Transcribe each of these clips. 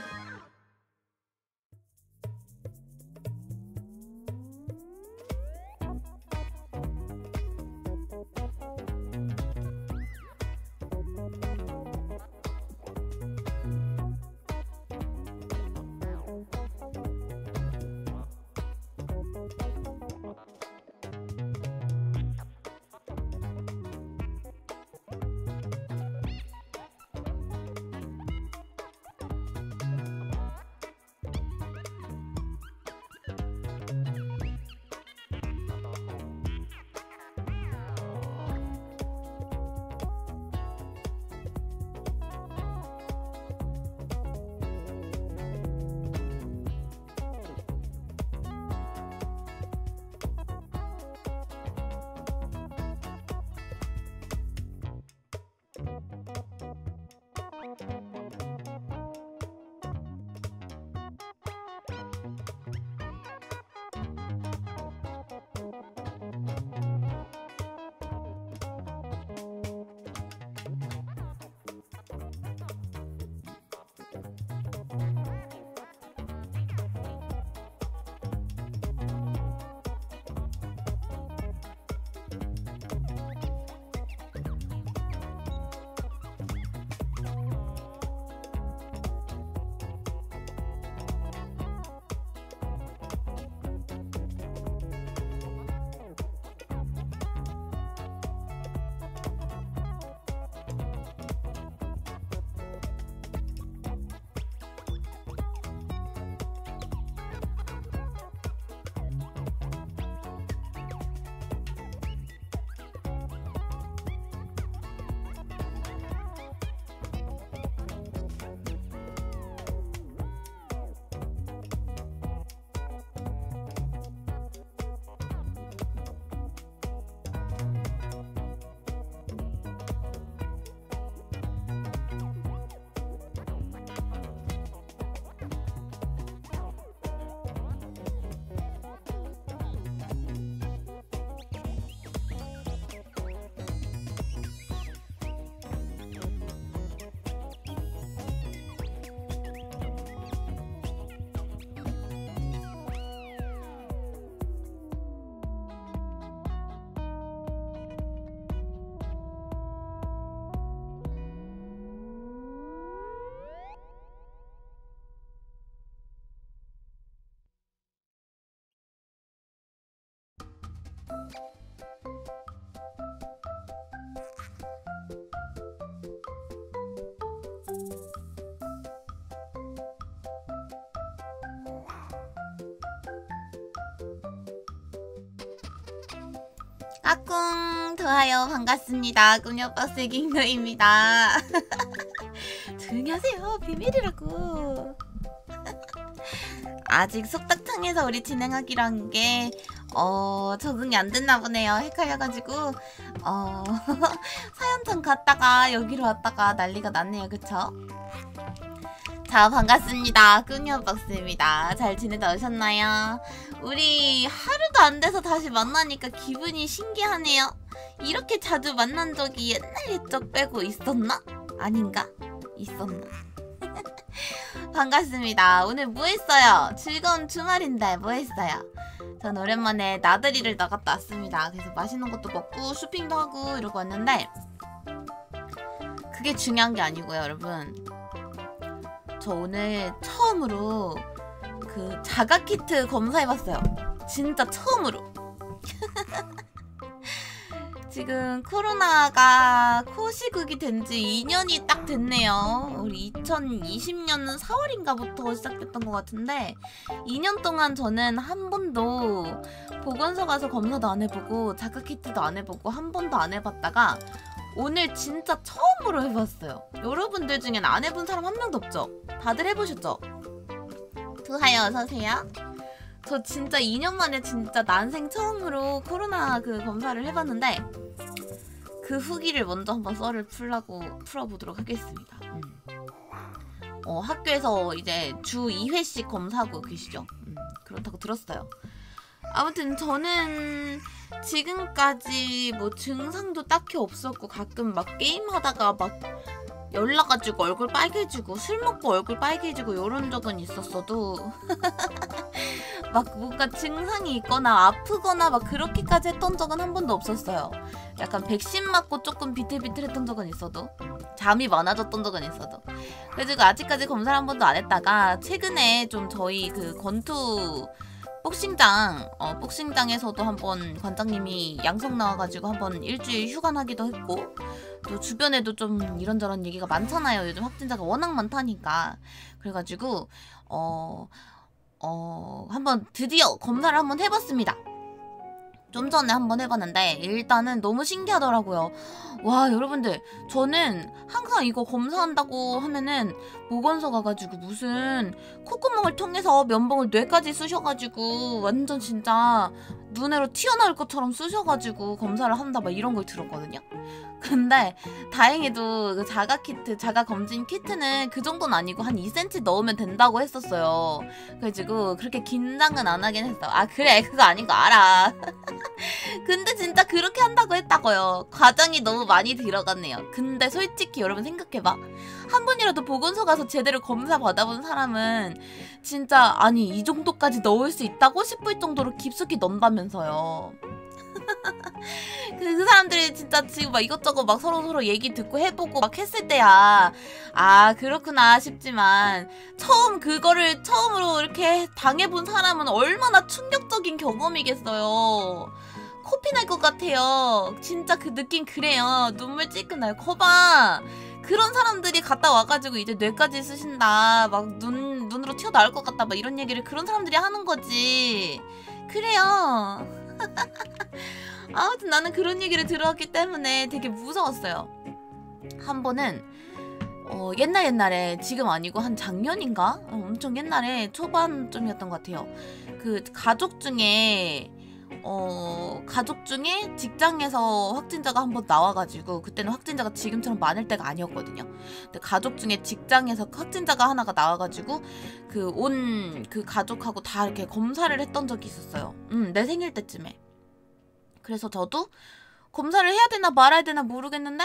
Ah! 아꿍 좋아요 반갑습니다. 꾸녀버스 킹노입니다. 조용히 하세요. 비밀이라고. 아직 속닥창에서 우리 진행하기로 한게 어, 적응이 안 됐나 보네요. 헷갈려가지고. 어, 사연장 갔다가 여기로 왔다가 난리가 났네요. 그쵸? 자 반갑습니다 꾸녀박스입니다 잘 지내다 오셨나요? 우리 하루도 안 돼서 다시 만나니까 기분이 신기하네요 이렇게 자주 만난 적이 옛날 옛적 빼고 있었나? 아닌가? 있었나? 반갑습니다 오늘 뭐 했어요? 즐거운 주말인데 뭐 했어요? 전 오랜만에 나들이를 나갔다 왔습니다 그래서 맛있는 것도 먹고 쇼핑도 하고 이러고 왔는데 그게 중요한 게 아니고요 여러분 저 오늘 처음으로 그 자가 키트 검사해봤어요. 진짜 처음으로. 지금 코로나가 코시국이 된 지 2년이 딱 됐네요. 우리 2020년 4월인가부터 시작됐던 것 같은데 2년 동안 저는 한 번도 보건소 가서 검사도 안 해보고 자가 키트도 안 해보고 한 번도 안 해봤다가 오늘 진짜 처음으로 해봤어요. 여러분들 중엔 안 해본 사람 한 명도 없죠? 다들 해보셨죠? 두하여 어서오세요. 저 진짜 2년 만에 진짜 난생 처음으로 코로나 그 검사를 해봤는데 그 후기를 먼저 한번 썰을 풀라고 풀어보도록 하겠습니다. 음. 어, 학교에서 이제 주 2회씩 검사하고 계시죠? 음, 그렇다고 들었어요. 아무튼 저는 지금까지 뭐 증상도 딱히 없었고 가끔 막 게임하다가 막 연락가지고 얼굴 빨개지고 술 먹고 얼굴 빨개지고 이런 적은 있었어도 막 뭔가 증상이 있거나 아프거나 막 그렇게까지 했던 적은 한 번도 없었어요. 약간 백신 맞고 조금 비틀비틀했던 적은 있어도 잠이 많아졌던 적은 있어도 그래서 아직까지 검사를 한 번도 안 했다가 최근에 좀 저희 그 권투 복싱장 어, 복싱장에서도 한번 관장님이 양성 나와가지고 한번 일주일 휴관 하기도 했고 또 주변에도 좀 이런저런 얘기가 많잖아요. 요즘 확진자가 워낙 많다니까. 그래가지고 어, 어 한번 드디어 검사를 한번 해봤습니다. 좀 전에 한번 해봤는데 일단은 너무 신기하더라고요. 와 여러분들 저는 항상 이거 검사한다고 하면은 보건소 가가지고 무슨 콧구멍을 통해서 면봉을 뇌까지 쑤셔가지고 완전 진짜 눈으로 튀어나올 것처럼 쑤셔가지고 검사를 한다 막 이런 걸 들었거든요. 근데 다행히도 그 자가 키트, 자가 검진 키트는 그 정도는 아니고 한 2cm 넣으면 된다고 했었어요. 그래가지고 그렇게 긴장은 안 하긴 했어. 아 그래 그거 아닌 거 알아. 근데 진짜 그렇게 한다고 했다고요. 과정이 너무 많이 들어갔네요. 근데 솔직히 여러분 생각해봐. 한 번이라도 보건소 가서 제대로 검사 받아본 사람은 진짜 아니 이 정도까지 넣을 수 있다고 싶을 정도로 깊숙이 넣는다면서요. 그, 그 사람들이 진짜 지금 막 이것저것 막 서로 서로 얘기 듣고 해보고 막 했을 때야. 아 그렇구나 싶지만 처음 그거를 처음으로 이렇게 당해본 사람은 얼마나 충격적인 경험이겠어요. 코피 날 것 같아요. 진짜 그 느낌 그래요. 눈물 찔끔나요. 거봐 그런 사람들이 갔다 와가지고 이제 뇌까지 쓰신다 막 눈 눈으로 튀어나올 것 같다 막 이런 얘기를 그런 사람들이 하는 거지 그래요 아무튼 나는 그런 얘기를 들어왔기 때문에 되게 무서웠어요. 한 번은 어, 옛날 옛날에 지금 아니고 한 작년인가? 어, 엄청 옛날에 초반쯤이었던 것 같아요. 그 가족 중에 어, 가족 중에 직장에서 확진자가 한 번 나와가지고 그때는 확진자가 지금처럼 많을 때가 아니었거든요. 근데 가족 중에 직장에서 확진자가 하나가 나와가지고 그 온그 그 가족하고 다 이렇게 검사를 했던 적이 있었어요. 음, 내 생일 때쯤에. 그래서 저도 검사를 해야 되나 말아야 되나 모르겠는데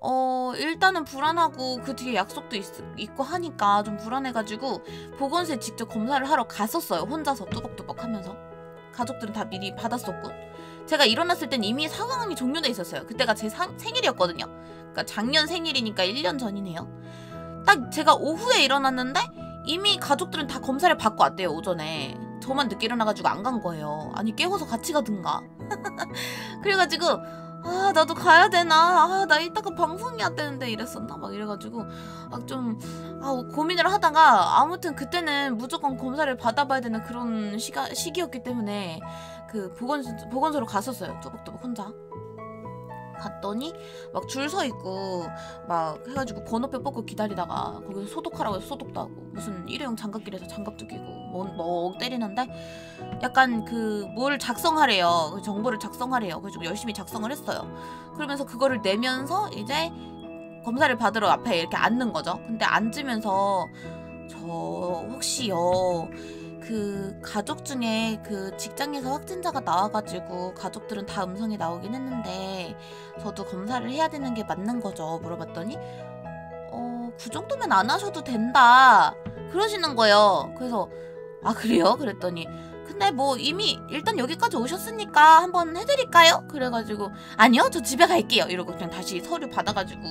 어 일단은 불안하고 그 뒤에 약속도 있, 있고 하니까 좀 불안해가지고 보건소에 직접 검사를 하러 갔었어요 혼자서 뚜벅뚜벅 하면서 가족들은 다 미리 받았었고 제가 일어났을 땐 이미 상황이 종료돼 있었어요. 그때가 제 상, 생일이었거든요. 그러니까 작년 생일이니까 1년 전이네요. 딱 제가 오후에 일어났는데 이미 가족들은 다 검사를 받고 왔대요 오전에. 저만 늦게 일어나가지고 안 간 거예요. 아니 깨워서 같이 가든가. 그래가지고 아 나도 가야 되나 아 나 이따가 방송해야 되는데 이랬었나 막 이래가지고 아좀 아, 고민을 하다가 아무튼 그때는 무조건 검사를 받아봐야 되는 그런 시가, 시기였기 때문에 그 보건 보건소로 갔었어요. 뚜벅뚜벅 혼자. 갔더니 막 줄 서 있고 막 해가지고 번호표 뽑고 기다리다가 거기서 소독하라고 해서 소독도 하고 무슨 일회용 장갑길에서 장갑도 끼고 멍, 멍 때리는데 약간 그 뭘 작성하래요. 그 정보를 작성하래요. 그래서 열심히 작성을 했어요. 그러면서 그거를 내면서 이제 검사를 받으러 앞에 이렇게 앉는 거죠. 근데 앉으면서 저 혹시요 그 가족 중에 그 직장에서 확진자가 나와가지고 가족들은 다 음성이 나오긴 했는데 저도 검사를 해야 되는 게 맞는 거죠. 물어봤더니 어 그 정도면 안 하셔도 된다. 그러시는 거예요. 그래서 아 그래요? 그랬더니 근데 뭐 이미 일단 여기까지 오셨으니까 한번 해드릴까요 그래가지고 아니요 저 집에 갈게요 이러고 그냥 다시 서류 받아가지고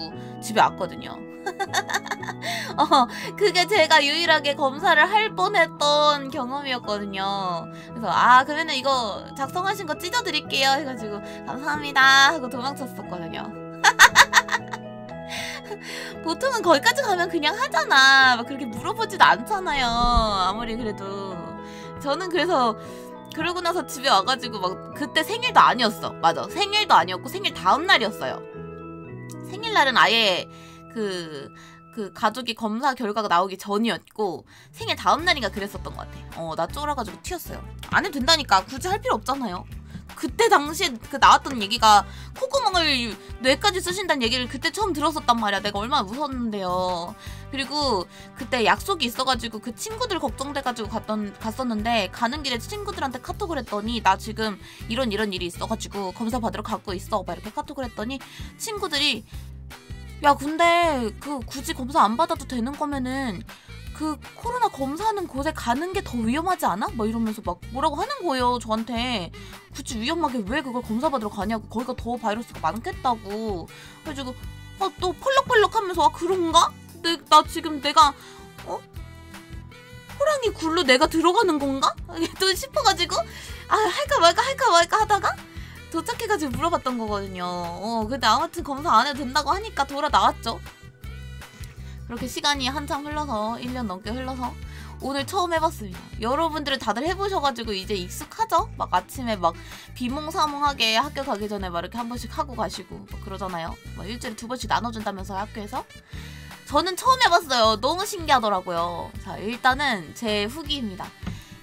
집에 왔거든요 어, 그게 제가 유일하게 검사를 할 뻔했던 경험이었거든요. 그래서 아 그러면 이거 작성하신 거 찢어드릴게요 해가지고 감사합니다 하고 도망쳤었거든요. 보통은 거기까지 가면 그냥 하잖아. 막 그렇게 물어보지도 않잖아요. 아무리 그래도 저는 그래서 그러고 나서 집에 와가지고 막 그때 생일도 아니었어. 맞아. 생일도 아니었고 생일 다음 날이었어요. 생일날은 아예 그그 가족이 검사 결과가 나오기 전이었고 생일 다음 날인가 그랬었던 것 같아. 어, 나 쫄아가지고 튀었어요. 안 해도 된다니까. 굳이 할 필요 없잖아요. 그때 당시에 그 나왔던 얘기가 콧구멍을 뇌까지 쓰신다는 얘기를 그때 처음 들었었단 말이야. 내가 얼마나 무서웠는데요. 그리고 그때 약속이 있어가지고 그 친구들 걱정돼가지고 갔던 갔었는데 가는 길에 친구들한테 카톡을 했더니 나 지금 이런 이런 일이 있어가지고 검사 받으러 가고 있어. 막 이렇게 카톡을 했더니 친구들이 야 근데 그 굳이 검사 안 받아도 되는 거면은 그 코로나 검사하는 곳에 가는 게 더 위험하지 않아? 막 이러면서 막 뭐라고 하는 거예요 저한테 굳이 위험하게 왜 그걸 검사 받으러 가냐고 거기가 더 바이러스가 많겠다고 그래가지고 아, 또 펄럭펄럭 하면서 아 그런가? 내, 나 지금 내가 어? 호랑이 굴로 내가 들어가는 건가? 또 싶어가지고 아 할까 말까 할까 말까 하다가 도착해가지고 물어봤던 거거든요. 어, 근데 아무튼 검사 안 해도 된다고 하니까 돌아 나왔죠. 그렇게 시간이 한참 흘러서 1년 넘게 흘러서 오늘 처음 해봤습니다. 여러분들은 다들 해보셔가지고 이제 익숙하죠? 막 아침에 막 비몽사몽하게 학교 가기 전에 막 이렇게 한 번씩 하고 가시고 막 그러잖아요. 막 일주일에 두 번씩 나눠준다면서 학교에서. 저는 처음 해봤어요. 너무 신기하더라고요. 자, 일단은 제 후기입니다.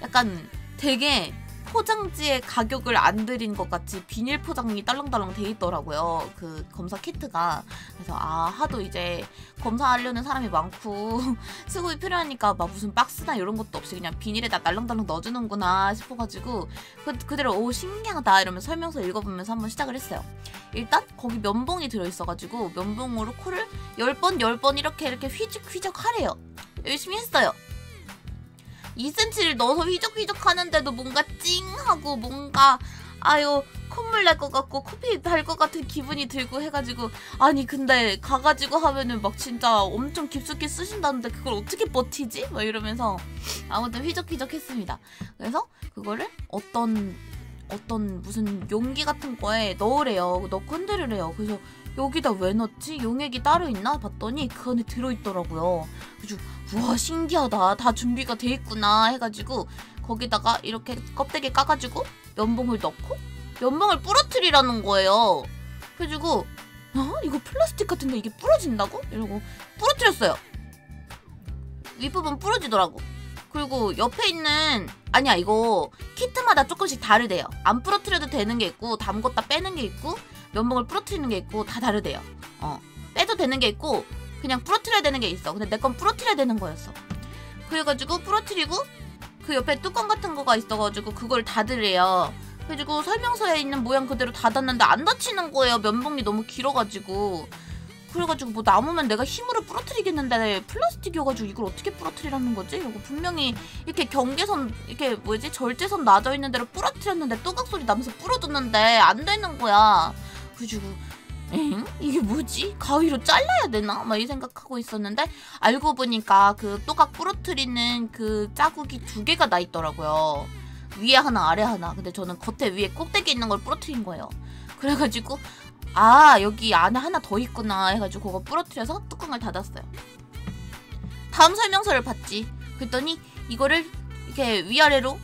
약간 되게 포장지에 가격을 안 들인 것 같이 비닐 포장이 딸랑딸랑 돼 있더라고요. 그 검사 키트가. 그래서 아 하도 이제 검사하려는 사람이 많고 수급이 필요하니까 막 무슨 박스나 이런 것도 없이 그냥 비닐에다 딸랑딸랑 넣어주는구나 싶어가지고 그, 그대로 오 신기하다 이러면서 설명서 읽어보면서 한번 시작을 했어요. 일단 거기 면봉이 들어있어가지고 면봉으로 코를 10번 10번 이렇게 이렇게 휘적휘적 하래요. 열심히 했어요. 2cm를 넣어서 휘적휘적 하는데도 뭔가 찡하고 뭔가 아유 콧물 날 것 같고 코피 달 것 같은 기분이 들고 해가지고 아니 근데 가가지고 하면은 막 진짜 엄청 깊숙이 쓰신다는데 그걸 어떻게 버티지? 막 이러면서 아무튼 휘적휘적 했습니다. 그래서 그거를 어떤 어떤 무슨 용기 같은 거에 넣으래요. 넣고 흔들으래요. 그래서 여기다 왜 넣지? 용액이 따로 있나? 봤더니 그 안에 들어있더라고요. 그래서 우와 신기하다. 다 준비가 돼 있구나 해가지고 거기다가 이렇게 껍데기 까가지고 면봉을 넣고 면봉을 부러뜨리라는 거예요. 그래가지고 어? 이거 플라스틱 같은데 이게 부러진다고? 이러고 부러뜨렸어요. 윗부분 부러지더라고. 그리고 옆에 있는 아니야 이거 키트마다 조금씩 다르대요. 안 부러뜨려도 되는 게 있고 담궜다 빼는 게 있고 면봉을 부러뜨리는 게 있고 다 다르대요. 어 빼도 되는 게 있고 그냥 부러뜨려야 되는 게 있어. 근데 내 건 부러뜨려야 되는 거였어. 그래가지고 부러뜨리고 그 옆에 뚜껑 같은 거가 있어가지고 그걸 닫으래요. 그래가지고 설명서에 있는 모양 그대로 닫았는데 안 닫히는 거예요. 면봉이 너무 길어가지고. 그래가지고 뭐 남으면 내가 힘으로 부러뜨리겠는데 플라스틱이어가지고 이걸 어떻게 부러뜨리라는 거지? 이거 분명히 이렇게 경계선 이렇게 뭐지 절제선 놔져 있는 대로 부러뜨렸는데 또각 소리 나면서 부러졌는데 안 되는 거야. 그래가지고 엥? 이게 뭐지? 가위로 잘라야 되나? 막 이 생각하고 있었는데 알고 보니까 그 또각 부러뜨리는 그 자국이 두 개가 나 있더라고요. 위에 하나 아래 하나. 근데 저는 겉에 위에 꼭대기 있는 걸 부러뜨린 거예요. 그래가지고 아 여기 안에 하나 더 있구나 해가지고 그거 부러뜨려서 뚜껑을 닫았어요. 다음 설명서를 봤지. 그랬더니 이거를 이렇게 위아래로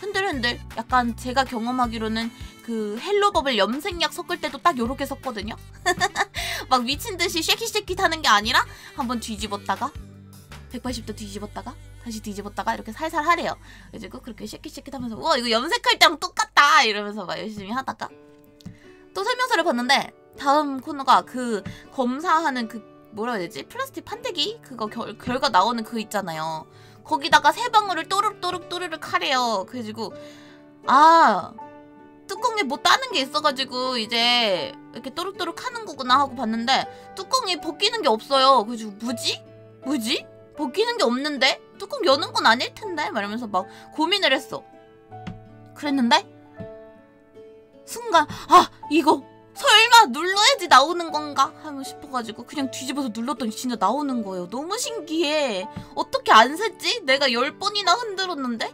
흔들흔들 약간 제가 경험하기로는 그 헬로버블 염색약 섞을 때도 딱 요렇게 섞거든요? 막 미친듯이 쉐킷쉐킷 하는 게 아니라 한번 뒤집었다가 180도 뒤집었다가 다시 뒤집었다가 이렇게 살살 하래요. 그래가지고 그렇게 쉐킷쉐킷 하면서 우와 이거 염색할 때랑 똑같다. 이러면서 막 열심히 하다가 또 설명서를 봤는데 다음 코너가 그 검사하는 그 뭐라 해야 되지? 플라스틱 판때기? 그거 결, 결과 나오는 그 있잖아요. 거기다가 세 방울을 또르륵 또르륵 하래요. 그래가지고 아 뚜껑에 뭐 따는 게 있어가지고 이제 이렇게 또룩또룩 하는 거구나 하고 봤는데 뚜껑이 벗기는 게 없어요 그래가지고 뭐지? 뭐지? 벗기는 게 없는데? 뚜껑 여는 건 아닐 텐데? 말하면서 막 고민을 했어 그랬는데 순간 아 이거 설마 눌러야지 나오는 건가 하면 싶어가지고 그냥 뒤집어서 눌렀더니 진짜 나오는 거예요. 너무 신기해. 어떻게 안 샜지? 내가 열 번이나 흔들었는데?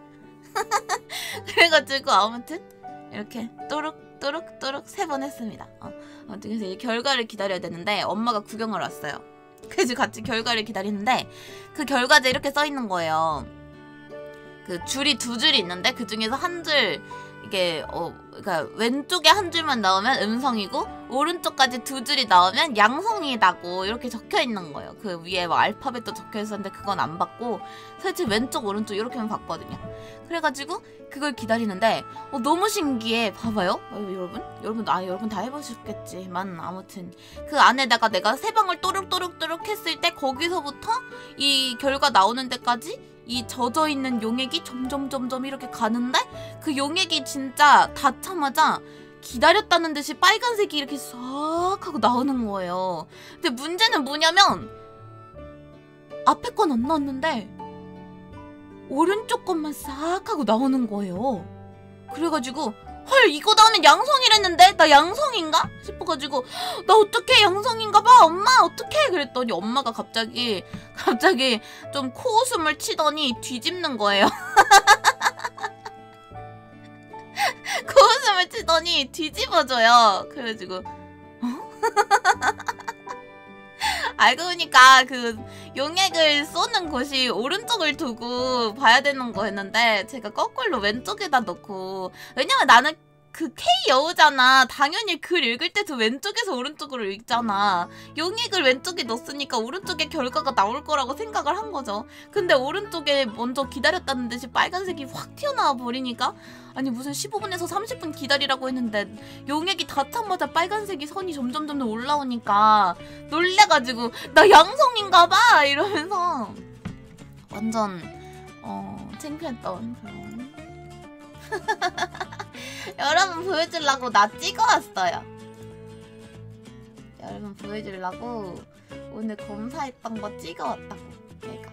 그래가지고 아무튼 이렇게 또룩 또룩 또룩 세 번 했습니다. 어, 아무튼 그래서 이 결과를 기다려야 되는데 엄마가 구경을 왔어요. 그래서 같이 결과를 기다리는데 그 결과지에 이렇게 써 있는 거예요. 그 줄이 두 줄이 있는데 그 중에서 한 줄 이게 어 그러니까 왼쪽에 한 줄만 나오면 음성이고 오른쪽까지 두 줄이 나오면 양성이다고 이렇게 적혀 있는 거예요. 그 위에 뭐 알파벳도 적혀 있었는데 그건 안 봤고 솔직히 왼쪽 오른쪽 이렇게만 봤거든요. 그래가지고 그걸 기다리는데 어, 너무 신기해. 봐봐요, 어, 여러분. 여러분 아 여러분 다 해보셨겠지만 아무튼 그 안에다가 내가 세 방울 또룩또룩또룩 했을 때 거기서부터 이 결과 나오는 데까지 이 젖어 있는 용액이 점점 점점 이렇게 가는데 그 용액이 진짜 닿자마자 기다렸다는 듯이 빨간색이 이렇게 싹 하고 나오는 거예요. 근데 문제는 뭐냐면 앞에 건 안 나왔는데 오른쪽 것만 싹 하고 나오는 거예요. 그래가지고 헐 이거 나오면 양성이랬는데? 나 양성인가? 싶어가지고 나 어떻게 양성인가 봐? 엄마 어떻게? 그랬더니 엄마가 갑자기 갑자기 좀 코웃음을 치더니 뒤집는 거예요. 코웃음을 치더니 뒤집어져요. 그래가지고 어? 알고 보니까 그 용액을 쏘는 곳이 오른쪽을 두고 봐야 되는 거였는데 제가 거꾸로 왼쪽에다 놓고 왜냐면 나는 그 K 여우잖아. 당연히 글 읽을 때도 왼쪽에서 오른쪽으로 읽잖아. 용액을 왼쪽에 넣었으니까 오른쪽에 결과가 나올 거라고 생각을 한 거죠. 근데 오른쪽에 먼저 기다렸다는 듯이 빨간색이 확 튀어나와 버리니까 아니 무슨 15분에서 30분 기다리라고 했는데 용액이 닿자마자 빨간색이 선이 점점 점점 올라오니까 놀래가지고 나 양성인가봐 이러면서 완전 어 창피했던 그런 여러분 보여주려고 나 찍어왔어요. 여러분 보여주려고 오늘 검사했던 거 찍어왔다고 제가.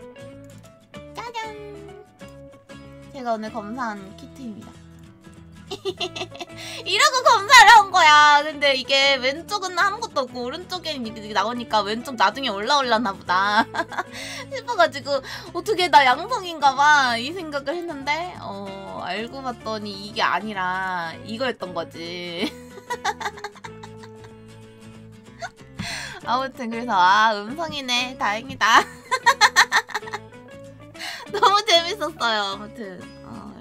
짜잔! 제가 오늘 검사한 키트입니다. 이러고 검사를 한 거야. 근데 이게 왼쪽은 아무것도 없고 오른쪽에는 이게 나오니까 왼쪽 나중에 올라올라나 보다 싶어가지고 어떻게 나 양성인가 봐 이 생각을 했는데 어 알고 봤더니 이게 아니라 이거였던 거지. 아무튼 그래서 아 음성이네 다행이다. 너무 재밌었어요. 아무튼.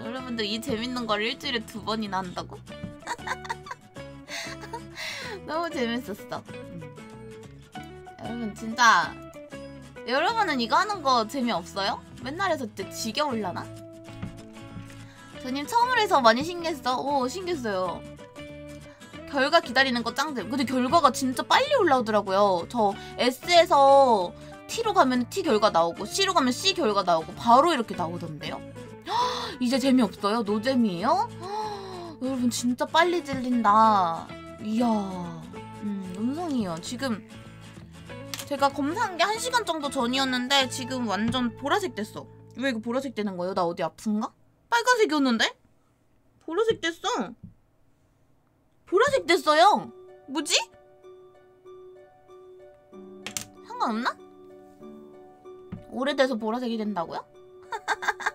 여러분들 이 재밌는 걸 일주일에 두 번이나 한다고? 너무 재밌었어. 음. 여러분 진짜 여러분은 이거 하는 거 재미없어요? 맨날 해서 진짜 지겨울라나? 저님 처음으로 해서 많이 신기했어. 오 신기했어요. 결과 기다리는 거 짱잼. 근데 결과가 진짜 빨리 올라오더라고요. 저 S에서 T로 가면 T 결과 나오고 C로 가면 C 결과 나오고 바로 이렇게 나오던데요. 이제 재미없어요? 노잼이에요? 여러분 진짜 빨리 질린다. 이야. 음, 음성이에요. 지금 제가 검사한 게 1시간 정도 전이었는데 지금 완전 보라색 됐어. 왜 이거 보라색 되는 거예요? 나 어디 아픈가? 빨간색이었는데? 보라색 됐어. 보라색 됐어요. 뭐지? 상관없나? 오래돼서 보라색이 된다고요?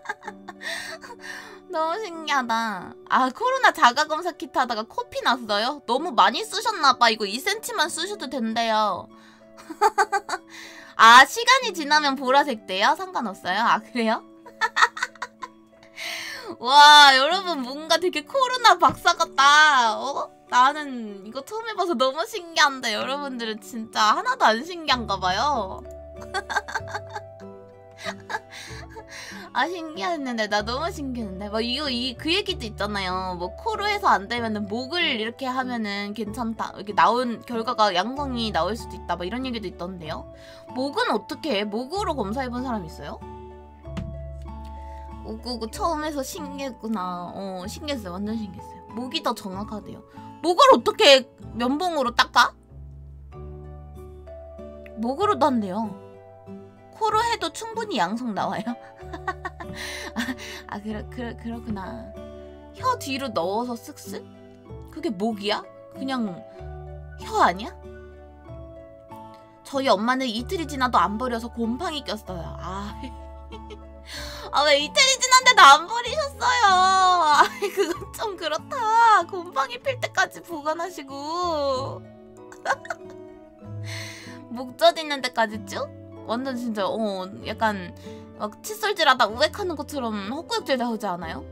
너무 신기하다. 아 코로나 자가검사 키트 하다가 코피 났어요? 너무 많이 쓰셨나봐. 이거 2cm만 쓰셔도 된대요. 아 시간이 지나면 보라색 돼요? 상관없어요? 아 그래요? 와 여러분 뭔가 되게 코로나 박사 같다. 어? 나는 이거 처음 해봐서 너무 신기한데 여러분들은 진짜 하나도 안 신기한가 봐요. 아 신기했는데. 나 너무 신기했는데. 뭐 이거 이 그 얘기도 있잖아요. 뭐 코로 해서 안 되면은 목을 이렇게 하면은 괜찮다. 이렇게 나온 결과가 양성이 나올 수도 있다. 뭐 이런 얘기도 있던데요. 목은 어떻게 해? 목으로 검사해본 사람 있어요? 오구구 처음 해서 신기했구나. 어 신기했어요. 완전 신기했어요. 목이 더 정확하대요. 목을 어떻게 면봉으로 닦아? 목으로도 한대요. 코로 해도 충분히 양성 나와요. 아, 아 그러, 그러, 그렇구나. 혀 뒤로 넣어서 쓱쓱? 그게 목이야? 그냥 혀 아니야? 저희 엄마는 이틀이 지나도 안 버려서 곰팡이 꼈어요. 아. 아, 왜 이틀이 지났는데도 안 버리셨어요? 아, 그건 좀 그렇다. 곰팡이 필 때까지 보관하시고. 목 젖 있는 데까지 쭉? 완전 진짜 어 약간 막 칫솔질하다 우액하는 것처럼 헛구역질 나오지 않아요?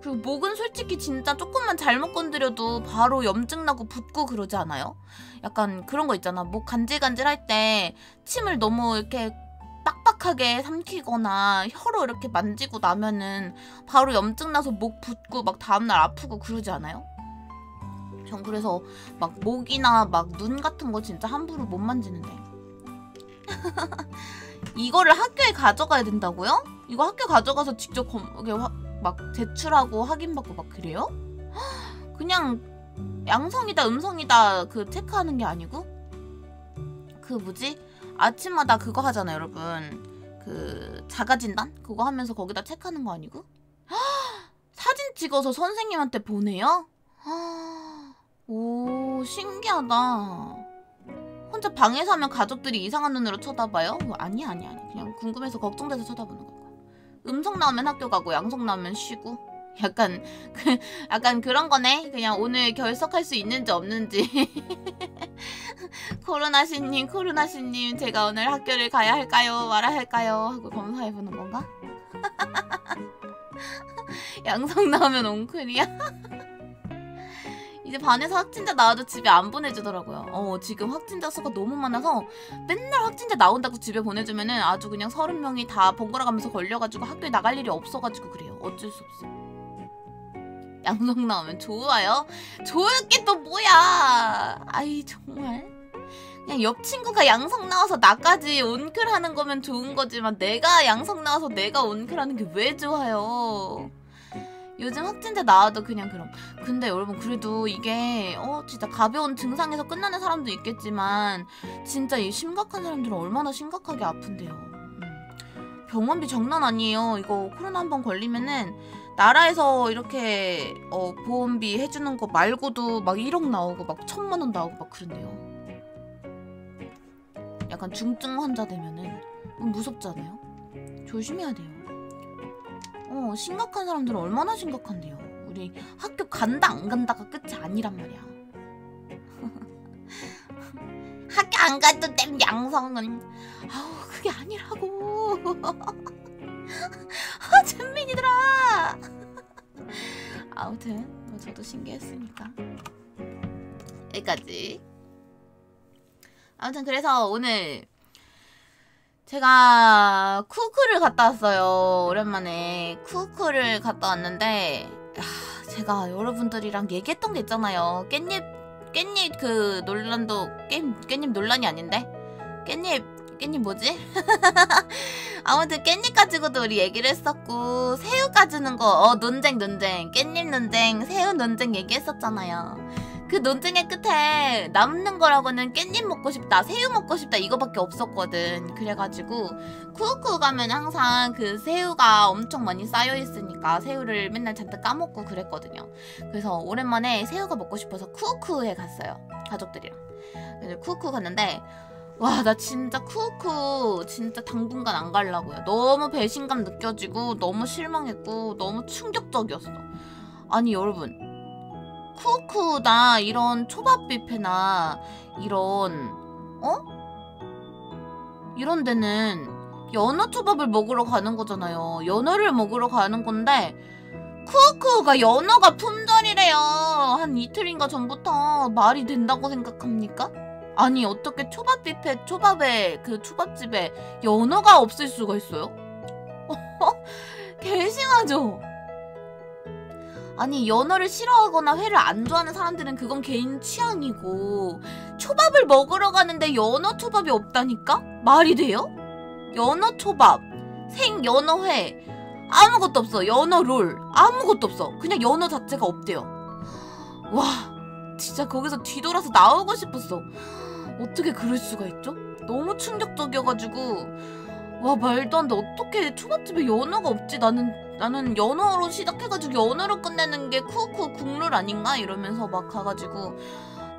그리고 목은 솔직히 진짜 조금만 잘못 건드려도 바로 염증 나고 붓고 그러지 않아요? 약간 그런 거 있잖아. 목 간질간질 할 때 침을 너무 이렇게 빡빡하게 삼키거나 혀로 이렇게 만지고 나면은 바로 염증 나서 목 붓고 막 다음날 아프고 그러지 않아요? 전 그래서 막 목이나 막 눈 같은 거 진짜 함부로 못 만지는데 이거를 학교에 가져가야 된다고요? 이거 학교 가져가서 직접 검, 막 제출하고 확인받고 막 그래요? 그냥 양성이다 음성이다 그 체크하는 게 아니고 그 뭐지 아침마다 그거 하잖아요 여러분 그 자가진단 그거 하면서 거기다 체크하는 거 아니고 사진 찍어서 선생님한테 보내요? 오 신기하다 혼자 방에서 하면 가족들이 이상한 눈으로 쳐다봐요? 뭐, 아니 아니 아니 그냥 궁금해서 걱정돼서 쳐다보는 거고 음성 나오면 학교 가고 양성 나오면 쉬고. 약간 그 약간 그런 거네. 그냥 오늘 결석할 수 있는지 없는지. 코로나씨님 코로나씨님 제가 오늘 학교를 가야 할까요? 말아야 할까요? 하고 검사해보는 건가? 양성 나오면 옹클이야? 이제 반에서 확진자 나와도 집에 안 보내주더라고요. 어, 지금 확진자 수가 너무 많아서 맨날 확진자 나온다고 집에 보내주면은 아주 그냥 서른 명이 다 번갈아 가면서 걸려가지고 학교에 나갈 일이 없어가지고 그래요. 어쩔 수 없어. 양성 나오면 좋아요? 좋을 게 또 뭐야? 아이 정말. 그냥 옆 친구가 양성 나와서 나까지 온클하는 거면 좋은 거지만 내가 양성 나와서 내가 온클하는 게 왜 좋아요? 요즘 확진자 나와도 그냥 그럼. 근데 여러분 그래도 이게 어 진짜 가벼운 증상에서 끝나는 사람도 있겠지만 진짜 이 심각한 사람들은 얼마나 심각하게 아픈데요. 음. 병원비 장난 아니에요. 이거 코로나 한 번 걸리면은 나라에서 이렇게 어 보험비 해주는 거 말고도 막 1억 나오고 막 천만 원 나오고 막 그런데요. 약간 중증 환자 되면은 무섭잖아요. 조심해야 돼요. 어, 심각한 사람들은 얼마나 심각한데요. 우리 학교 간다 안 간다가 끝이 아니란 말이야. 학교 안 가도 땜 양성은 아우 그게 아니라고. 아 잼민이들아. 아무튼 뭐 저도 신기했으니까 여기까지. 아무튼 그래서 오늘 제가 쿠크를 갔다 왔어요. 오랜만에 쿠크를 갔다 왔는데 아, 제가 여러분들이랑 얘기했던 게 있잖아요. 깻잎 깻잎 그 논란도 깻, 깻잎 논란이 아닌데 깻잎 깻잎 뭐지? 아무튼 깻잎 가지고도 우리 얘기를 했었고 새우 가지는 거 어 논쟁 논쟁 깻잎 논쟁 새우 논쟁 얘기했었잖아요. 그 논쟁의 끝에 남는 거라고는 깻잎 먹고 싶다, 새우 먹고 싶다 이거밖에 없었거든. 그래가지고 쿠쿠 가면 항상 그 새우가 엄청 많이 쌓여 있으니까 새우를 맨날 잔뜩 까먹고 그랬거든요. 그래서 오랜만에 새우가 먹고 싶어서 쿠쿠에 갔어요. 가족들이랑. 그래서 쿠쿠 갔는데 와, 나 진짜 쿠쿠 진짜 당분간 안 가려고요. 너무 배신감 느껴지고 너무 실망했고 너무 충격적이었어. 아니 여러분 쿠쿠나 이런 초밥 뷔페나 이런 어? 이런 데는 연어 초밥을 먹으러 가는 거잖아요. 연어를 먹으러 가는 건데 쿠쿠가 연어가 품절이래요. 한 이틀인가 전부터 말이 된다고 생각합니까? 아니 어떻게 초밥 뷔페 초밥에 그 초밥집에 연어가 없을 수가 있어요? 개심하죠. 아니 연어를 싫어하거나 회를 안 좋아하는 사람들은 그건 개인 취향이고 초밥을 먹으러 가는데 연어 초밥이 없다니까? 말이 돼요? 연어 초밥, 생 연어 회 아무것도 없어. 연어 롤 아무것도 없어. 그냥 연어 자체가 없대요. 와 진짜 거기서 뒤돌아서 나오고 싶었어. 어떻게 그럴 수가 있죠? 너무 충격적이어가지고 와 말도 안 돼. 어떻게 초밥집에 연어가 없지? 나는 나는 연어로 시작해가지고 연어로 끝내는 게 쿠쿠 국룰 아닌가 이러면서 막 가가지고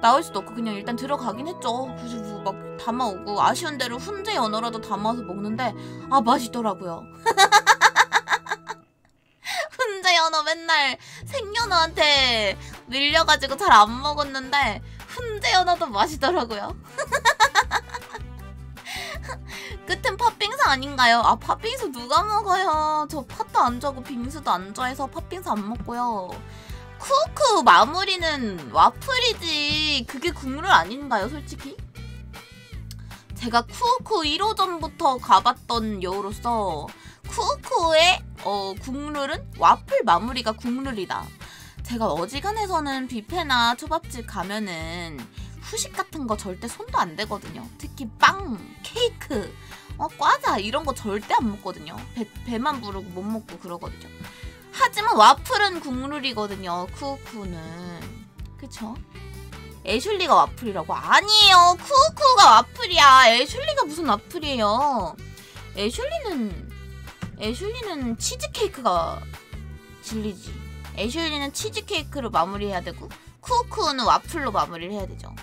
나올 수도 없고 그냥 일단 들어가긴 했죠. 그래서 막 담아오고 아쉬운 대로 훈제 연어라도 담아서 먹는데 아 맛있더라고요. 훈제 연어 맨날 생연어한테 밀려가지고 잘 안 먹었는데 훈제 연어도 맛있더라고요. 끝은 팥빙수 아닌가요? 아 팥빙수 누가 먹어요? 저 팥도 안 좋아하고 빙수도 안 좋아해서 팥빙수 안 먹고요. 쿠쿠 마무리는 와플이지 그게 국룰 아닌가요 솔직히? 제가 쿠쿠 1호점부터 가봤던 여우로서 쿠쿠의 어, 국룰은 와플 마무리가 국룰이다. 제가 어지간해서는 뷔페나 초밥집 가면은 후식 같은 거 절대 손도 안 대거든요. 특히 빵, 케이크, 어, 과자 이런 거 절대 안 먹거든요. 배, 배만 부르고 못 먹고 그러거든요. 하지만 와플은 국룰이거든요. 쿠쿠는. 그쵸? 애슐리가 와플이라고? 아니에요. 쿠쿠가 와플이야. 애슐리가 무슨 와플이에요. 애슐리는 애슐리는 치즈케이크가 진리지. 애슐리는 치즈케이크로 마무리해야 되고 쿠쿠는 와플로 마무리를 해야 되죠.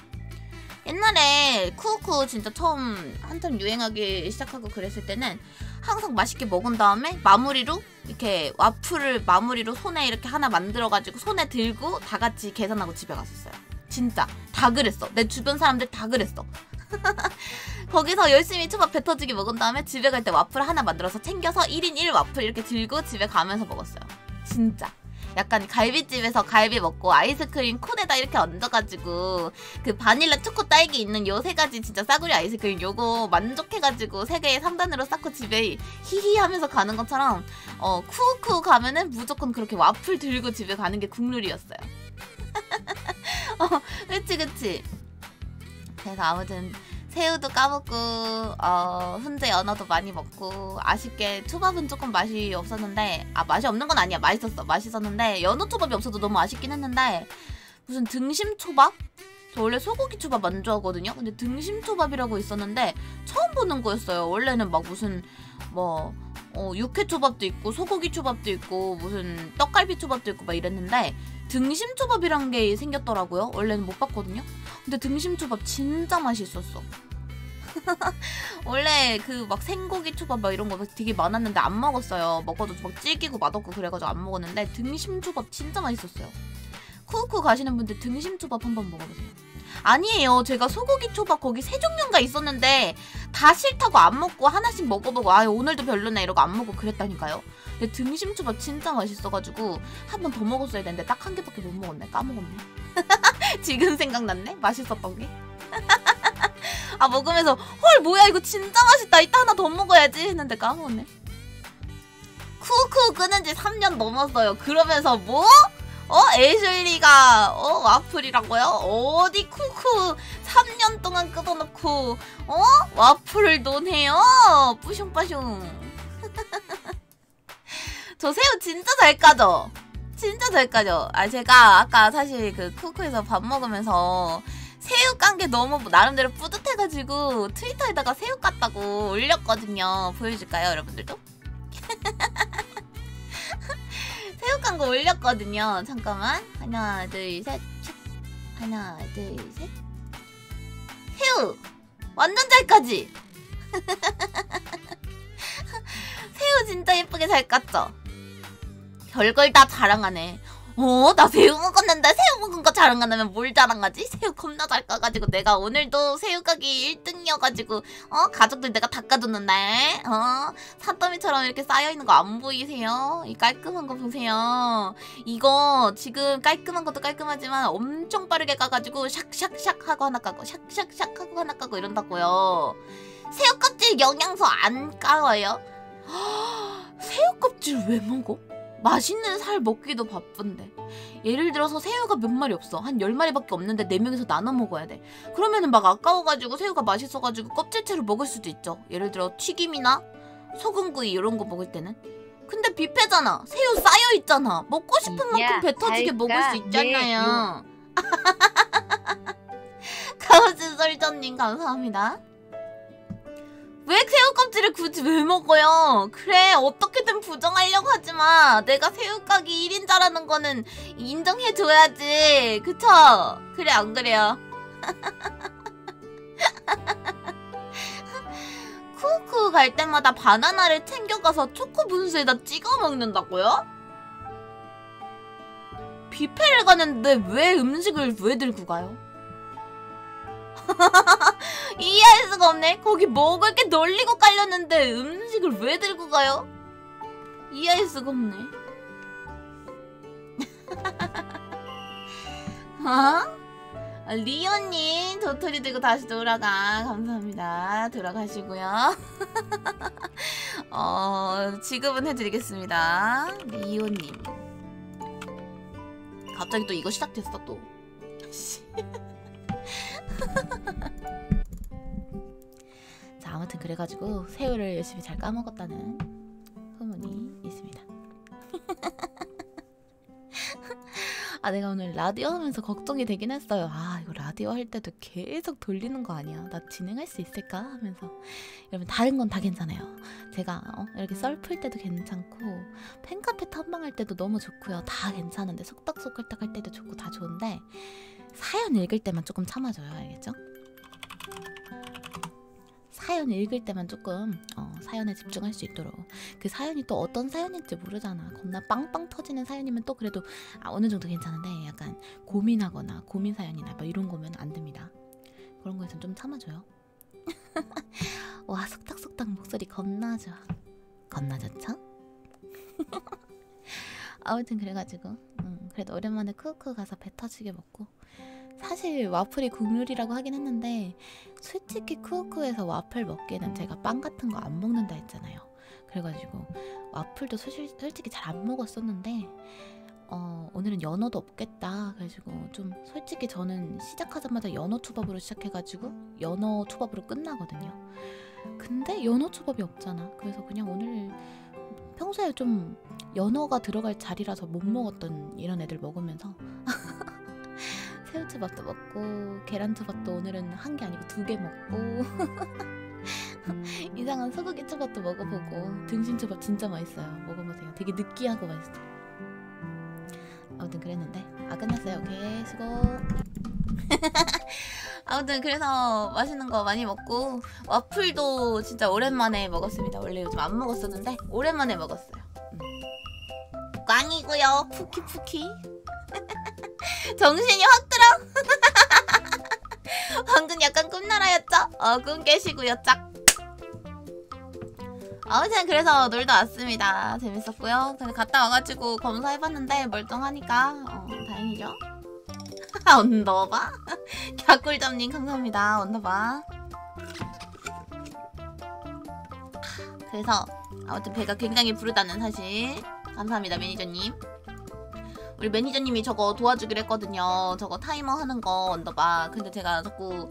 옛날에 쿠쿠 진짜 처음 한참 유행하기 시작하고 그랬을 때는 항상 맛있게 먹은 다음에 마무리로 이렇게 와플을 마무리로 손에 이렇게 하나 만들어가지고 손에 들고 다 같이 계산하고 집에 갔었어요. 진짜 다 그랬어. 내 주변 사람들 다 그랬어. 거기서 열심히 초밥 배 터지게 먹은 다음에 집에 갈 때 와플 하나 만들어서 챙겨서 1인 1 와플 이렇게 들고 집에 가면서 먹었어요. 진짜. 약간 갈비집에서 갈비 먹고 아이스크림 콘에다 이렇게 얹어가지고 그 바닐라 초코 딸기 있는 요 세 가지 진짜 싸구려 아이스크림 요거 만족해가지고 세 개의 3단으로 쌓고 집에 히히 하면서 가는 것처럼 어 쿠쿠 가면은 무조건 그렇게 와플 들고 집에 가는 게 국룰이었어요. 어, 그치 그치. 그래서 아무튼 새우도 까먹고 어, 훈제 연어도 많이 먹고 아쉽게 초밥은 조금 맛이 없었는데 아 맛이 없는 건 아니야. 맛있었어. 맛있었는데 연어 초밥이 없어도 너무 아쉽긴 했는데 무슨 등심 초밥? 저 원래 소고기 초밥 안 좋아하거든요. 근데 등심 초밥이라고 있었는데 처음 보는 거였어요. 원래는 막 무슨 뭐 어, 육회 초밥도 있고 소고기 초밥도 있고 무슨 떡갈비 초밥도 있고 막 이랬는데 등심 초밥이란 게 생겼더라고요 원래는 못 봤거든요 근데 등심 초밥 진짜 맛있었어. 원래 그 막 생고기 초밥 막 이런 거 되게 많았는데 안 먹었어요. 먹어도 막 질기고 맛없고 그래가지고 안 먹었는데 등심 초밥 진짜 맛있었어요. 쿠쿠 가시는 분들 등심 초밥 한번 먹어보세요. 아니에요. 제가 소고기 초밥 거기 세 종류가 있었는데 다 싫다고 안 먹고 하나씩 먹어보고 아 오늘도 별로네 이러고 안 먹고 그랬다니까요. 근데 등심 초밥 진짜 맛있어가지고 한 번 더 먹었어야 되는데 딱 한 개밖에 못 먹었네. 까먹었네. 지금 생각났네. 맛있었던 게. 아 먹으면서 헐 뭐야 이거 진짜 맛있다. 이따 하나 더 먹어야지 했는데 까먹었네. 쿠쿠 끄는 지 3년 넘었어요. 그러면서 뭐? 어? 애슐리가 어? 와플이라고요? 어디 쿠쿠 3년 동안 끊어놓고 어? 와플을 논해요? 뿌숑빠숑 저 새우 진짜 잘 까죠? 진짜 잘 까죠? 아 제가 아까 사실 그 쿠쿠에서 밥 먹으면서 새우 깐 게 너무 나름대로 뿌듯해가지고 트위터에다가 새우 깠다고 올렸거든요. 보여줄까요 여러분들도? 새우 깐거 올렸거든요. 잠깐만. 하나, 둘, 셋. 촥. 하나, 둘, 셋. 새우! 완전 잘 까지? 새우 진짜 예쁘게 잘 깠죠? 별걸 다 자랑하네. 어? 나 새우 먹었는데 새우 먹은 거 자랑 안 하면 뭘 자랑하지? 새우 겁나 잘 까가지고 내가 오늘도 새우 까기 1등이어가지고 어? 가족들 내가 닦아줬는데 어? 산더미처럼 이렇게 쌓여있는 거 안 보이세요? 이 깔끔한 거 보세요 이거 지금 깔끔한 것도 깔끔하지만 엄청 빠르게 까가지고 샥샥샥 하고 하나 까고 샥샥샥 하고 하나 까고 이런다고요 새우 껍질 영양소 안 까워요? 새우 껍질 왜 먹어? 맛있는 살 먹기도 바쁜데. 예를 들어서 새우가 몇 마리 없어. 한 10마리밖에 없는데 4명이서 나눠 먹어야 돼. 그러면은 막 아까워가지고 새우가 맛있어가지고 껍질채로 먹을 수도 있죠. 예를 들어 튀김이나 소금구이 이런 거 먹을 때는. 근데 뷔페잖아. 새우 쌓여있잖아. 먹고 싶은 야, 만큼 배 터지게 먹을 수 잘까? 있잖아요. 가우즈 설전님 감사합니다 왜 새우 껍질을 굳이 왜 먹어요? 그래 어떻게든 부정하려고 하지마 내가 새우가게 1인자라는 거는 인정해줘야지 그쵸? 그래 안 그래요? 쿠쿠 갈 때마다 바나나를 챙겨가서 초코 분수에다 찍어 먹는다고요? 뷔페를 가는데 왜 음식을 왜 들고 가요? 이해할 수가 없네. 거기 먹을 게 널리고 깔렸는데 음식을 왜 들고 가요? 이해할 수가 없네. 어? 아, 리오님 도토리 들고 다시 돌아가 감사합니다 돌아가시고요 어 지급은 해드리겠습니다 리오님 갑자기 또 이거 시작됐어 또 자 아무튼 그래가지고 새우를 열심히 잘 까먹었다는 소문이 있습니다. 아 내가 오늘 라디오 하면서 걱정이 되긴 했어요. 아 이거 라디오 할 때도 계속 돌리는 거 아니야? 나 진행할 수 있을까? 하면서 여러분 다른 건 다 괜찮아요. 제가 어, 이렇게 썰풀 때도 괜찮고 팬카페 탐방할 때도 너무 좋고요. 다 괜찮은데 속닥속글딱 할 때도 좋고 다 좋은데 사연 읽을 때만 조금 참아줘요. 알겠죠? 사연 읽을 때만 조금 어, 사연에 집중할 수 있도록 그 사연이 또 어떤 사연인지 모르잖아 겁나 빵빵 터지는 사연이면 또 그래도 아, 어느 정도 괜찮은데 약간 고민하거나 고민 사연이나 뭐 이런 거면 안 됩니다 그런 거에선 좀 참아줘요 와 속닥속닥 목소리 겁나 좋아 겁나 좋죠? 아무튼 그래가지고 음, 그래도 오랜만에 크크 가서 배 터지게 먹고 사실 와플이 국룰이라고 하긴 했는데 솔직히 쿠오쿠에서 와플 먹기에는 제가 빵 같은 거 안 먹는다 했잖아요. 그래가지고 와플도 솔직, 솔직히 잘 안 먹었었는데 어, 오늘은 연어도 없겠다. 그래가지고 좀 솔직히 저는 시작하자마자 연어 초밥으로 시작해가지고 연어 초밥으로 끝나거든요. 근데 연어 초밥이 없잖아. 그래서 그냥 오늘 평소에 좀 연어가 들어갈 자리라서 못 먹었던 이런 애들 먹으면서 새우초밥도 먹고 계란초밥도 오늘은 한 개 아니고 두 개 먹고 이상한 소고기 초밥도 먹어보고 등심초밥 진짜 맛있어요. 먹어보세요. 되게 느끼하고 맛있어요. 아무튼 그랬는데 아 끝났어요 수고 아무튼 그래서 맛있는 거 많이 먹고 와플도 진짜 오랜만에 먹었습니다 원래 요즘 안 먹었었는데 오랜만에 먹었어요 음. 꽝이고요 푸키푸키 정신이 확 들어. 방금 약간 꿈나라였죠? 어, 꿈 깨시고요, 짝. 아무튼 그래서 놀다 왔습니다. 재밌었고요. 그래서 갔다 와가지고 검사해봤는데 멀쩡하니까 어, 다행이죠. 언더바? 갸꿀잠님 감사합니다. 언더바. 그래서 아무튼 배가 굉장히 부르다는 사실 감사합니다 매니저님. 우리 매니저님이 저거 도와주기로 했거든요. 저거 타이머 하는 거 언더바. 근데 제가 자꾸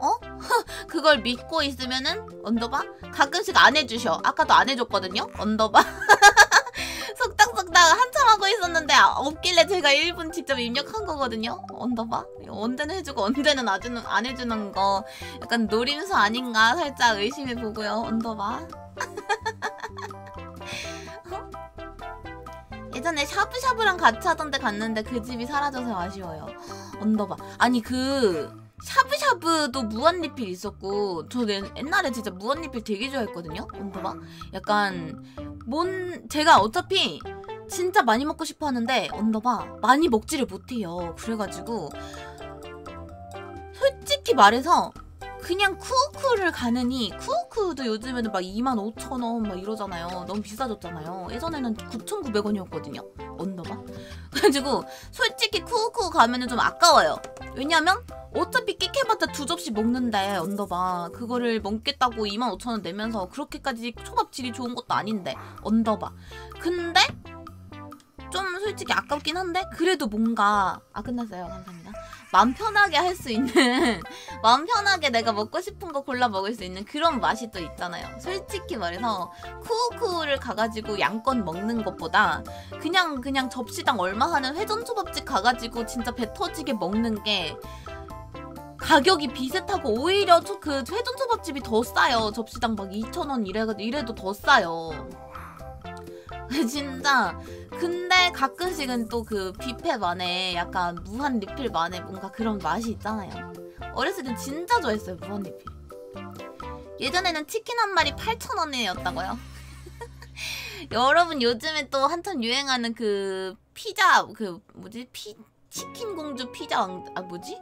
어? 그걸 믿고 있으면은 언더바 가끔씩 안 해주셔. 아까도 안 해줬거든요. 언더바. 속닥속닥 한참 하고 있었는데 없길래 제가 1분 직접 입력한 거거든요. 언더바. 언제는 해주고 언제는 아주는 안 해주는 거 약간 노림수 아닌가 살짝 의심해 보고요. 언더바. 예전에 샤브샤브랑 같이 하던 데 갔는데 그 집이 사라져서 아쉬워요. 언더바. 아니 그 샤브샤브도 무한리필 있었고 저 옛날에 진짜 무한리필 되게 좋아했거든요. 언더바. 약간 뭔 제가 어차피 진짜 많이 먹고 싶어 하는데 언더바 많이 먹지를 못해요. 그래가지고 솔직히 말해서 그냥 쿠우쿠를 가느니 쿠우쿠도 요즘에는 막 25,000원 막 이러잖아요. 너무 비싸졌잖아요. 예전에는 9,900원이었거든요. 언더바. 그래가지고 솔직히 쿠우쿠 가면은 좀 아까워요. 왜냐면 어차피 끽해봤자 두 접시 먹는데 언더바 그거를 먹겠다고 25,000원 내면서 그렇게까지 초밥 질이 좋은 것도 아닌데 언더바. 근데 좀 솔직히 아깝긴 한데 그래도 뭔가 아 끝났어요. 감사합니다. 마음 편하게 할 수 있는 마음 편하게 내가 먹고 싶은 거 골라 먹을 수 있는 그런 맛이 또 있잖아요. 솔직히 말해서 쿠우쿠를 가가지고 양껏 먹는 것보다 그냥 그냥 접시당 얼마 하는 회전 초밥집 가가지고 진짜 배 터지게 먹는 게 가격이 비슷하고 오히려 저그 회전 초밥집이 더 싸요. 접시당 막 2,000원 이래가지고 이래도 더 싸요. 진짜 근데 가끔씩은 또 그 뷔페만의 약간 무한 리필만의 뭔가 그런 맛이 있잖아요. 어렸을 땐 진짜 좋아했어요 무한 리필. 예전에는 치킨 한 마리 8,000원이었다고요. 여러분 요즘에 또 한참 유행하는 그 피자 그 뭐지 피 치킨 공주 피자 왕 아 뭐지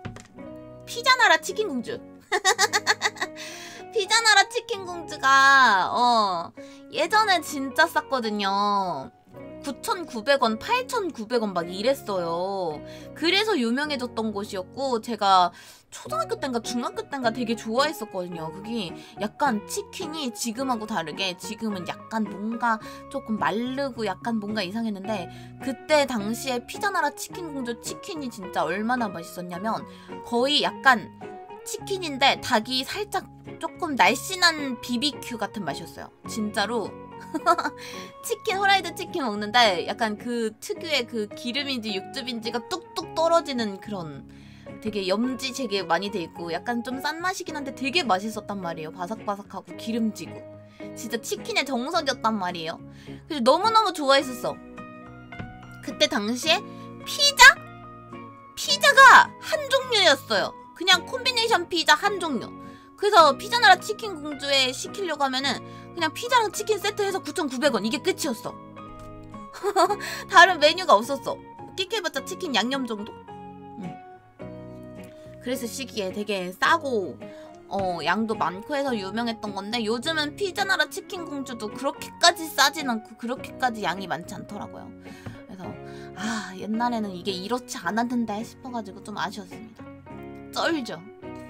피자 나라 치킨 공주 피자 나라 치킨 공주가 어 예전에 진짜 쌌거든요. 9,900원, 8,900원 막 이랬어요. 그래서 유명해졌던 곳이었고 제가 초등학교 때인가 중학교 때인가 되게 좋아했었거든요. 그게 약간 치킨이 지금하고 다르게 지금은 약간 뭔가 조금 마르고 약간 뭔가 이상했는데 그때 당시에 피자나라 치킨 공주 치킨이 진짜 얼마나 맛있었냐면 거의 약간 치킨인데 닭이 살짝 조금 날씬한 BBQ 같은 맛이었어요. 진짜로 치킨 후라이드 치킨 먹는데 약간 그 특유의 그 기름인지 육즙인지가 뚝뚝 떨어지는 그런 되게 염지 되게 많이 돼 있고 약간 좀 싼 맛이긴 한데 되게 맛있었단 말이에요. 바삭바삭하고 기름지고 진짜 치킨의 정석이었단 말이에요. 그래서 너무너무 좋아했었어. 그때 당시에 피자? 피자가 한 종류였어요. 그냥 콤비네이션 피자 한 종류. 그래서 피자나라 치킨 공주에 시키려고 하면은 그냥 피자랑 치킨 세트 해서 9,900원 이게 끝이었어. 다른 메뉴가 없었어. 끼케봤자 치킨 양념 정도? 응. 그래서 시기에 되게 싸고 어 양도 많고 해서 유명했던 건데 요즘은 피자나라 치킨 공주도 그렇게까지 싸진 않고 그렇게까지 양이 많지 않더라고요. 그래서 아 옛날에는 이게 이렇지 않았는데 싶어가지고 좀 아쉬웠습니다. 쩔죠.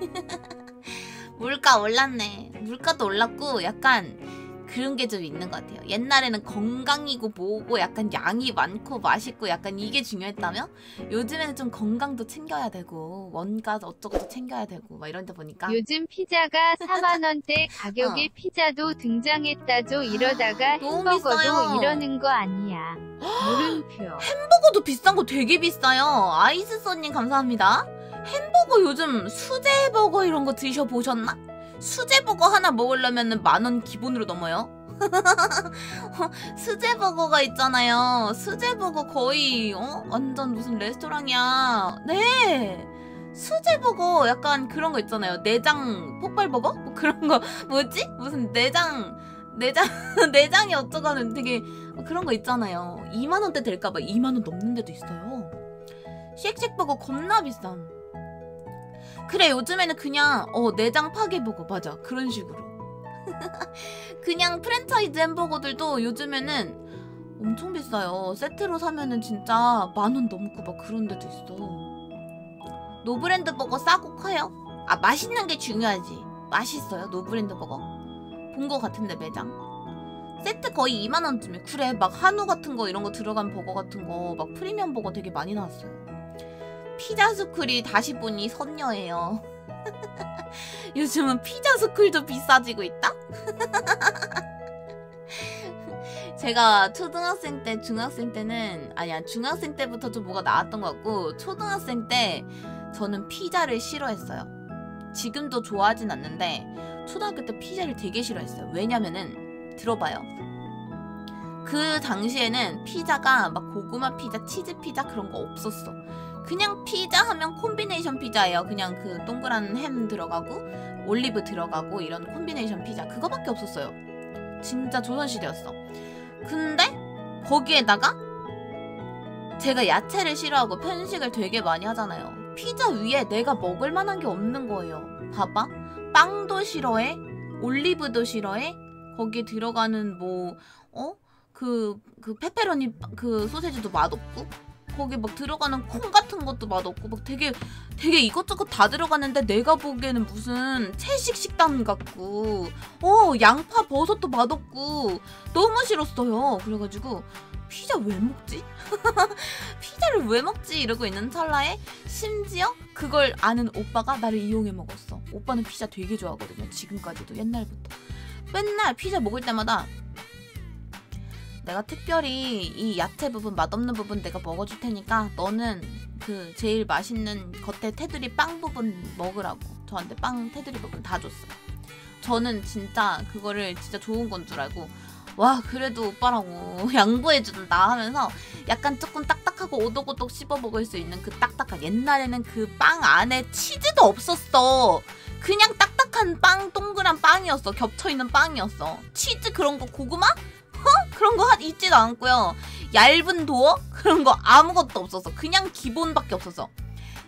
물가 올랐네. 물가도 올랐고 약간 그런 게 좀 있는 것 같아요. 옛날에는 건강이고 뭐고 약간 양이 많고 맛있고 약간 이게 중요했다면 요즘에는 좀 건강도 챙겨야 되고 원가 어쩌고도 챙겨야 되고 막 이런다 보니까 요즘 피자가 4만 원대 가격의 어. 피자도 등장했다죠. 이러다가 햄버거도 비싸요. 이러는 거 아니야. 물음표. 햄버거도 비싼 거 되게 비싸요. 아이스선님 감사합니다. 햄버거 요즘 수제버거 이런 거 드셔보셨나? 수제버거 하나 먹으려면 만원 기본으로 넘어요. 수제버거가 있잖아요. 수제버거 거의 어 완전 무슨 레스토랑이야. 네. 수제버거 약간 그런 거 있잖아요. 내장 폭발버거? 뭐 그런 거 뭐지? 무슨 내장 내장 내장이 어쩌고 하는 되게 그런 거 있잖아요. 2만 원대 될까 봐 2만 원 넘는 데도 있어요. 쉑쉑버거 겁나 비싼. 그래 요즘에는 그냥 어 내장 파괴버거 맞아 그런 식으로. 그냥 프랜차이즈 햄버거들도 요즘에는 엄청 비싸요. 세트로 사면은 진짜 만 원 넘고 막 그런 데도 있어. 노브랜드 버거 싸고 커요. 아 맛있는 게 중요하지. 맛있어요 노브랜드 버거. 본 거 같은데 매장. 세트 거의 2만 원쯤에 그래 막 한우 같은 거 이런 거 들어간 버거 같은 거 막 프리미엄 버거 되게 많이 나왔어요. 피자 스쿨이 다시 보니 선녀예요. 요즘은 피자 스쿨도 비싸지고 있다? 제가 초등학생 때, 중학생 때는 아니야 중학생 때부터 좀 뭐가 나왔던 것 같고 초등학생 때 저는 피자를 싫어했어요. 지금도 좋아하진 않는데 초등학교 때 피자를 되게 싫어했어요. 왜냐면은 들어봐요. 그 당시에는 피자가 막 고구마 피자, 치즈 피자 그런 거 없었어. 그냥 피자 하면 콤비네이션 피자예요. 그냥 그 동그란 햄 들어가고 올리브 들어가고 이런 콤비네이션 피자 그거밖에 없었어요. 진짜 조선시대였어. 근데 거기에다가 제가 야채를 싫어하고 편식을 되게 많이 하잖아요. 피자 위에 내가 먹을 만한 게 없는 거예요. 봐봐. 빵도 싫어해. 올리브도 싫어해. 거기에 들어가는 뭐, 어? 그, 그 페페로니 빠- 그 소세지도 맛없고. 거기 막 들어가는 콩 같은 것도 맛없고. 막 되게, 되게 이것저것 다 들어가는데 내가 보기에는 무슨 채식 식단 같고. 어, 양파 버섯도 맛없고. 너무 싫었어요. 그래가지고, 피자 왜 먹지? 피자를 왜 먹지? 이러고 있는 찰나에 심지어 그걸 아는 오빠가 나를 이용해 먹었어. 오빠는 피자 되게 좋아하거든요. 지금까지도 옛날부터. 맨날 피자 먹을 때마다 내가 특별히 이 야채 부분 맛없는 부분 내가 먹어줄 테니까 너는 그 제일 맛있는 겉에 테두리 빵 부분 먹으라고 저한테 빵 테두리 부분 다 줬어요. 저는 진짜 그거를 진짜 좋은 건 줄 알고 와 그래도 오빠라고 양보해준다 하면서 약간 조금 딱딱하고 오독오독 씹어 먹을 수 있는 그 딱딱한 옛날에는 그 빵 안에 치즈도 없었어 그냥 딱딱한 빵 동그란 빵이었어 겹쳐있는 빵이었어 치즈 그런 거 고구마? 어? 그런 거 하- 있지도 않고요 얇은 도어? 그런 거 아무것도 없었어 그냥 기본밖에 없었어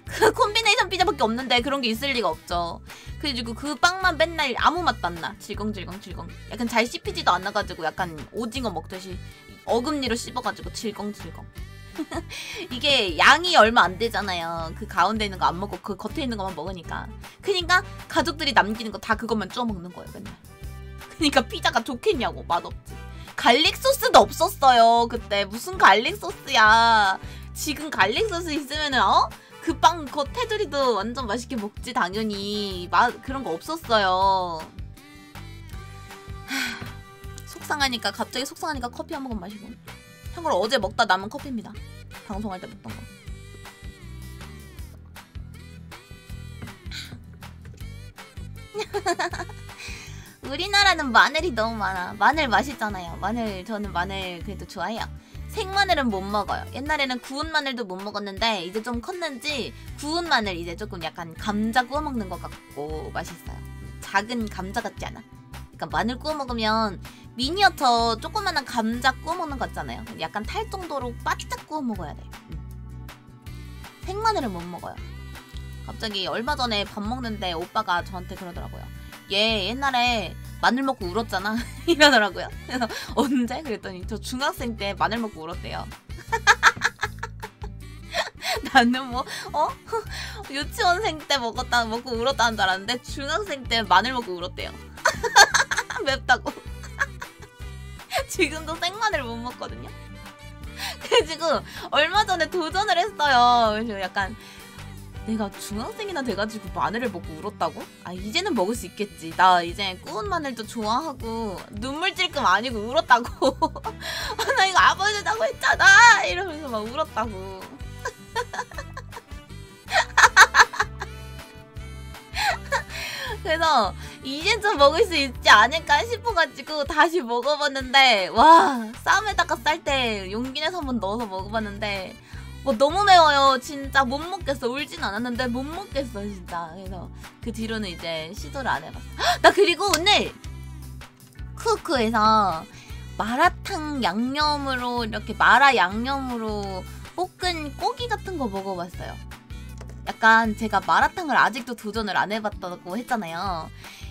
그 콤비네이션 피자밖에 없는데 그런 게 있을 리가 없죠 그래가지고 그 빵만 맨날 아무 맛도 안 나. 질겅질겅 질겅. 약간 잘 씹히지도 않아가지고 약간 오징어 먹듯이 어금니로 씹어가지고 질겅질겅. 이게 양이 얼마 안 되잖아요. 그 가운데 있는 거 안 먹고 그 겉에 있는 것만 먹으니까. 그니까 가족들이 남기는 거 다 그것만 쪼 먹는 거예요, 맨날. 그니까 피자가 좋겠냐고 맛없지. 갈릭 소스도 없었어요. 그때 무슨 갈릭 소스야. 지금 갈릭 소스 있으면은 어? 그 빵 겉테두리도 완전 맛있게 먹지 당연히 맛 그런 거 없었어요. 하, 속상하니까 갑자기 속상하니까 커피 한 모금 마시고. 참고로 어제 먹다 남은 커피입니다. 방송할 때 먹던 거. 우리나라는 마늘이 너무 많아. 마늘 맛있잖아요. 마늘 저는 마늘 그래도 좋아해요. 생마늘은 못 먹어요. 옛날에는 구운 마늘도 못 먹었는데 이제 좀 컸는지 구운 마늘 이제 조금 약간 감자 구워 먹는 것 같고 맛있어요. 작은 감자 같지 않아? 그러니까 마늘 구워 먹으면 미니어처 조그만한 감자 구워 먹는 거 같잖아요. 약간 탈 정도로 바짝 구워 먹어야 돼. 음. 생마늘은 못 먹어요. 갑자기 얼마 전에 밥 먹는데 오빠가 저한테 그러더라고요. 얘 옛날에 마늘 먹고 울었잖아 이러더라고요. 그래서 언제? 그랬더니 저 중학생 때 마늘 먹고 울었대요. 나는 뭐 어? 유치원생 때 먹었다 먹고 울었다는 줄 알았는데 중학생 때 마늘 먹고 울었대요. 맵다고. 지금도 생마늘 못 먹거든요. 그래가지고 얼마 전에 도전을 했어요. 그래서 약간 내가 중학생이나 돼가지고 마늘을 먹고 울었다고? 아 이제는 먹을 수 있겠지. 나 이제 구운 마늘도 좋아하고 눈물 찔끔 아니고 울었다고. 아, 나 이거 아버지다고 했잖아. 이러면서 막 울었다고. 그래서 이제 좀 먹을 수 있지 않을까 싶어가지고 다시 먹어봤는데 와 쌈에다가 쌀 때 용기 내서 한번 넣어서 먹어봤는데 뭐 너무 매워요. 진짜 못 먹겠어. 울진 않았는데 못 먹겠어 진짜. 그래서 그 뒤로는 이제 시도를 안 해봤어. 헉, 나 그리고 오늘 쿠쿠에서 마라탕 양념으로 이렇게 마라 양념으로 볶은 고기 같은 거 먹어봤어요. 약간 제가 마라탕을 아직도 도전을 안 해봤다고 했잖아요.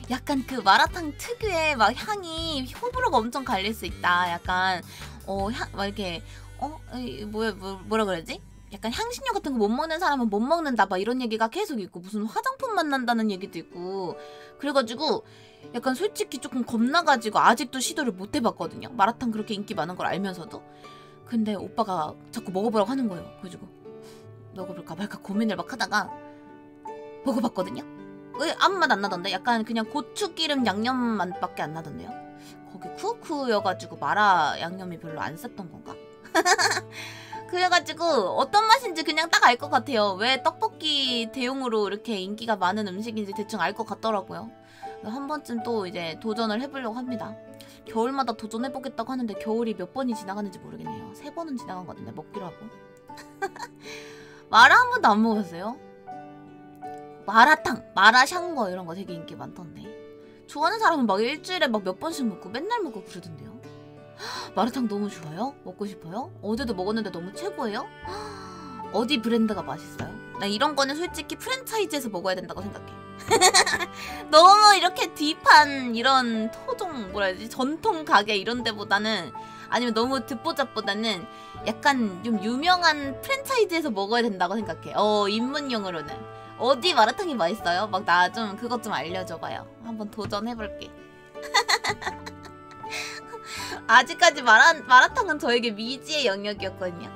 약간 그 마라탕 특유의 막 향이 호불호가 엄청 갈릴 수 있다. 약간 어 향 막 이렇게 어? 이, 뭐야 뭐, 뭐라 그러지? 약간 향신료 같은 거 못 먹는 사람은 못 먹는다 막 이런 얘기가 계속 있고 무슨 화장품 맛 난다는 얘기도 있고. 그래가지고 약간 솔직히 조금 겁나가지고 아직도 시도를 못 해봤거든요. 마라탕 그렇게 인기 많은 걸 알면서도. 근데 오빠가 자꾸 먹어보라고 하는 거예요. 그래가지고 먹어볼까 말까 고민을 막 하다가 먹어봤거든요. 왜 아무 맛 안 나던데? 약간 그냥 고추기름 양념 맛밖에 안 나던데요? 거기 쿠쿠여가지고 마라 양념이 별로 안 셌던 건가? 그래가지고 어떤 맛인지 그냥 딱 알 것 같아요. 왜 떡볶이 대용으로 이렇게 인기가 많은 음식인지 대충 알 것 같더라고요. 한 번쯤 또 이제 도전을 해보려고 합니다. 겨울마다 도전해보겠다고 하는데 겨울이 몇 번이 지나가는지 모르겠네요. 세 번은 지나간 것 같은데 먹기로 하고. 마라 한 번도 안 먹었어요? 마라탕, 마라샹궈 이런 거 되게 인기 많던데. 좋아하는 사람은 막 일주일에 막 몇 번씩 먹고 맨날 먹고 그러던데요. 마라탕 너무 좋아요? 먹고 싶어요? 어제도 먹었는데 너무 최고예요? 어디 브랜드가 맛있어요? 나 이런 거는 솔직히 프랜차이즈에서 먹어야 된다고 생각해. 너무 이렇게 딥한 이런 토종 뭐라 해야 되지 전통 가게 이런 데보다는 아니면 너무 듣보잡보다는 약간 좀 유명한 프랜차이즈에서 먹어야 된다고 생각해. 어 입문용으로는 어디 마라탕이 맛있어요? 막 나 좀 그것 좀 알려줘봐요. 한번 도전해볼게. 아직까지 마라, 마라탕은 저에게 미지의 영역이었거든요.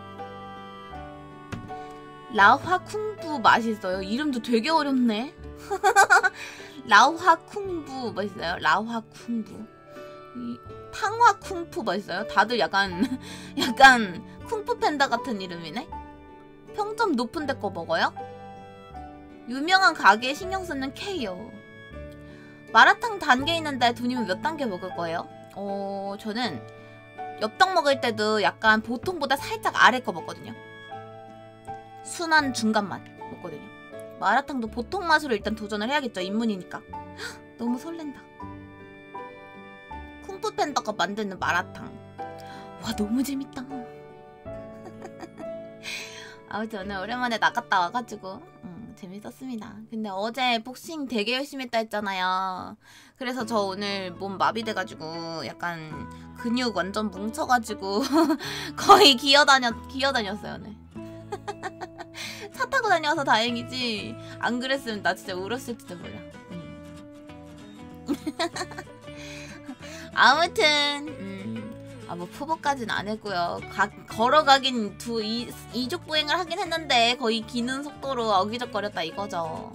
라화 쿵부 맛있어요. 이름도 되게 어렵네. 라화 쿵부 맛있어요. 라화 쿵부. 이, 탕화 쿵푸 맛있어요. 다들 약간 약간 쿵푸 팬다 같은 이름이네. 평점 높은 데 거 먹어요? 유명한 가게에 신경 쓰는 K요. 마라탕 단계 있는데 돈이면 몇 단계 먹을 거예요? 어, 저는 엽떡 먹을 때도 약간 보통보다 살짝 아래 거 먹거든요. 순한 중간 맛 먹거든요. 마라탕도 보통 맛으로 일단 도전을 해야겠죠. 입문이니까. 헉, 너무 설렌다. 쿵푸 팬더가 만드는 마라탕. 와 너무 재밌다. 아무튼 오늘 오랜만에 나갔다 와가지고 음, 재밌었습니다. 근데 어제 복싱 되게 열심히 했다 했잖아요. 그래서 저 오늘 몸 마비돼가지고 약간 근육 완전 뭉쳐가지고 거의 기어다녔 기어다녔어요 오늘. 차 타고 다녀서 다행이지 안 그랬으면 나 진짜 울었을지도 몰라. 음. 아무튼 음, 아 뭐 푸보까지는 안 했고요. 가, 걸어가긴 두 이, 이족 보행을 하긴 했는데 거의 기는 속도로 어기적거렸다 이거죠.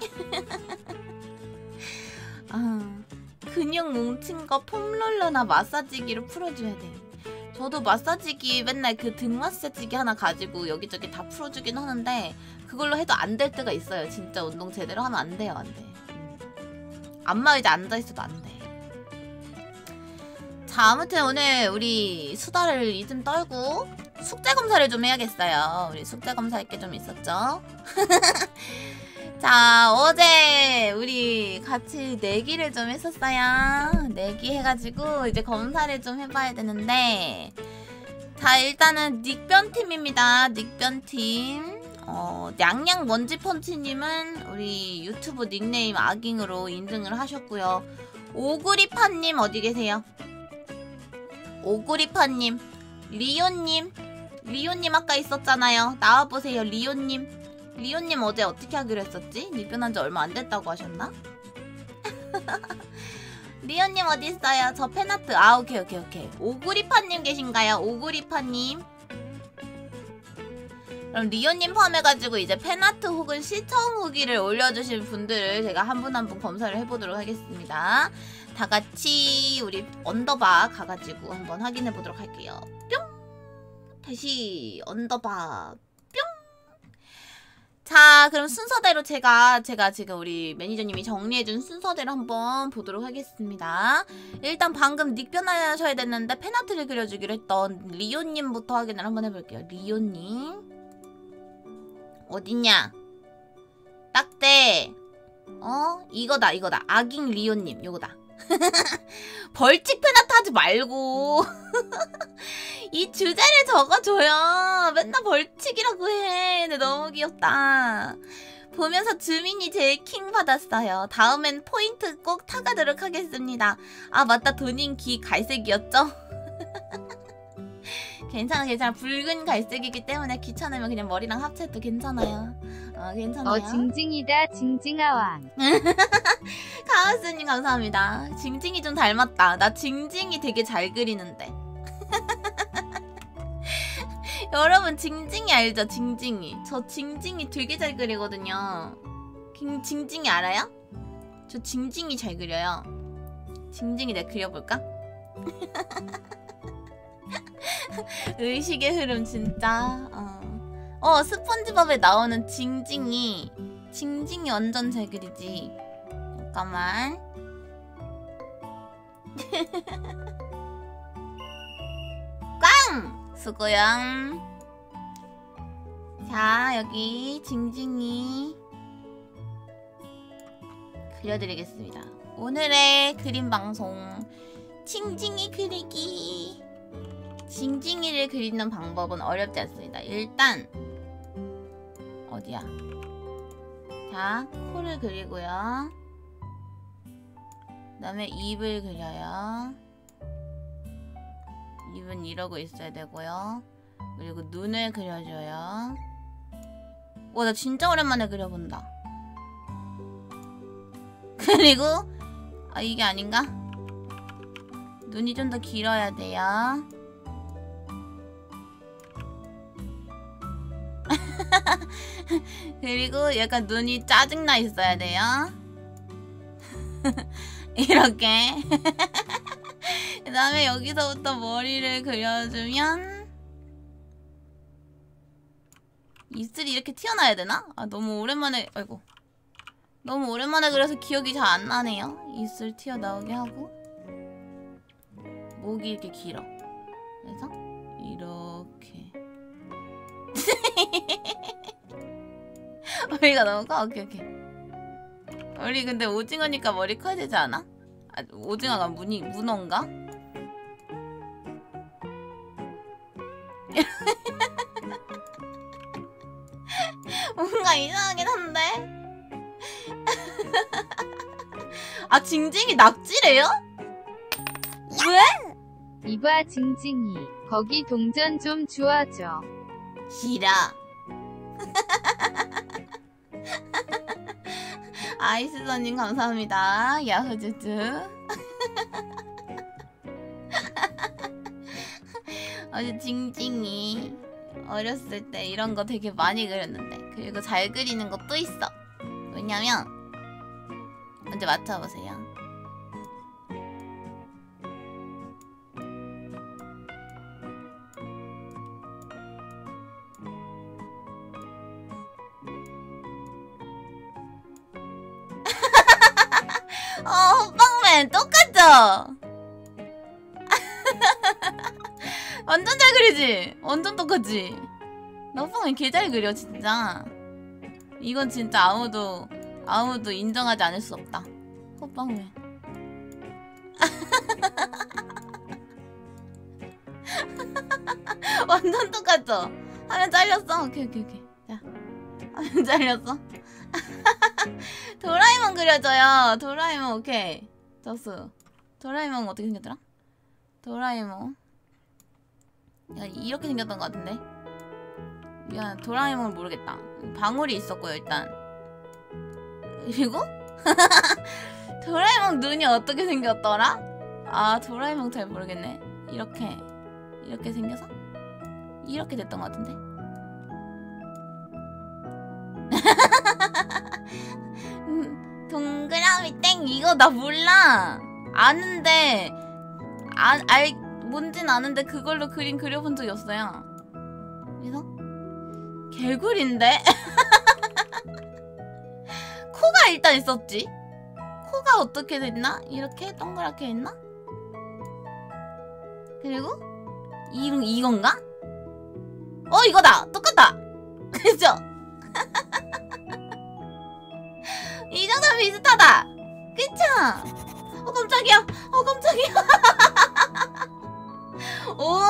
아, 근육 뭉친 거 폼롤러나 마사지기로 풀어줘야 돼. 저도 마사지기 맨날 그 등 마사지기 하나 가지고 여기저기 다 풀어주긴 하는데 그걸로 해도 안 될 때가 있어요. 진짜 운동 제대로 하면 안 돼요, 안 돼. 음. 안마 의자 앉아 있어도 안 돼. 자, 아무튼 오늘 우리 수다를 이좀 떨고 숙제 검사를 좀 해야겠어요. 우리 숙제 검사할 게 좀 있었죠. 자, 어제 우리 같이 내기를 좀 했었어요. 내기 해가지고 이제 검사를 좀 해봐야 되는데 자, 일단은 닉변팀입니다. 닉변팀. 어, 냥냥 먼지 펀치님은 우리 유튜브 닉네임 아깅으로 인증을 하셨고요. 오구리파님 어디 계세요? 오구리파님, 리오님, 리오님 아까 있었잖아요. 나와보세요, 리오님. 리오님 어제 어떻게 하기로 했었지? 리변한 지 얼마 안 됐다고 하셨나? 리오님 어디 있어요? 저 팬아트. 아 오케이 오케이 오케이. 오구리파님 계신가요? 오구리파님. 그럼 리오님 포함해가지고 이제 팬아트 혹은 시청 후기를 올려주신 분들을 제가 한 분 한 분 검사를 해보도록 하겠습니다. 다 같이 우리 언더바 가가지고 한번 확인해 보도록 할게요. 뿅! 다시 언더바 자, 그럼 순서대로 제가 제가 지금 우리 매니저님이 정리해준 순서대로 한번 보도록 하겠습니다. 일단 방금 닉변하셔야 됐는데 팬아트를 그려주기로 했던 리오님부터 확인을 한번 해볼게요. 리오님 어딨냐? 딱대 어 이거다 이거다 아깅 리오님 요거다. 벌칙 팬아트 하지 말고 이 주제를 적어줘요. 맨날 벌칙이라고 해. 근데 너무 귀엽다. 보면서 주민이 제일 킹 받았어요. 다음엔 포인트 꼭 타가도록 하겠습니다. 아 맞다 도님 기 갈색이었죠? 괜찮아 괜찮아 붉은 갈색이기 때문에 귀찮으면 그냥 머리랑 합쳐도 괜찮아요. 어 괜찮아요. 어 징징이다 징징아왕. 카오스님 감사합니다. 징징이 좀 닮았다. 나 징징이 되게 잘 그리는데. 여러분 징징이 알죠? 징징이. 저 징징이 되게 잘 그리거든요. 징, 징징이 알아요? 저 징징이 잘 그려요. 징징이 내가 그려볼까? 의식의 흐름 진짜. 어. 어 스펀지밥에 나오는 징징이. 징징이 완전 잘 그리지. 잠깐만. 꽝! 수고양. 자, 여기 징징이 그려드리겠습니다. 오늘의 그림 방송 징징이 그리기 징징이를 그리는 방법은 어렵지 않습니다. 일단 어디야? 자, 코를 그리고요. 그 다음에 입을 그려요. 입은 이러고 있어야 되고요. 그리고 눈을 그려줘요. 와, 나 진짜 오랜만에 그려본다. 그리고 아 이게 아닌가? 눈이 좀 더 길어야 돼요. 그리고 약간 눈이 짜증나 있어야 돼요. 이렇게. 그 다음에 여기서부터 머리를 그려주면 입술이 이렇게 튀어나와야 되나? 아 너무 오랜만에 아이고 너무 오랜만에 그래서 기억이 잘 안 나네요. 입술 튀어나오게 하고 목이 이렇게 길어. 그래서 이렇게 머리가 너무 커? 오케이 오케이 우리 근데 오징어니까 머리 커야 되지 않아? 아, 오징어가 문이 문어인가? 뭔가 이상하긴 한데 아 징징이 낙지래요? 왜? 이봐 징징이 거기 동전 좀 주워줘. 싫어. 아이스선님 감사합니다. 야흐즈즈. 어제 징징이 어렸을 때 이런 거 되게 많이 그렸는데 그리고 잘 그리는 것도 있어. 왜냐면 먼저 맞춰보세요. 어, 호빵맨 똑같죠? 완전 잘 그리지? 완전 똑같지? 나 호빵맨 개잘 그려 진짜 이건 진짜 아무도 아무도 인정하지 않을 수 없다 호빵맨 완전 똑같죠? 화면 잘렸어? 오케이 오케이 오케이 자 화면 잘렸어? 도라에몽 그려줘요. 도라에몽 오케이. 저스. 도라에몽 어떻게 생겼더라? 도라에몽. 야 이렇게 생겼던 것 같은데. 미안 도라에몽을 모르겠다. 방울이 있었고요 일단. 그리고 도라에몽 눈이 어떻게 생겼더라? 아 도라에몽 잘 모르겠네. 이렇게 이렇게 생겨서 이렇게 됐던 것 같은데. 음, 동그라미 땡 이거 나 몰라. 아는데 안, 알 뭔진 아는데 그걸로 그림 그려본 적이 없어요. 그래서 개구리인데? 코가 일단 있었지? 코가 어떻게 됐나? 이렇게 동그랗게 했나? 그리고 이 이건가? 어 이거다! 똑같다! 그죠 이 정도면 비슷하다. 그쵸? 어 깜짝이야. 어 깜짝이야. 오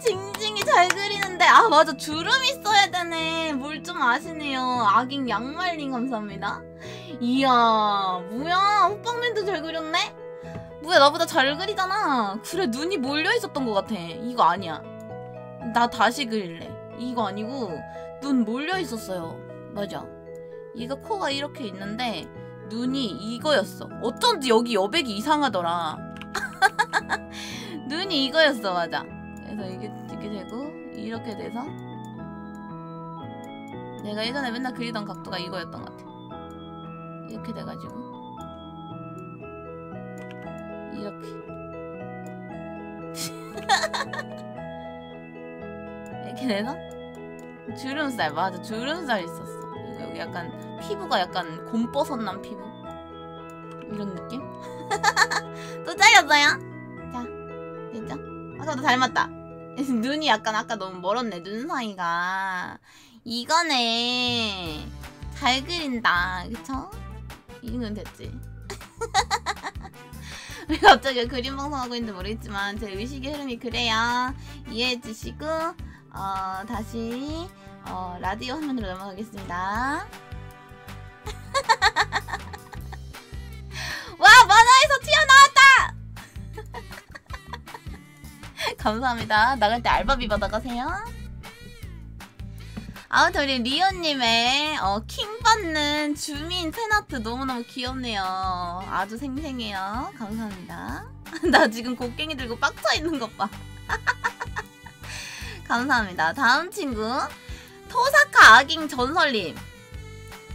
징징이 잘 그리는데 아 맞아 주름 있어야 되네. 물 좀 아시네요. 아깅 양말님 감사합니다. 이야 뭐야 호빵맨도 잘 그렸네? 뭐야 나보다 잘 그리잖아. 그래 눈이 몰려 있었던 것 같아. 이거 아니야. 나 다시 그릴래. 이거 아니고 눈 몰려 있었어요. 맞아. 얘가 코가 이렇게 있는데 눈이 이거였어. 어쩐지 여기 여백이 이상하더라. 눈이 이거였어, 맞아. 그래서 이게 이렇게 되고 이렇게 돼서 내가 예전에 맨날 그리던 각도가 이거였던 것 같아. 이렇게 돼가지고 이렇게 이렇게 돼서 주름살 맞아 주름살 있었어. 여기 약간 피부가 약간 곰버섯 난 피부 이런 느낌? 또 잘렸어요? 자 됐죠? 아까도 닮았다 눈이 약간 아까 너무 멀었네 눈 사이가 이거네 잘 그린다 그쵸? 이 정도는 됐지 왜 갑자기 그림 방송하고 있는지 모르겠지만 제 의식의 흐름이 그래요. 이해해 주시고 어, 다시 어, 라디오 화면으로 넘어가겠습니다. 감사합니다. 나갈 때 알바비 받아가세요. 아무튼 우리 리오님의 어, 킹 받는 주민 팬아트 너무너무 귀엽네요. 아주 생생해요. 감사합니다. 나 지금 곡괭이 들고 빡쳐 있는 것 봐. 감사합니다. 다음 친구 토사카 아깅 전설님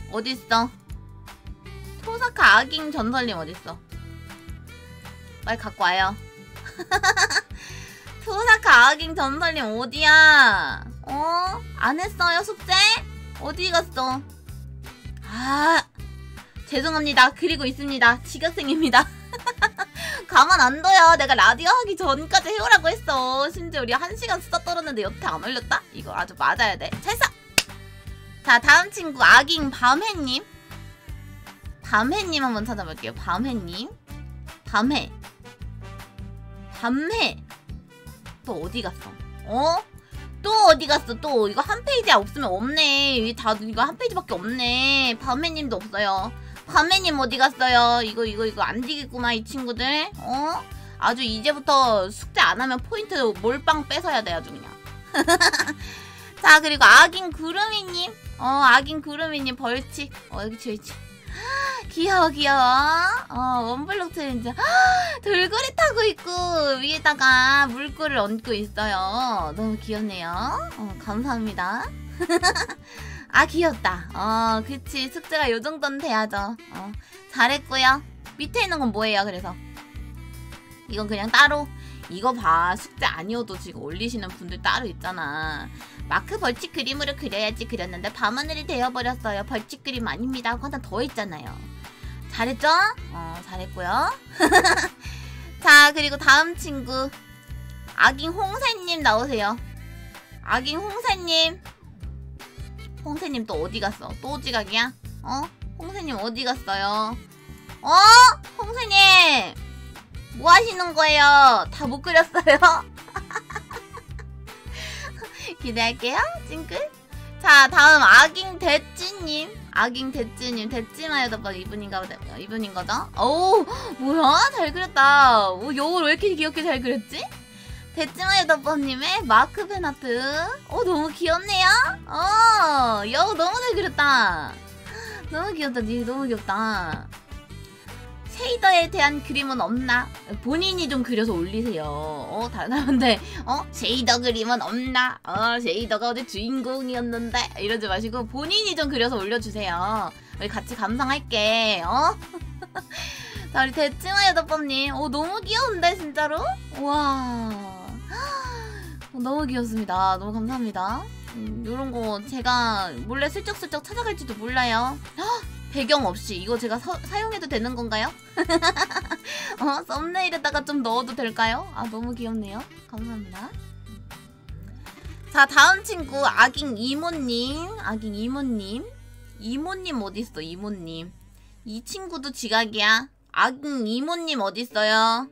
어딨어? 토사카 아깅 전설님 어딨어? 빨리 갖고 와요. 토사카 아깅 전설님 어디야? 어? 안 했어요 숙제? 어디 갔어? 아 죄송합니다. 그리고 있습니다. 지각생입니다. 가만 안 둬요. 내가 라디오 하기 전까지 해오라고 했어. 심지어 우리 한 시간 수다 떨었는데 여태 안 올렸다? 이거 아주 맞아야 돼. 찰싹! 자, 다음 친구 아깅 밤해님. 밤해님 한번 찾아볼게요. 밤해님. 밤해. 밤해. 또 어디 갔어? 어? 또 어디 갔어? 또 이거 한 페이지야 없으면 없네. 이다 이거 한 페이지밖에 없네. 밤해님도 없어요. 밤해님 어디 갔어요? 이거 이거 이거 안 되겠구만 이 친구들. 어? 아주 이제부터 숙제 안 하면 포인트 몰빵 뺏어야 돼 아주 그냥. 자 그리고 아긴 구름이님. 어 아긴 구름이님 벌칙. 어 여기 저있지. 귀여워 귀여워. 어 one block challenge. 돌고래 타고 있고 위에다가 물고기를 얹고 있어요. 너무 귀엽네요. 어 감사합니다. 아 귀엽다. 어 그치 숙제가 요 정도는 돼야죠. 어 잘했고요. 밑에 있는 건 뭐예요? 그래서 이건 그냥 따로 이거 봐 숙제 아니어도 지금 올리시는 분들 따로 있잖아. 마크 벌칙 그림으로 그려야지 그렸는데 밤하늘이 되어버렸어요. 벌칙 그림 아닙니다. 하고 하나 더 있잖아요. 잘했죠? 어 잘했고요. 자 그리고 다음 친구 아깅 홍새님 나오세요. 아깅 홍새님. 홍새님 또 어디 갔어? 또 지각이야? 어? 홍새님 어디 갔어요? 어? 홍새님! 뭐 하시는 거예요? 다 못 그렸어요? 기대할게요. 찡긋. 자, 다음 아깅 대찌님. 아깅 대찌님. 대찌마요더번 이분인가 보다. 이분인 거죠? 오, 뭐야? 잘 그렸다. 오, 요걸 왜 이렇게 귀엽게 잘 그렸지? 대찌마요더번님의 마크 팬아트. 오, 너무 귀엽네요? 어, 여 너무 잘 그렸다. 너무 귀엽다, 니 너무 귀엽다. shader에 대한 그림은 없나? 본인이 좀 그려서 올리세요. 어, 사람한테, 어? shader 그림은 없나? 어, shader가 어제 주인공이었는데? 이러지 마시고, 본인이 좀 그려서 올려주세요. 우리 같이 감상할게, 어? 자, 우리 대칭아 여덟번님. 오, 너무 귀여운데, 진짜로? 와. 어, 너무 귀엽습니다. 너무 감사합니다. 음, 요런 거 제가 몰래 슬쩍슬쩍 찾아갈지도 몰라요. 헉! 배경 없이 이거 제가 서- 사용해도 되는 건가요? 어, 썸네일에다가 좀 넣어도 될까요? 아 너무 귀엽네요. 감사합니다. 자 다음 친구 아깅 이모님, 아깅 이모님, 이모님 어디 있어? 이모님. 이 친구도 지각이야. 아깅 이모님 어디 있어요?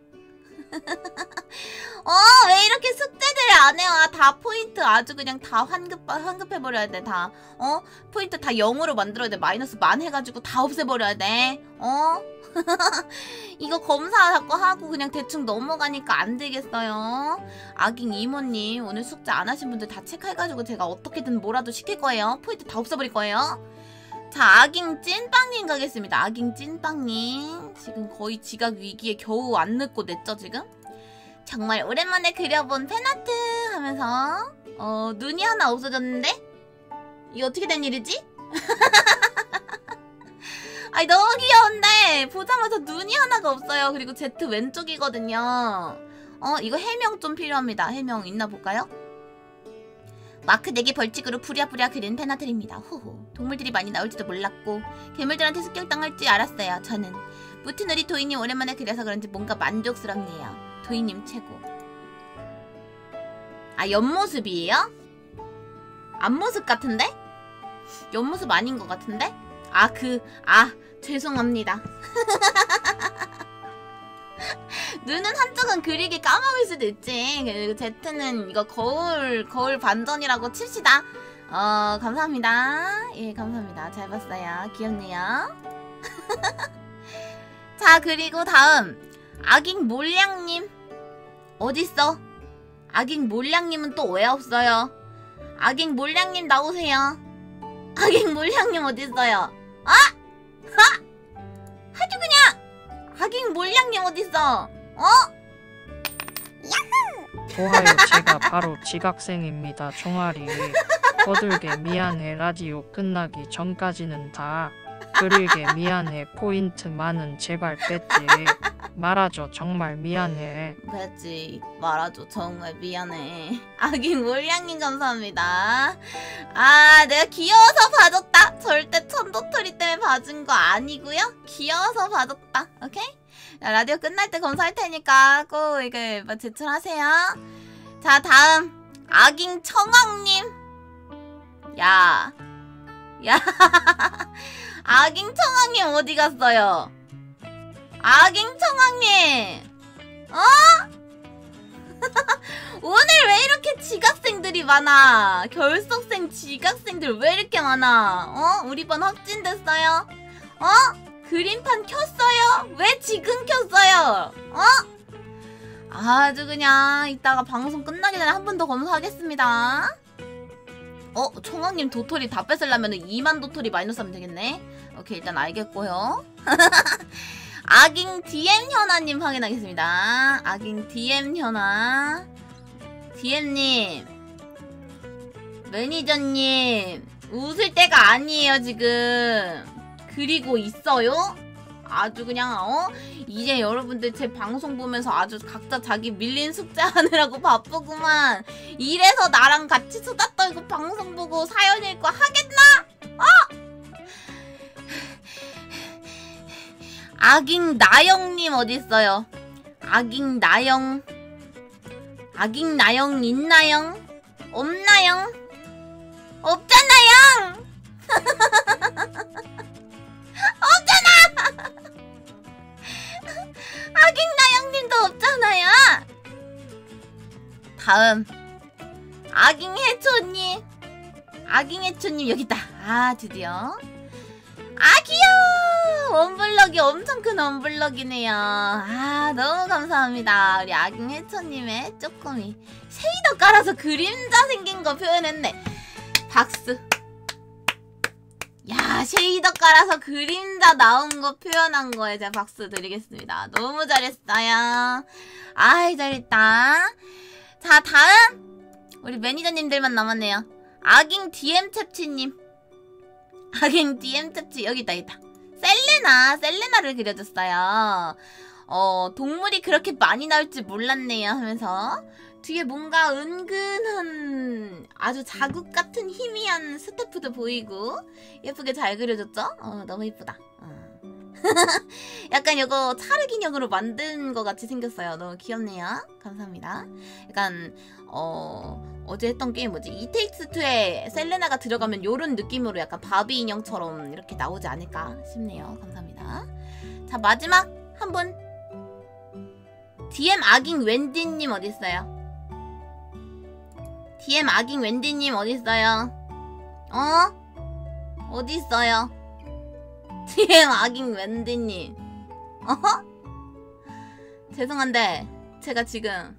어, 왜 이렇게 숙제들을 안 해요? 아, 다 포인트 아주 그냥 다 환급, 환급해버려야 돼, 다. 어? 포인트 다 0으로 만들어야 돼. 마이너스 만 해가지고 다 없애버려야 돼. 어? 이거 검사 자꾸 하고 그냥 대충 넘어가니까 안 되겠어요. 아깅 이모님, 오늘 숙제 안 하신 분들 다 체크해가지고 제가 어떻게든 뭐라도 시킬 거예요. 포인트 다 없애버릴 거예요. 자, 아깅 찐빵님 가겠습니다. 아깅 찐빵님. 지금 거의 지각 위기에 겨우 안 늦고 냈죠, 지금? 정말 오랜만에 그려본 팬아트 하면서 어 눈이 하나 없어졌는데 이게 어떻게 된 일이지? 아니 너무 귀여운데 보자마자 눈이 하나가 없어요 그리고 Z 왼쪽이거든요 어 이거 해명 좀 필요합니다 해명 있나 볼까요? 마크 4개 벌칙으로 부랴부랴 그린 팬아트입니다 호호 동물들이 많이 나올지도 몰랐고 괴물들한테 습격당할 줄 알았어요 저는 무튼 우리 도인님 오랜만에 그려서 그런지 뭔가 만족스럽네요 도희님 최고. 아 옆모습이에요? 앞모습 같은데? 옆모습 아닌 것 같은데? 아 그 아 죄송합니다. 눈은 한쪽은 그리기 까먹을 수도 있지. 그리고 제트는 이거 거울 거울 반전이라고 칩시다. 어 감사합니다. 예 감사합니다. 잘 봤어요. 귀엽네요. 자 그리고 다음 아깅 몰량님 어딨어? 아깅 몰량님은 또 왜 없어요? 아깅 몰량님 나오세요. 아깅 몰량님 어딨어요? 아? 하? 아주 그냥 아깅 몰량님 어딨어? 어? 좋아요 제가 바로 지각생입니다 총알이 거들게 미안해 라디오 끝나기 전까지는 다 그릴게 미안해. 포인트 많은 제발 뺐지. 말아줘. 정말 미안해. 그랬지. 말아줘. 정말 미안해. 아깅 몰량님 감사합니다. 아 내가 귀여워서 봐줬다. 절대 천도토리 때문에 봐준 거 아니고요. 귀여워서 봐줬다. 오케이? 자, 라디오 끝날 때 검사할 테니까 꼭 이거 뭐 제출하세요. 자 다음. 아깅 청왕님. 야. 야, 아깅 청왕님 어디 갔어요? 아깅 청왕님, 어? 오늘 왜 이렇게 지각생들이 많아? 결석생 지각생들 왜 이렇게 많아? 어? 우리 반 확진됐어요? 어? 그림판 켰어요? 왜 지금 켰어요? 어? 아주 그냥 이따가 방송 끝나기 전에 한 번 더 검사하겠습니다. 어? 총왕님 도토리 다 뺏으려면 2만 도토리 마이너스 하면 되겠네. 오케이 일단 알겠고요. 아깅 DM 현아님 확인하겠습니다. 아깅 DM 현아. DM님. 매니저님. 웃을 때가 아니에요, 지금. 그리고 있어요? 아주 그냥, 어? 이제 여러분들 제 방송 보면서 아주 각자 자기 밀린 숙제 하느라고 바쁘구만. 이래서 나랑 같이 수다 떨고 방송 보고 사연 읽고 하겠나? 아깅 나영님 어딨어요? 아깅 나영 아깅 나영 있나영? 없나영? 없잖아요! 없잖아! 아깅 나영님도 없잖아요! 다음 아깅 해초님 아깅 해초님 여기다 아 드디어 아 귀여워. 원블럭이 엄청 큰 원블럭이네요. 아 너무 감사합니다. 우리 아깅 해초님의 쪼꼬미. 쉐이더 깔아서 그림자 생긴 거 표현했네. 박수. 야 쉐이더 깔아서 그림자 나온 거 표현한 거에 제가 박수 드리겠습니다. 너무 잘했어요. 아이 잘했다. 자 다음. 우리 매니저님들만 남았네요. 아깅 DM 챕치님 아갱 DM 탭치 여기 있다 있다 셀레나 셀레나를 그려줬어요 어 동물이 그렇게 많이 나올 줄 몰랐네요 하면서 뒤에 뭔가 은근한 아주 자국 같은 희미한 스태프도 보이고 예쁘게 잘 그려줬죠? 어 너무 예쁘다 어. 약간 이거 차르 인형으로 만든 것 같이 생겼어요 너무 귀엽네요 감사합니다 약간 어 어제 했던 게임 뭐지? 이테이크스 2에 셀레나가 들어가면 요런 느낌으로 약간 바비 인형처럼 이렇게 나오지 않을까 싶네요. 감사합니다. 자 마지막 한 분. DM 아깅 웬디님 어딨어요? DM 아깅 웬디님 어딨어요? 어? 어딨어요? DM 아깅 웬디님. 어허? 죄송한데 제가 지금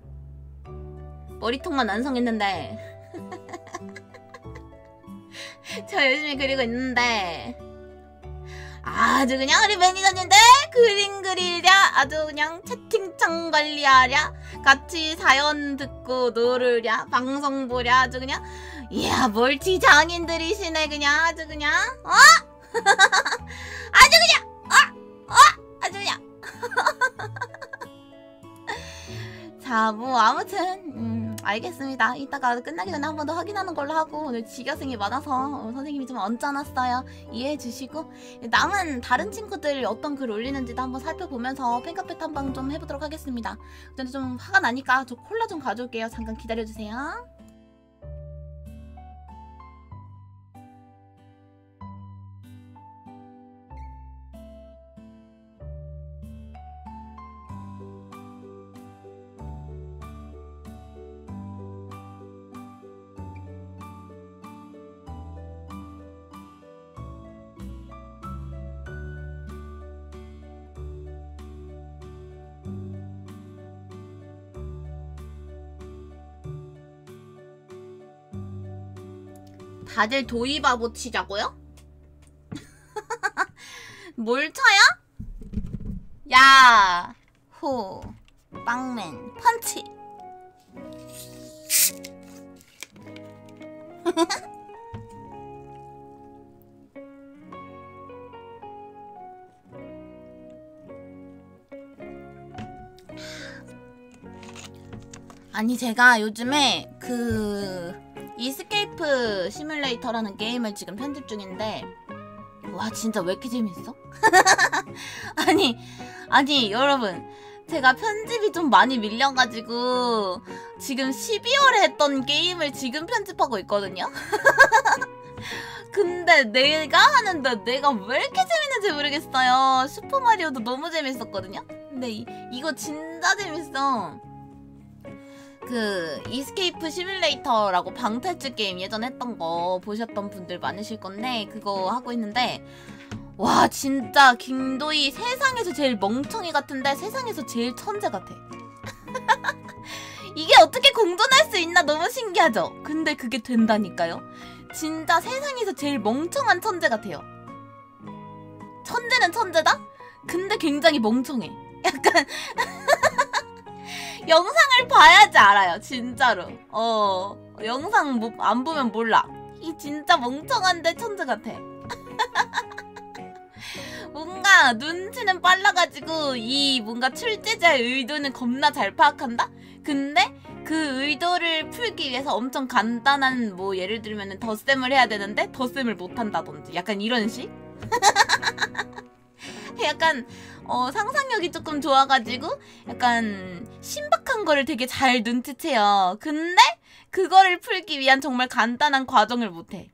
머리통만 완성했는데 저 열심히 그리고 있는데 아주 그냥 우리 매니저님들 그림 그리랴 아주 그냥 채팅창 관리하랴 같이 사연 듣고 놀으랴 방송 보랴 아주 그냥 이야 멀티 장인들이시네 그냥 아주 그냥 어? 자 뭐 아무튼 음, 알겠습니다. 이따가 끝나기 전에 한 번 더 확인하는 걸로 하고 오늘 지각생이 많아서 어, 선생님이 좀 얹어놨어요. 이해해 주시고 남은 다른 친구들 어떤 글 올리는지도 한번 살펴보면서 팬카페 탐방 좀 해보도록 하겠습니다. 근데 좀 화가 나니까 저 콜라 좀 가져올게요. 잠깐 기다려주세요. 다들 도이바보 치자고요? 뭘 쳐요? 야, 호, 빵맨, 펀치. 아니 제가 요즘에 그 이스케이프 시뮬레이터라는 게임을 지금 편집 중인데 와 진짜 왜 이렇게 재밌어? 아니 아니 여러분 제가 편집이 좀 많이 밀려가지고 지금 12월에 했던 게임을 지금 편집하고 있거든요. 근데 내가 하는데 내가 왜 이렇게 재밌는지 모르겠어요. 슈퍼마리오도 너무 재밌었거든요. 근데 이, 이거 진짜 재밌어. 그 Escape Simulator라고 방탈출 게임 예전에 했던 거 보셨던 분들 많으실 건데 그거 하고 있는데 와 진짜 김도희 세상에서 제일 멍청이 같은데 세상에서 제일 천재 같아. 이게 어떻게 공존할 수 있나 너무 신기하죠? 근데 그게 된다니까요. 진짜 세상에서 제일 멍청한 천재 같아요. 천재는 천재다? 근데 굉장히 멍청해. 약간 영상을 봐야지 알아요, 진짜로. 어, 영상 뭐, 안 보면 몰라. 이 진짜 멍청한데 천재 같아. 뭔가 눈치는 빨라가지고 이 뭔가 출제자의 의도는 겁나 잘 파악한다? 근데 그 의도를 풀기 위해서 엄청 간단한 뭐 예를 들면 덧셈을 해야 되는데 덧셈을 못한다든지 약간 이런 식? 약간 어, 상상력이 조금 좋아가지고 약간 신박한 거를 되게 잘 눈치채요. 근데 그거를 풀기 위한 정말 간단한 과정을 못해.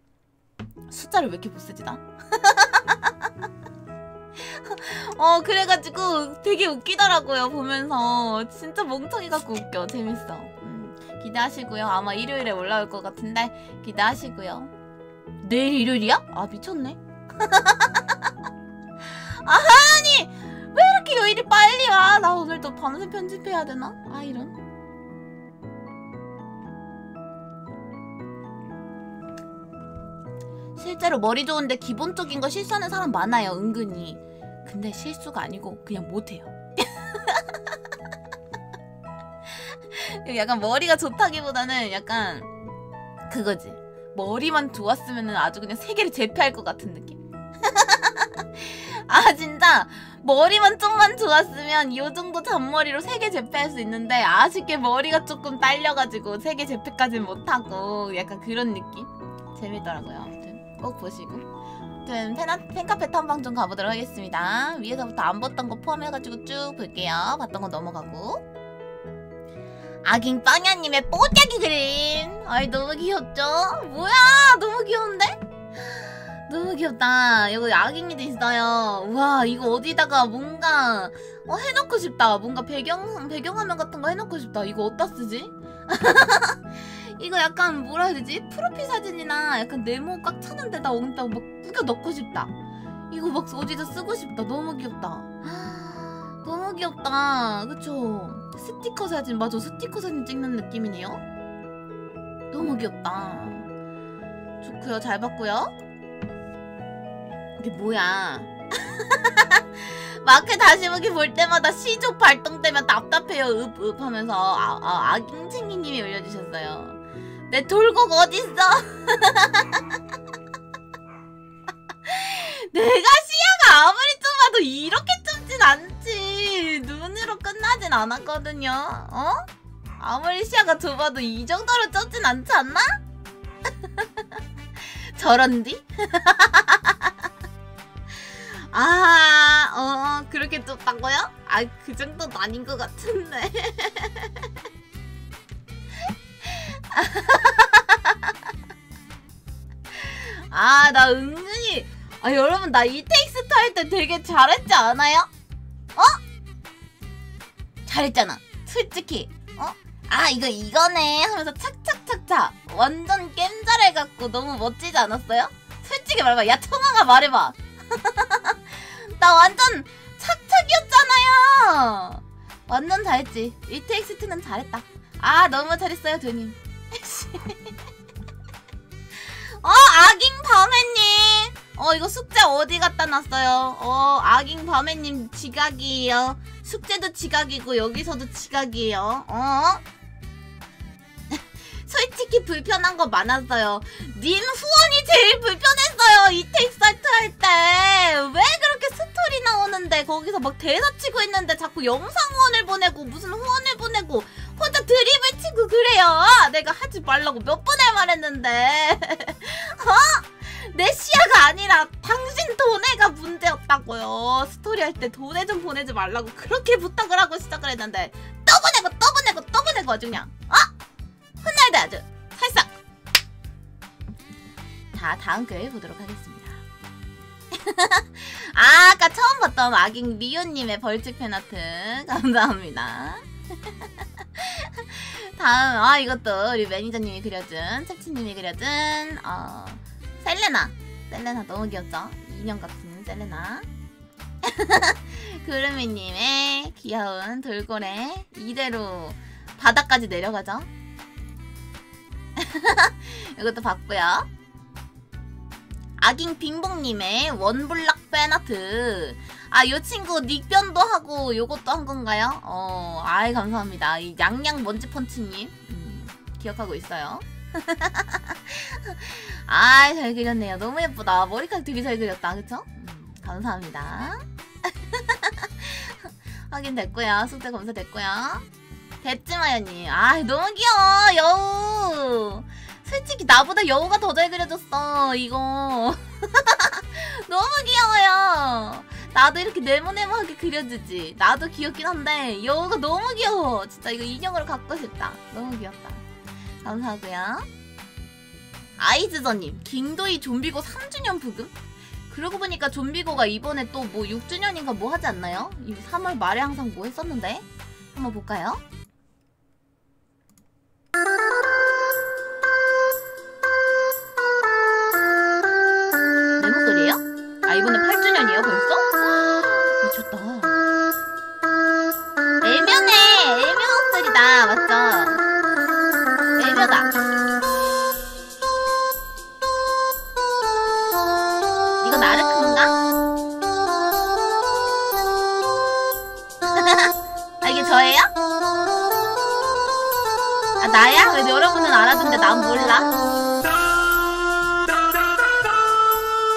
숫자를 왜 이렇게 못 쓰지 나? 어 그래가지고 되게 웃기더라고요 보면서 진짜 멍청이 갖고 웃겨 재밌어 음, 기대하시고요 아마 일요일에 올라올 것 같은데 기대하시고요 내일 일요일이야? 아 미쳤네 아니 왜 이렇게 요일이 빨리 와? 나 오늘 또 밤새 편집해야 되나? 아 이런. 실제로 머리 좋은데 기본적인 거 실수하는 사람 많아요 은근히. 근데 실수가 아니고 그냥 못해요. 약간 머리가 좋다기보다는 약간 그거지. 머리만 좋았으면 아주 그냥 세계를 제패할 것 같은 느낌. 아 진짜? 머리만 좀만 좋았으면 요 정도 잔머리로 세계 제패할 수 있는데 아쉽게 머리가 조금 딸려가지고 세계 제패까지는 못하고 약간 그런 느낌? 재밌더라고요. 아무튼 꼭 보시고. 아무튼 팬아, 팬카페 탐방 좀 가보도록 하겠습니다. 위에서부터 안 봤던 거 포함해가지고 쭉 볼게요. 봤던 거 넘어가고. 아깅 빵야님의 뽀짝이 그림! 아이 너무 귀엽죠? 뭐야! 너무 귀여운데? 너무 귀엽다. 이거 야깅이도 있어요. 우와, 이거 어디다가 뭔가 어, 해놓고 싶다. 뭔가 배경 배경화면 같은 거 해놓고 싶다. 이거 어디다 쓰지? 이거 약간 뭐라 해야 되지? 프로필 사진이나 약간 네모 꽉 차는 데다 엉따고 막 꾸겨 넣고 싶다. 이거 막 어디다 쓰고 싶다. 너무 귀엽다. 너무 귀엽다. 그쵸? 스티커 사진 맞아. 스티커 사진 찍는 느낌이네요. 너무 귀엽다. 좋고요. 잘 봤고요. 이게 뭐야? 마크 다시 보기 볼 때마다 시족 발동되면 답답해요. 읍읍 하면서 아, 아, 아깅챙이님이 올려주셨어요. 내 돌곡 어딨어? 내가 시야가 아무리 좁아도 이렇게 좁진 않지. 눈으로 끝나진 않았거든요. 어? 아무리 시야가 좁아도 이 정도로 좁진 않지 않나? 저런디? 아, 어, 그렇게 좁다고요? 아, 그 정도는 아닌 것 같은데. 아, 나 은근히. 아, 여러분, 나 이테익스트 할 때 되게 잘했지 않아요? 어? 잘했잖아. 솔직히. 어? 아, 이거 이거네. 하면서 착착착착. 완전 겜 잘해갖고 너무 멋지지 않았어요? 솔직히 말해봐. 야, 청아가 말해봐. 나 완전 착착이었잖아요. 완전 잘했지. 이텍스트는 잘했다. 아 너무 잘했어요, 도님. 어 아깅 밤해님 어 이거 숙제 어디 갖다 놨어요 어 아깅 밤해님 지각이에요 숙제도 지각이고 여기서도 지각이에요 어 솔직히 불편한 거 많았어요. 님 후원이 제일 불편했어요 It Takes Two 할 때. 왜 그렇게 스토리 나오는데 거기서 막 대사 치고 있는데 자꾸 영상 후원을 보내고 무슨 후원을 보내고 혼자 드립을 치고 그래요? 내가 하지 말라고 몇 번을 말했는데. 어? 내 시야가 아니라 당신 도네가 문제였다고요. 스토리 할 때 도네 좀 보내지 말라고 그렇게 부탁을 하고 시작을 했는데. 또 보내고 또 보내고 또 보내고 아주 그냥. 어? 혼날다. 아주 살짝 자 다음 글 보도록 하겠습니다. 아, 아까 처음 봤던 아깅 리오님의 벌칙 팬아트. 감사합니다. 다음 아 이것도 우리 매니저님이 그려준 챕치님이 그려준 어 셀레나. 셀레나 너무 귀엽죠? 인형 같은 셀레나. 구름이님의 귀여운 돌고래 이대로 바닥까지 내려가죠 이것도 봤고요 아깅 빙봉님의 원블락 팬아트 아, 요 친구 닉변도 하고 요것도 한 건가요? 어, 아이, 감사합니다. 이 양양 먼지 펀치님. 음, 기억하고 있어요. 아이, 잘 그렸네요. 너무 예쁘다. 머리카락 되게 잘 그렸다. 그쵸? 음, 감사합니다. 확인됐고요. 숙제 검사됐고요. 됐지마요님. 아이, 너무 귀여워. 여우. 솔직히 나보다 여우가 더 잘 그려졌어. 이거. 너무 귀여워요. 나도 이렇게 네모네모하게 그려주지. 나도 귀엽긴 한데 여우가 너무 귀여워. 진짜 이거 인형으로 갖고 싶다. 너무 귀엽다. 감사하고요. 아이즈더님, 김도희 좀비고 3주년 부금? 그러고 보니까 좀비고가 이번에 또 뭐 6주년인가 뭐 하지 않나요? 이 3월 말에 항상 뭐 했었는데? 한번 볼까요? 내 목소리예요? 아 이번에 8주년이에요 벌써? 미쳤다. 애면에 애면 목소리다 맞죠? 애면다. 알아듣는데 난 몰라?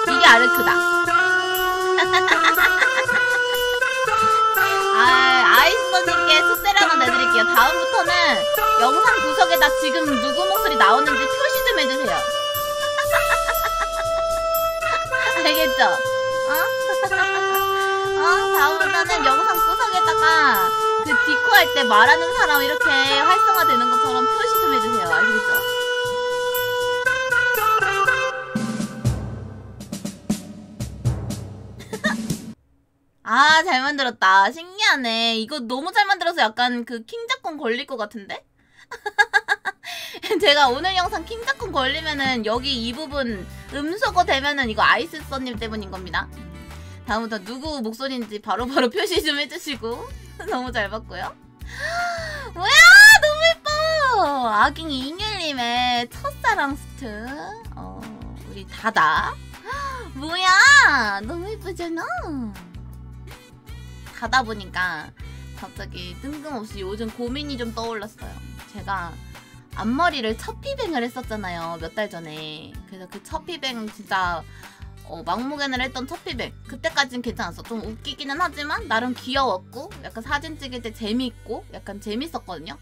이게 아르크다. 아, 아이스님께 숙제를 하나 내드릴게요. 다음부터는 영상 구석에다 지금 누구 목소리 나오는지 표시 좀 해주세요. 알겠죠? 어? 어? 다음부터는 영상 구석에다가 그 디코 할 때 말하는 사람 이렇게 활성화되는 것처럼 표시 아시겠죠? 아, 잘 만들었다. 신기하네. 이거 너무 잘 만들어서 약간 그 킹작권 걸릴 것 같은데? 제가 오늘 영상 킹작권 걸리면은 여기 이 부분 음소거 되면은 이거 아이스서님 때문인 겁니다. 다음부터 누구 목소리인지 바로 바로 표시 좀 해주시고 너무 잘 봤고요. 뭐야 너무 예뻐. 아깅 이녜님의 첫사랑 스트. 어, 우리 다다. 뭐야 너무 예쁘잖아. 가다 보니까 갑자기 뜬금없이 요즘 고민이 좀 떠올랐어요. 제가 앞머리를 처피뱅을 했었잖아요. 몇 달 전에. 그래서 그 처피뱅 진짜 어, 막무가내를 했던 첫 피뱅. 그때까진 괜찮았어. 좀 웃기기는 하지만 나름 귀여웠고 약간 사진 찍을 때 재밌고 약간 재밌었거든요.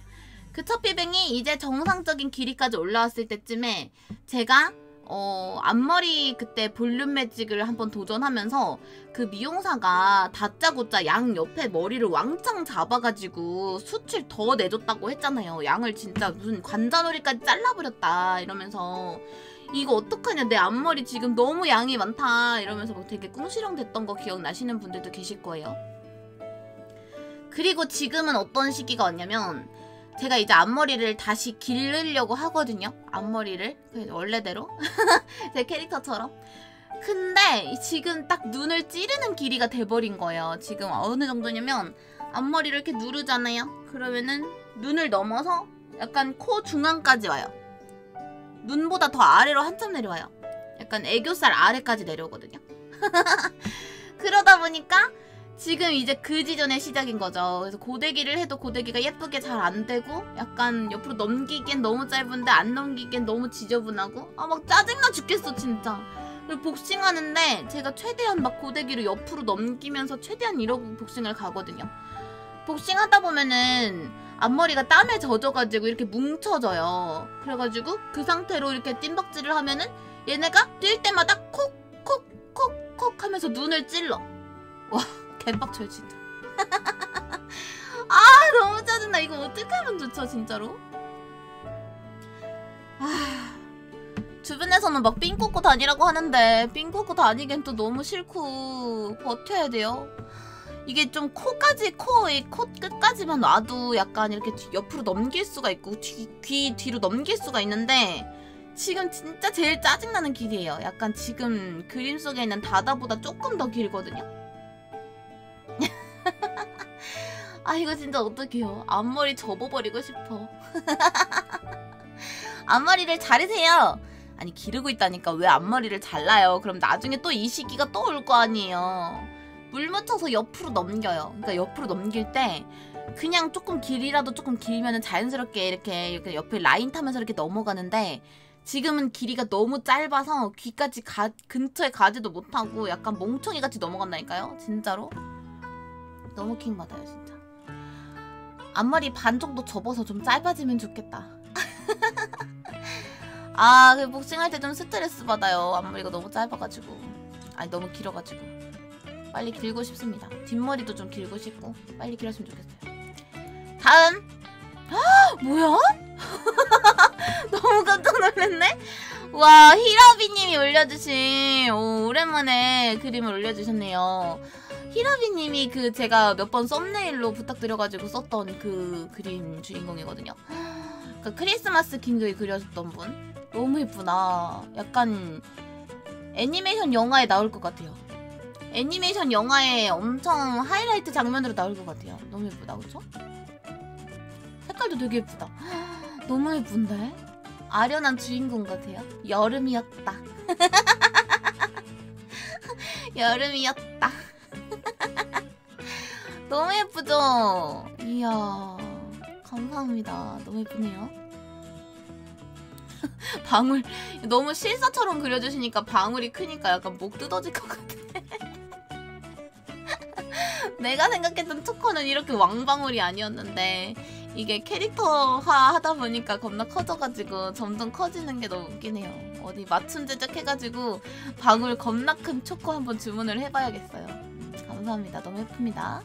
그 첫피뱅이 이제 정상적인 길이까지 올라왔을 때쯤에 제가 어, 앞머리 그때 볼륨 매직을 한번 도전하면서 그 미용사가 다짜고짜 양 옆에 머리를 왕창 잡아가지고 수출 더 내줬다고 했잖아요. 양을 진짜 무슨 관자놀이까지 잘라버렸다 이러면서 이거 어떡하냐 내 앞머리 지금 너무 양이 많다 이러면서 막 되게 꿍시렁 됐던 거 기억나시는 분들도 계실 거예요. 그리고 지금은 어떤 시기가 왔냐면 제가 이제 앞머리를 다시 기르려고 하거든요. 앞머리를 그 원래대로 제 캐릭터처럼. 근데 지금 딱 눈을 찌르는 길이가 돼버린 거예요. 지금 어느 정도냐면 앞머리를 이렇게 누르잖아요. 그러면은 눈을 넘어서 약간 코 중앙까지 와요. 눈보다 더 아래로 한참 내려와요. 약간 애교살 아래까지 내려오거든요. 그러다 보니까 지금 이제 그 지전의 시작인 거죠. 그래서 고데기를 해도 고데기가 예쁘게 잘 안 되고 약간 옆으로 넘기기엔 너무 짧은데 안 넘기기엔 너무 지저분하고 아 막 짜증나 죽겠어 진짜. 그리고 복싱하는데 제가 최대한 막 고데기를 옆으로 넘기면서 최대한 이러고 복싱을 가거든요. 복싱하다 보면은 앞머리가 땀에 젖어가지고 이렇게 뭉쳐져요. 그래가지고 그 상태로 이렇게 찐박질을 하면은 얘네가 뛸 때마다 콕콕콕콕 하면서 눈을 찔러. 와 개빡쳐요 진짜. 아 너무 짜증나. 이거 어떻게 하면 좋죠 진짜로? 아 주변에서는 막 삥 꽂고 다니라고 하는데 삥 꽂고 다니기엔 또 너무 싫고 버텨야 돼요. 이게 좀 코까지 코의 코 끝까지만 놔도 약간 이렇게 뒤- 옆으로 넘길 수가 있고 뒤, 귀 뒤로 넘길 수가 있는데 지금 진짜 제일 짜증나는 길이에요. 약간 지금 그림 속에 있는 다다보다 조금 더 길거든요. 아 이거 진짜 어떡해요. 앞머리 접어버리고 싶어. 앞머리를 자르세요. 아니 기르고 있다니까 왜 앞머리를 잘라요? 그럼 나중에 또 이 시기가 또 올 거 아니에요. 물 묻혀서 옆으로 넘겨요. 그러니까 옆으로 넘길 때 그냥 조금 길이라도 조금 길면은 자연스럽게 이렇게, 이렇게 옆에 라인 타면서 이렇게 넘어가는데 지금은 길이가 너무 짧아서 귀까지 가, 근처에 가지도 못하고 약간 멍청이 같이 넘어간다니까요. 진짜로. 너무 킹 받아요, 진짜. 앞머리 반 정도 접어서 좀 짧아지면 좋겠다. 아, 그 복싱할 때 좀 스트레스 받아요. 앞머리가 너무 짧아가지고. 아니, 너무 길어가지고. 빨리 길고 싶습니다. 뒷머리도 좀 길고 싶고 빨리 길었으면 좋겠어요. 다음. 헉, 뭐야? 너무 깜짝 놀랐네. 와 히라비님이 올려주신 오, 오랜만에 그림을 올려주셨네요. 히라비님이 그 제가 몇 번 썸네일로 부탁드려가지고 썼던 그 그림 주인공이거든요. 그 크리스마스 킹조이 그려줬던 분 너무 예쁘다. 약간 애니메이션 영화에 나올 것 같아요. 애니메이션 영화에 엄청 하이라이트 장면으로 나올 것 같아요. 너무 예쁘다, 그쵸? 색깔도 되게 예쁘다. 너무 예쁜데? 아련한 주인공 같아요. 여름이었다. 여름이었다. 너무 예쁘죠? 이야, 감사합니다. 너무 예쁘네요. 방울 너무 실사처럼 그려주시니까 방울이 크니까 약간 목 뜯어질 것 같아. 내가 생각했던 투커는 이렇게 왕방울이 아니었는데 이게 캐릭터화 하다 보니까 겁나 커져가지고 점점 커지는 게 너무 웃기네요. 어디 맞춤 제작해가지고 방울 겁나 큰 초코 한번 주문을 해봐야겠어요. 음, 감사합니다. 너무 예쁩니다.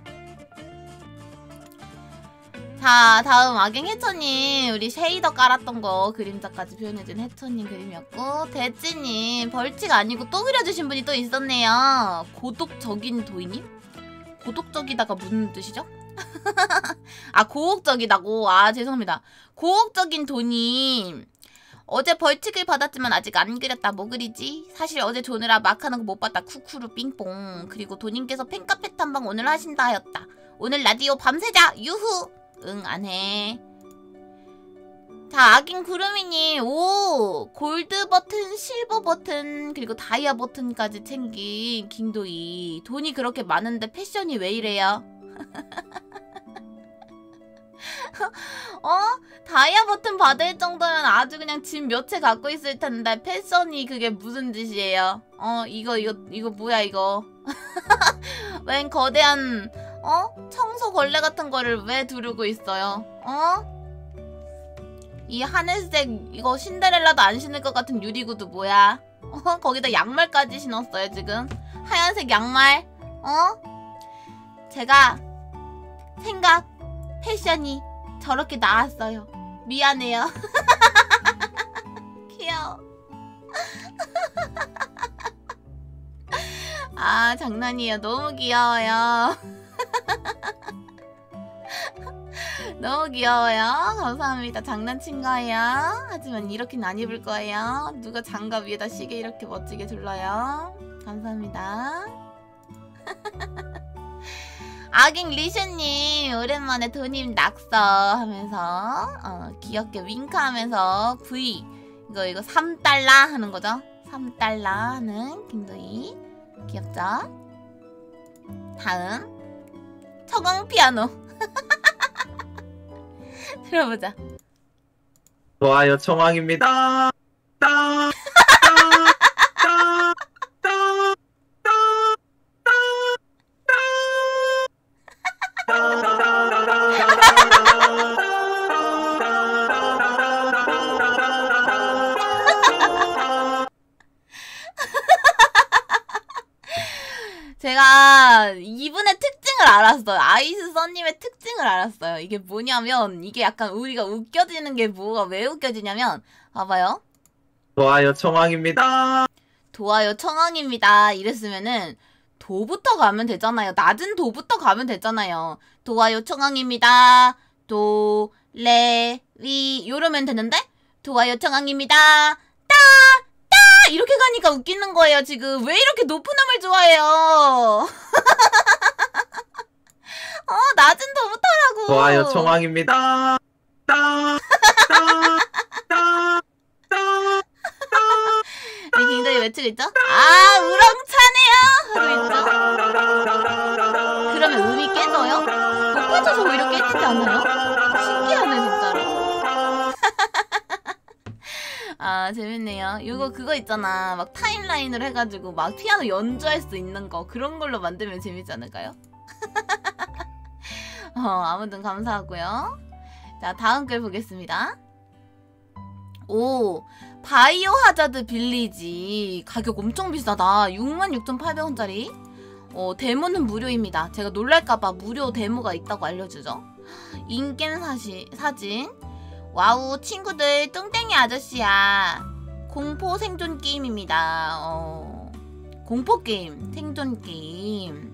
자 다음 악행 해처님 우리 쉐이더 깔았던 거 그림자까지 표현해준 해처님 그림이었고 대찌님 벌칙 아니고 또 그려주신 분이 또 있었네요. 고독적인 도이님? 고독적이다가 무슨 뜻이죠? 아 고혹적이다고. 아 죄송합니다. 고혹적인 도님. 어제 벌칙을 받았지만 아직 안 그렸다. 뭐 그리지? 사실 어제 조느라 막 하는 거 못 봤다. 쿠쿠루 삥뽕. 그리고 도님께서 팬카페 탐방 오늘 하신다 하였다. 오늘 라디오 밤새자. 유후 응 안 해 자 아긴 구름이님 오 골드 버튼 실버 버튼 그리고 다이아 버튼까지 챙긴 킹도이 돈이 그렇게 많은데 패션이 왜 이래요 어? 다이아 버튼 받을 정도면 아주 그냥 집 몇 채 갖고 있을 텐데 패션이 그게 무슨 짓이에요? 어 이거 이거 이거 뭐야 이거? 웬 거대한 어 청소 걸레 같은 거를 왜 두르고 있어요? 어? 이 하늘색 이거 신데렐라도 안 신을 것 같은 유리구두 뭐야? 어 거기다 양말까지 신었어요 지금 하얀색 양말 어? 제가 생각 패션이 저렇게 나왔어요. 미안해요. 귀여워. 아, 장난이에요. 너무 귀여워요. 너무 귀여워요. 감사합니다. 장난친 거예요. 하지만 이렇게는 안 입을 거예요. 누가 장갑 위에다 시계 이렇게 멋지게 둘러요. 감사합니다. 아깅 리슈님 오랜만에 도님 낙서 하면서 어, 귀엽게 윙크하면서 V 이거 이거 3달러 하는 거죠? 3달러 하는 김도희 귀엽죠? 다음 처광 피아노 들어보자 좋아요 청왕입니다. 제가 이분의 특 징을 알았어요. 아이스 써님의 특징을 알았어요. 이게 뭐냐면 이게 약간 우리가 웃겨지는 게 뭐가 왜 웃겨지냐면 봐봐요. 좋아요 청왕입니다. 도와요 청왕입니다. 이랬으면은 도부터 가면 되잖아요. 낮은 도부터 가면 되잖아요. 도와요 청왕입니다. 도, 레, 위 이러면 되는데 도와요 청왕입니다. 따, 따 이렇게 가니까 웃기는 거예요. 지금 왜 이렇게 높은 음을 좋아해요? 어 낮은 도부터라고. 좋아요 청왕입니다. 따, 따, 따, 따. 아니, 굉장히 외치고 있죠? 아 우렁차네요. 하고 있죠. 그러면 음이 깨져요? 높아져서 오히려 깨지지 않아요? 신기하네 진짜로. 아 재밌네요. 이거 그거 있잖아. 막 타임라인으로 해가지고 막 피아노 연주할 수 있는 거 그런 걸로 만들면 재밌지 않을까요? 어 아무튼 감사하고요. 자 다음 글 보겠습니다. 오 바이오 하자드 빌리지 가격 엄청 비싸다. 66,800원짜리. 어, 데모는 무료입니다. 제가 놀랄까봐 무료 데모가 있다고 알려주죠. 인겜 사시, 사진. 와우, 친구들, 뚱땡이 아저씨야. 공포 생존 게임입니다. 어, 공포 게임, 생존 게임.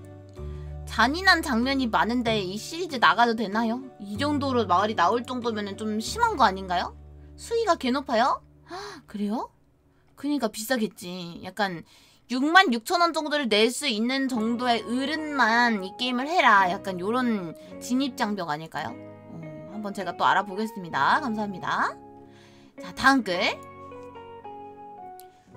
잔인한 장면이 많은데 이 시리즈 나가도 되나요? 이 정도로 말이 나올 정도면 좀 심한 거 아닌가요? 수위가 개 높아요? 헉, 그래요? 그니까 비싸겠지. 약간 6만 6천 원 정도를 낼 수 있는 정도의 어른만 이 게임을 해라. 약간 요런 진입 장벽 아닐까요? 어, 한번 제가 또 알아보겠습니다. 감사합니다. 자, 다음 글.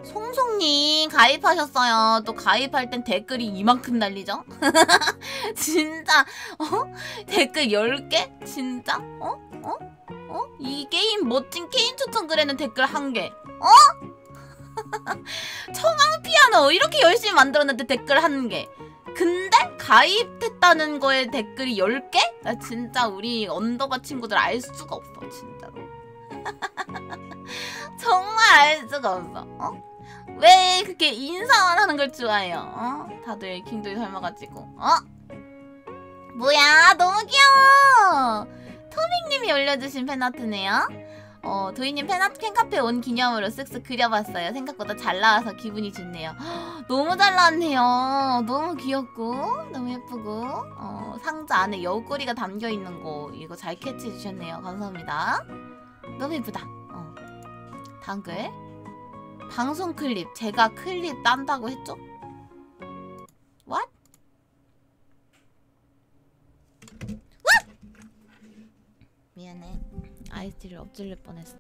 송송님 가입하셨어요. 또 가입할 땐 댓글이 이만큼 달리죠? 진짜 어? 댓글 10개? 진짜? 어? 어? 어? 이 게임 멋진 게임 추천 글에는 댓글 한 개. 어? 청왕 피아노 이렇게 열심히 만들었는데 댓글 한 개. 근데 가입했다는 거에 댓글이 10개? 나 진짜 우리 언더바 친구들 알 수가 없어 진짜로. 정말 알 수가 없어. 어? 왜 그렇게 인사만 하는 걸 좋아해요? 어? 다들 킹도이 닮아가지고. 어? 뭐야 너무 귀여워. 토믹님이 올려주신 팬아트네요. 어, 도희님 팬아트 팬카페 온 기념으로 쓱쓱 그려봤어요. 생각보다 잘 나와서 기분이 좋네요. 헉, 너무 잘 나왔네요. 너무 귀엽고 너무 예쁘고 어, 상자 안에 여우꼬리가 담겨 있는 거 이거 잘 캐치해 주셨네요. 감사합니다. 너무 예쁘다. 어. 다음 글 방송 클립 제가 클립 딴다고 했죠? What? 미안해. 아이스티를 엎질릴 뻔했어.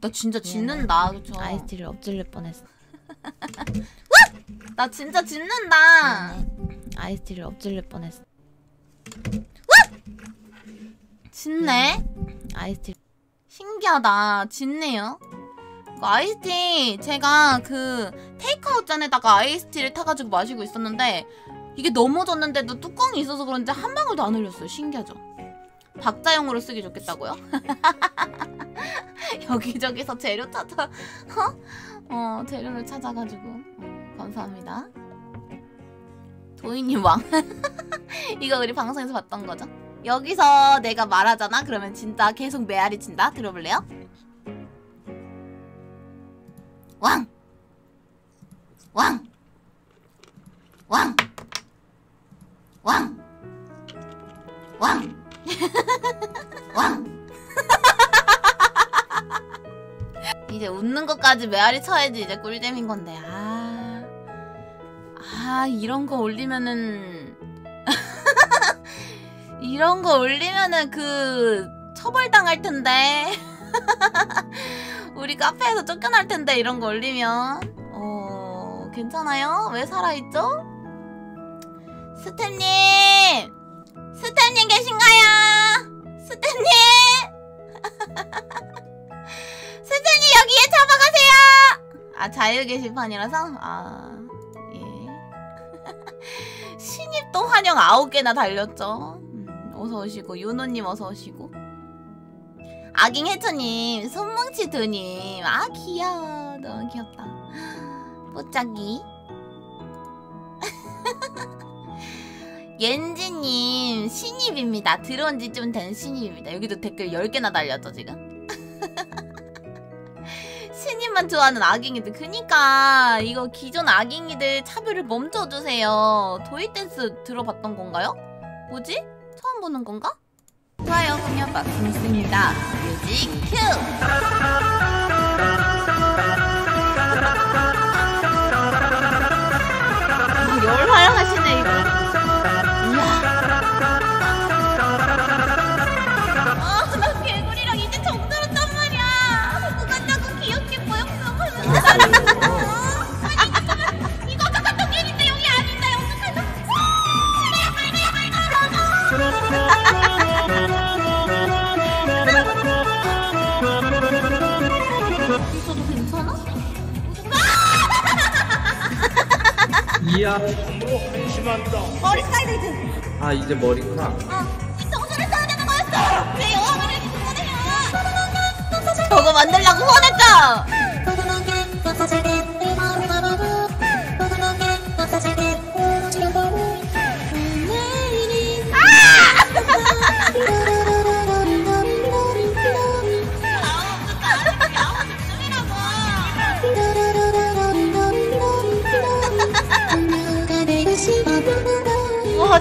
나 진짜 짖는다. 그쵸? 아이스티를 엎질릴 뻔했어. 나 진짜 짖는다. 아이스티를 엎질릴 뻔했어. 짖네? 아이스티 신기하다. 짖네요. 그 아이스티 제가 그 테이크아웃 잔에다가 아이스티를 타가지고 마시고 있었는데 이게 넘어졌는데도 뚜껑이 있어서 그런지 한 방울도 안 흘렸어요. 신기하죠? 박자용으로 쓰기 좋겠다고요? 여기저기서 재료 찾아 어? 어 재료를 찾아가지고 어, 감사합니다. 도인님 왕 이거 우리 방송에서 봤던 거죠? 여기서 내가 말하잖아? 그러면 진짜 계속 메아리 친다? 들어볼래요? 왕! 왕! 왕! 왕! 왕! 왕! 이제 웃는 것까지 메아리 쳐야지 이제 꿀잼인 건데 아... 아 이런 거 올리면은 이런 거 올리면은 그 처벌당할 텐데. 우리 카페에서 쫓겨날 텐데 이런 거 올리면. 어 괜찮아요? 왜 살아있죠? 스태님! 스태님 계신가요? 스태님! 스태님 여기에 잡아가세요! 아 자유 게시판이라서? 아 예. 신입도 환영 아홉 개나 달렸죠. 음, 어서 오시고 윤호님 어서 오시고 아깅 해처님, 손뭉치 두님, 아 귀여워, 너무 귀엽다. 뽀짝이. 옌지님 신입입니다. 들어온 지 좀 된 신입입니다. 여기도 댓글 10개나 달렸죠 지금? 신입만 좋아하는 아깅이들 그니까 이거 기존 아깅이들 차별을 멈춰주세요. 도이댄스 들어봤던 건가요? 뭐지? 보는 건가? 좋아요 공연 박스 있습니다. 뮤직 큐! 아, 열활하시네 이거. 이야. 머리 스타일이든. 아, 이제 머리구나. 어, 이 정신을 써야 되는 거였어. 왜 여왕을 이렇게 후원해요? 저거 만들려고 후원했죠?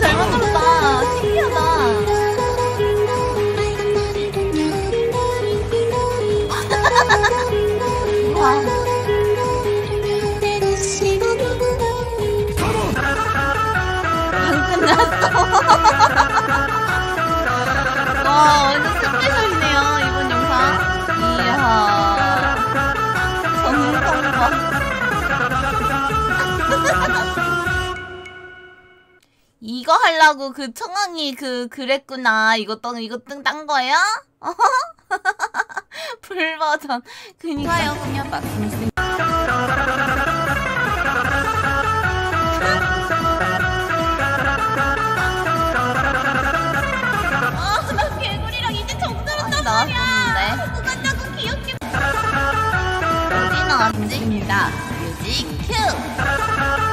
잘 만들었다. 신기하다. 와. 안 끝났어. 와, 이거 하려고 그 청왕이 그 그랬구나. 이거 떠 이거 뜬딴 거예요? 풀 버전. 그니까. 좋아요, 그냥 박스. 아, 나 개구리랑 이제 정들었단 말이야. 누가 자꾸 귀엽게. 어디 나왔지입니다. 뮤직 큐.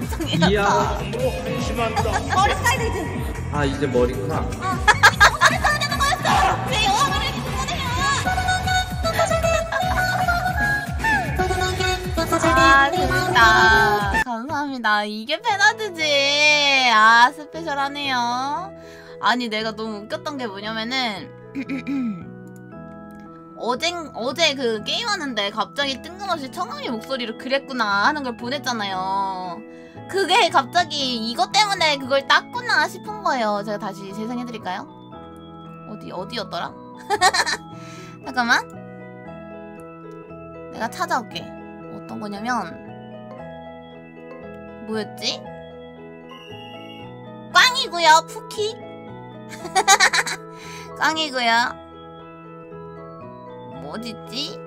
똥멍청이야. 이야. 머리 스타일이든. 아, 이제 머리구나. 왜 여왕을 이렇게 후원해요? 아 재밌다 감사합니다 이게 페나드지 아 스페셜하네요 아니 내가 너무 웃겼던 게 뭐냐면은 어제 어제 그 게임하는데 갑자기 뜬금없이 청아미 목소리로 그랬구나 하는 걸 보냈잖아요 그게 갑자기 이것 때문에 그걸 땄구나 싶은 거예요 제가 다시 재생해드릴까요? 어디 어디였더라? 잠깐만. 내가 찾아올게. 어떤 거냐면 뭐였지? 꽝이고요. 푸키. 꽝이고요. 뭐 어딨지?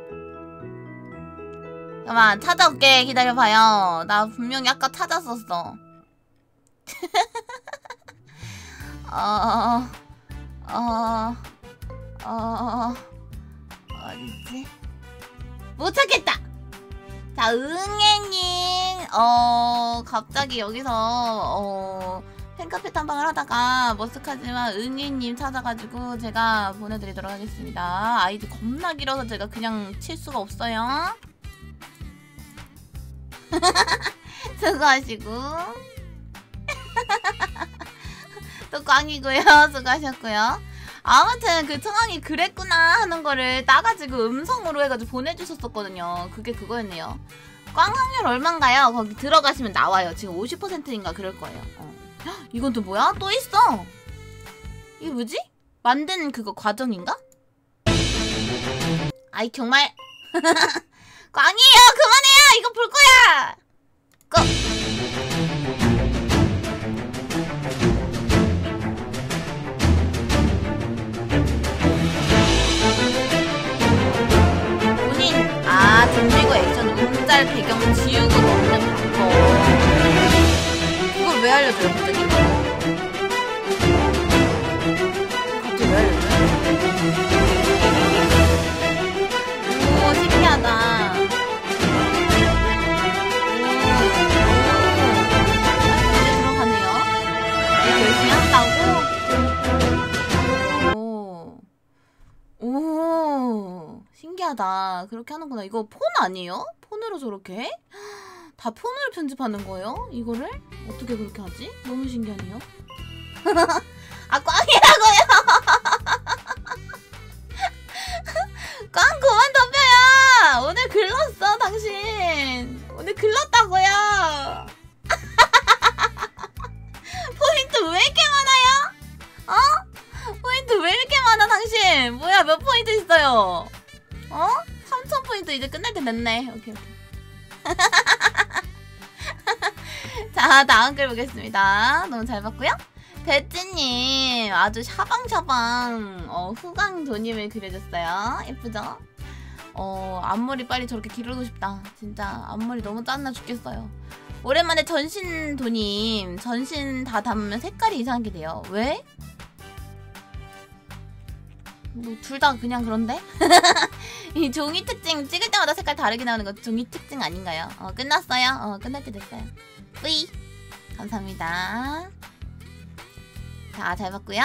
잠깐만 찾아올게. 기다려봐요. 나 분명히 아까 찾았었어. 어... 어... 어... 어디지? 못 찾겠다! 자, 응애님, 어, 갑자기 여기서, 어, 팬카페 탐방을 하다가 머쓱하지만 응이님 찾아가지고 제가 보내드리도록 하겠습니다. 아이디 겁나 길어서 제가 그냥 칠 수가 없어요. 수고하시고 또 꽝이고요. 수고하셨고요. 아무튼 그 청왕이 그랬구나 하는 거를 따가지고 음성으로 해가지고 보내주셨었거든요. 그게 그거였네요. 꽝 확률 얼만가요? 거기 들어가시면 나와요. 지금 50%인가 그럴 거예요. 어. 헉, 이건 또 뭐야? 또 있어. 이게 뭐지? 만든 그거 과정인가? 아이 정말 꽝이에요. 그만해요. 이거 볼 거야. 고. 본인 아 등지고 액션 움짤 배경 지우고 넣는 방법 그걸 왜 알려줘요? 갑자기 신기하다 그렇게 하는구나 이거 폰 아니에요? 폰으로 저렇게 해? 다 폰으로 편집하는 거예요? 이거를? 어떻게 그렇게 하지? 너무 신기하네요 아 꽝이라고요 꽝 그만 덤벼요 오늘 글렀어 당신 오늘 글렀다고요 포인트 왜 이렇게 많아요? 어? 포인트 왜 이렇게 많아 당신? 뭐야 몇 포인트 있어요? 어? 3천 포인트 이제 끝날 때 됐네. 오케이 오케이. 자 다음 글 보겠습니다. 너무 잘 봤고요. 배찌님 아주 샤방샤방 어, 후광 도님을 그려줬어요. 예쁘죠? 어 앞머리 빨리 저렇게 기르고 싶다. 진짜 앞머리 너무 짠나 죽겠어요. 오랜만에 전신 도님 전신 다 담으면 색깔이 이상하게 돼요. 왜? 뭐 둘 다 그냥 그런데? 이 종이 특징 찍을 때마다 색깔 다르게 나오는 거 종이 특징 아닌가요? 어 끝났어요? 어 끝날 때 됐어요. 뿌이 감사합니다. 자잘 봤고요.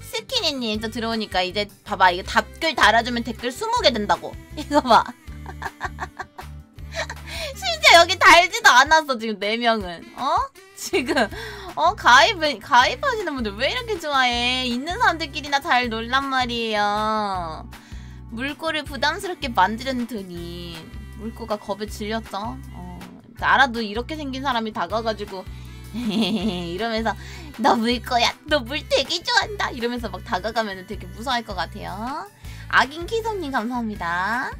스키니님 또 들어오니까 이제 봐봐 이거 답글 달아주면 댓글 20개 된다고 이거 봐. 심지어 여기 달지도 않았어 지금 4명은 어? 지금 어 가입 가입하시는 분들 왜 이렇게 좋아해? 있는 사람들끼리나 잘 놀란 말이에요. 물고를 부담스럽게 만들었더니 물고가 겁에 질렸죠. 어, 알아도 이렇게 생긴 사람이 다가가지고 이러면서 너 물고야, 너 물 되게 좋아한다 이러면서 막 다가가면 되게 무서워할 것 같아요. 아긴 키손님 감사합니다.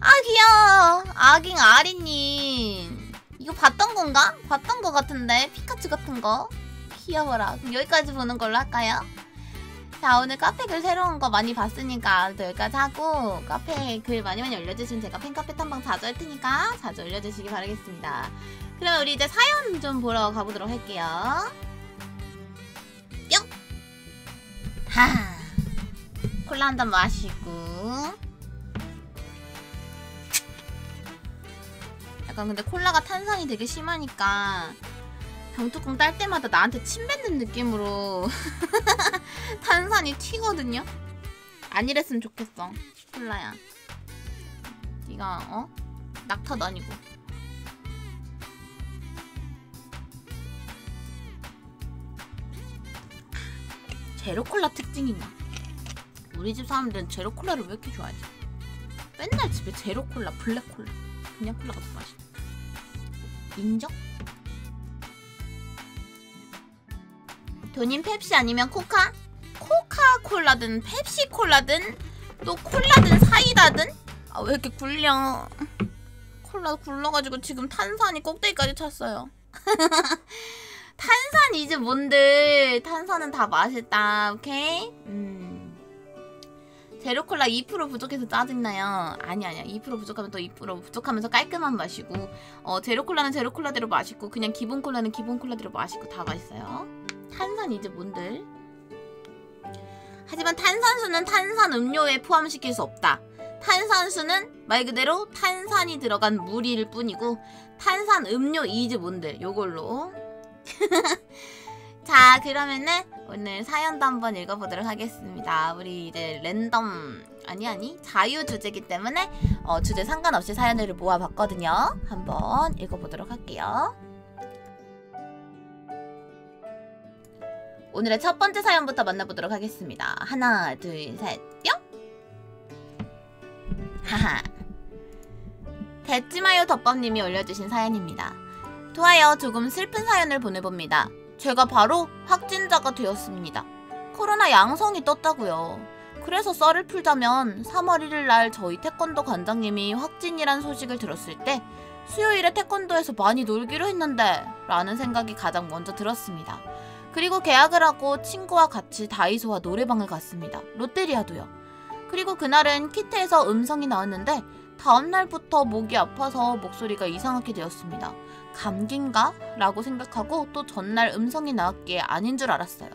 아 귀여워. 아긴 아리님. 이거 봤던 건가? 봤던 거 같은데 피카츄 같은 거 귀여워라 그럼 여기까지 보는 걸로 할까요? 자 오늘 카페 글 새로운 거 많이 봤으니까 또 여기까지 하고 카페 글 많이 많이 올려주시면 제가 팬카페 탐방 자주 할 테니까 자주 올려주시기 바라겠습니다 그러면 우리 이제 사연 좀 보러 가보도록 할게요 뿅! 하 콜라 한 잔 마시고 약간 근데 콜라가 탄산이 되게 심하니까 병뚜껑 딸 때마다 나한테 침 뱉는 느낌으로 탄산이 튀거든요. 안 이랬으면 좋겠어. 콜라야. 네가 어? 낙타도 아니고. 제로 콜라 특징인가? 우리 집 사람들은 제로 콜라를 왜 이렇게 좋아하지? 맨날 집에 제로 콜라, 블랙 콜라, 그냥 콜라가 더 맛있어. 인정? 돈인 펩시 아니면 코카? 코카콜라든 펩시콜라든 또 콜라든 사이다든 아, 왜 이렇게 굴려 콜라 굴러가지고 지금 탄산이 꼭대기까지 찼어요 탄산 이제 뭔들 탄산은 다 맛있다 오케이? 음 제로콜라 2% 부족해서 짜증나요. 아니 아니야. 2% 부족하면 또 2% 부족하면서 깔끔한 맛이고 어 제로콜라는 제로콜라대로 맛있고 그냥 기본 콜라는 기본 콜라대로 맛있고 다 맛있어요. 탄산 이제 뭔들? 하지만 탄산수는 탄산 음료에 포함시킬 수 없다. 탄산수는 말 그대로 탄산이 들어간 물일 뿐이고 탄산 음료 이즈 뭔들? 요걸로 자, 그러면은 오늘 사연도 한번 읽어보도록 하겠습니다. 우리 이제 랜덤 아니 아니 자유 주제기 때문에 어, 주제 상관없이 사연을 모아봤거든요. 한번 읽어보도록 할게요. 오늘의 첫 번째 사연부터 만나보도록 하겠습니다. 하나, 둘, 셋, 뿅! 하하. 대찌마요 덮밥님이 올려주신 사연입니다. 좋아요. 조금 슬픈 사연을 보내봅니다. 제가 바로 확진자가 되었습니다. 코로나 양성이 떴다고요. 그래서 썰을 풀자면 3월 1일 날 저희 태권도 관장님이 확진이란 소식을 들었을 때 수요일에 태권도에서 많이 놀기로 했는데 라는 생각이 가장 먼저 들었습니다. 그리고 계약을 하고 친구와 같이 다이소와 노래방을 갔습니다. 롯데리아도요. 그리고 그날은 키트에서 음성이 나왔는데 다음날부터 목이 아파서 목소리가 이상하게 되었습니다. 감기인가? 라고 생각하고 또 전날 음성이 나왔기에 아닌 줄 알았어요.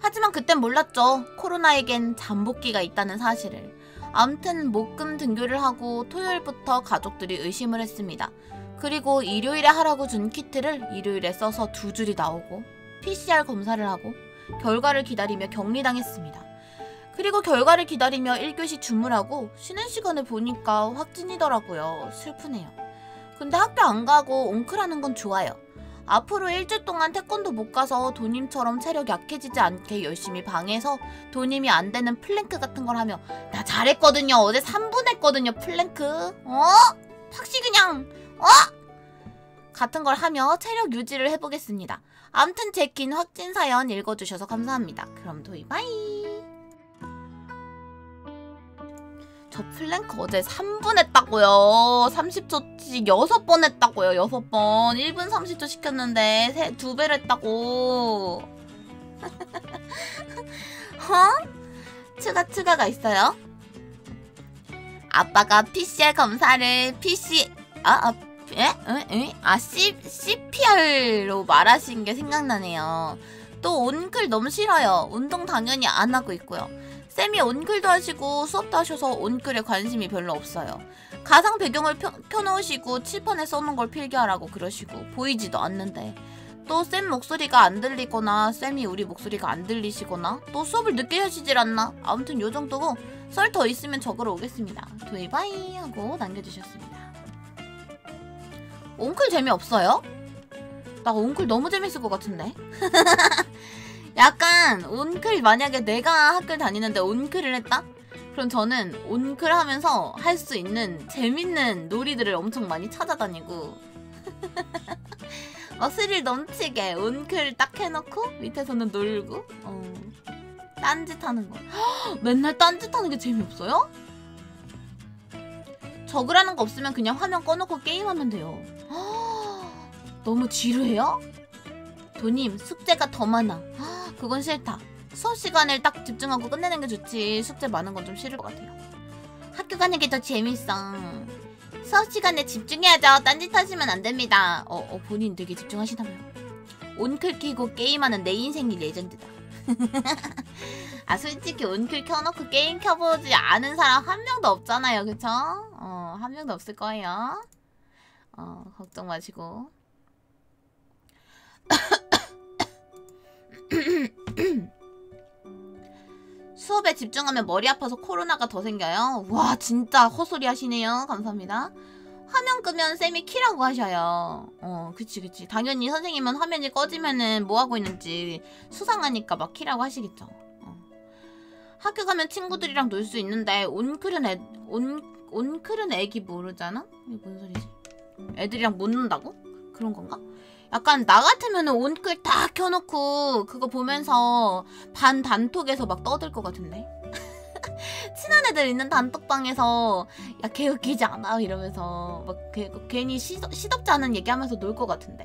하지만 그땐 몰랐죠. 코로나에겐 잠복기가 있다는 사실을. 암튼 목금 등교를 하고 토요일부터 가족들이 의심을 했습니다. 그리고 일요일에 하라고 준 키트를 일요일에 써서 두 줄이 나오고 PCR 검사를 하고 결과를 기다리며 격리당했습니다. 그리고 결과를 기다리며 1교시 줌 하고 쉬는 시간에 보니까 확진이더라고요. 슬프네요. 근데 학교 안 가고 온클 하는 건 좋아요. 앞으로 일주일 동안 태권도 못 가서 도님처럼 체력 약해지지 않게 열심히 방에서 도님이 안 되는 플랭크 같은 걸 하며 나 잘했거든요. 어제 3분 했거든요. 플랭크. 어? 팍씨 그냥 어? 같은 걸 하며 체력 유지를 해보겠습니다. 암튼 제 긴 확진 사연 읽어주셔서 감사합니다. 그럼 도이바이. 저 플랭크 어제 3분 했다고요. 30초씩 6번 했다고요. 6번. 1분 30초 시켰는데 세, 2배를 했다고. 어? 추가 추가가 있어요. 아빠가 PCR 검사를 PC 아, 아 에? 에? 에? 아 C, CPR로 말하신 게 생각나네요. 또 온클 너무 싫어요. 운동 당연히 안 하고 있고요. 쌤이 온클도 하시고 수업도 하셔서 온클에 관심이 별로 없어요. 가상 배경을 펴, 펴놓으시고 칠판에 써놓은 걸 필기하라고 그러시고 보이지도 않는데 또 쌤 목소리가 안 들리거나 쌤이 우리 목소리가 안 들리시거나 또 수업을 늦게 하시질 않나 아무튼 요 정도고 썰 더 있으면 적으러 오겠습니다. 도이바이 하고 남겨주셨습니다. 온클 재미없어요? 나 온클 너무 재밌을 것 같은데? 약간 온클 만약에 내가 학교를 다니는데 온클을 했다? 그럼 저는 온클 하면서 할 수 있는 재밌는 놀이들을 엄청 많이 찾아다니고 막 스릴 넘치게 온클 딱 해놓고 밑에서는 놀고 어. 딴짓 하는 거 헉, 맨날 딴짓 하는 게 재미없어요? 적으라는 거 없으면 그냥 화면 꺼놓고 게임하면 돼요 헉, 너무 지루해요? 도님 숙제가 더 많아 헉, 그건 싫다. 수업 시간을 딱 집중하고 끝내는 게 좋지. 숙제 많은 건 좀 싫을 것 같아요. 학교 가는 게 더 재밌어. 수업 시간에 집중해야죠. 딴짓 하시면 안 됩니다. 어, 어 본인 되게 집중하시나봐요. 온클 키고 게임하는 내 인생이 레전드다. 아 솔직히 온클 켜놓고 게임 켜보지 않은 사람 한 명도 없잖아요. 그쵸? 어 한 명도 없을 거예요. 어 걱정 마시고 수업에 집중하면 머리 아파서 코로나가 더 생겨요? 와 진짜 헛소리 하시네요 감사합니다 화면 끄면 쌤이 키라고 하셔요 어 그치 그치 당연히 선생님은 화면이 꺼지면은 뭐 하고 있는지 수상하니까 막 키라고 하시겠죠 어. 학교 가면 친구들이랑 놀 수 있는데 온클은 애, 온, 온클은 애기 모르잖아? 이게 뭔 소리지? 애들이랑 못 논다고? 그런 건가? 약간 나 같으면은 온클 다 켜놓고 그거 보면서 반 단톡에서 막 떠들 것 같은데 친한 애들 있는 단톡방에서 야 개 웃기지 않아 이러면서 막 개, 괜히 시덥, 시덥지 않은 얘기하면서 놀 것 같은데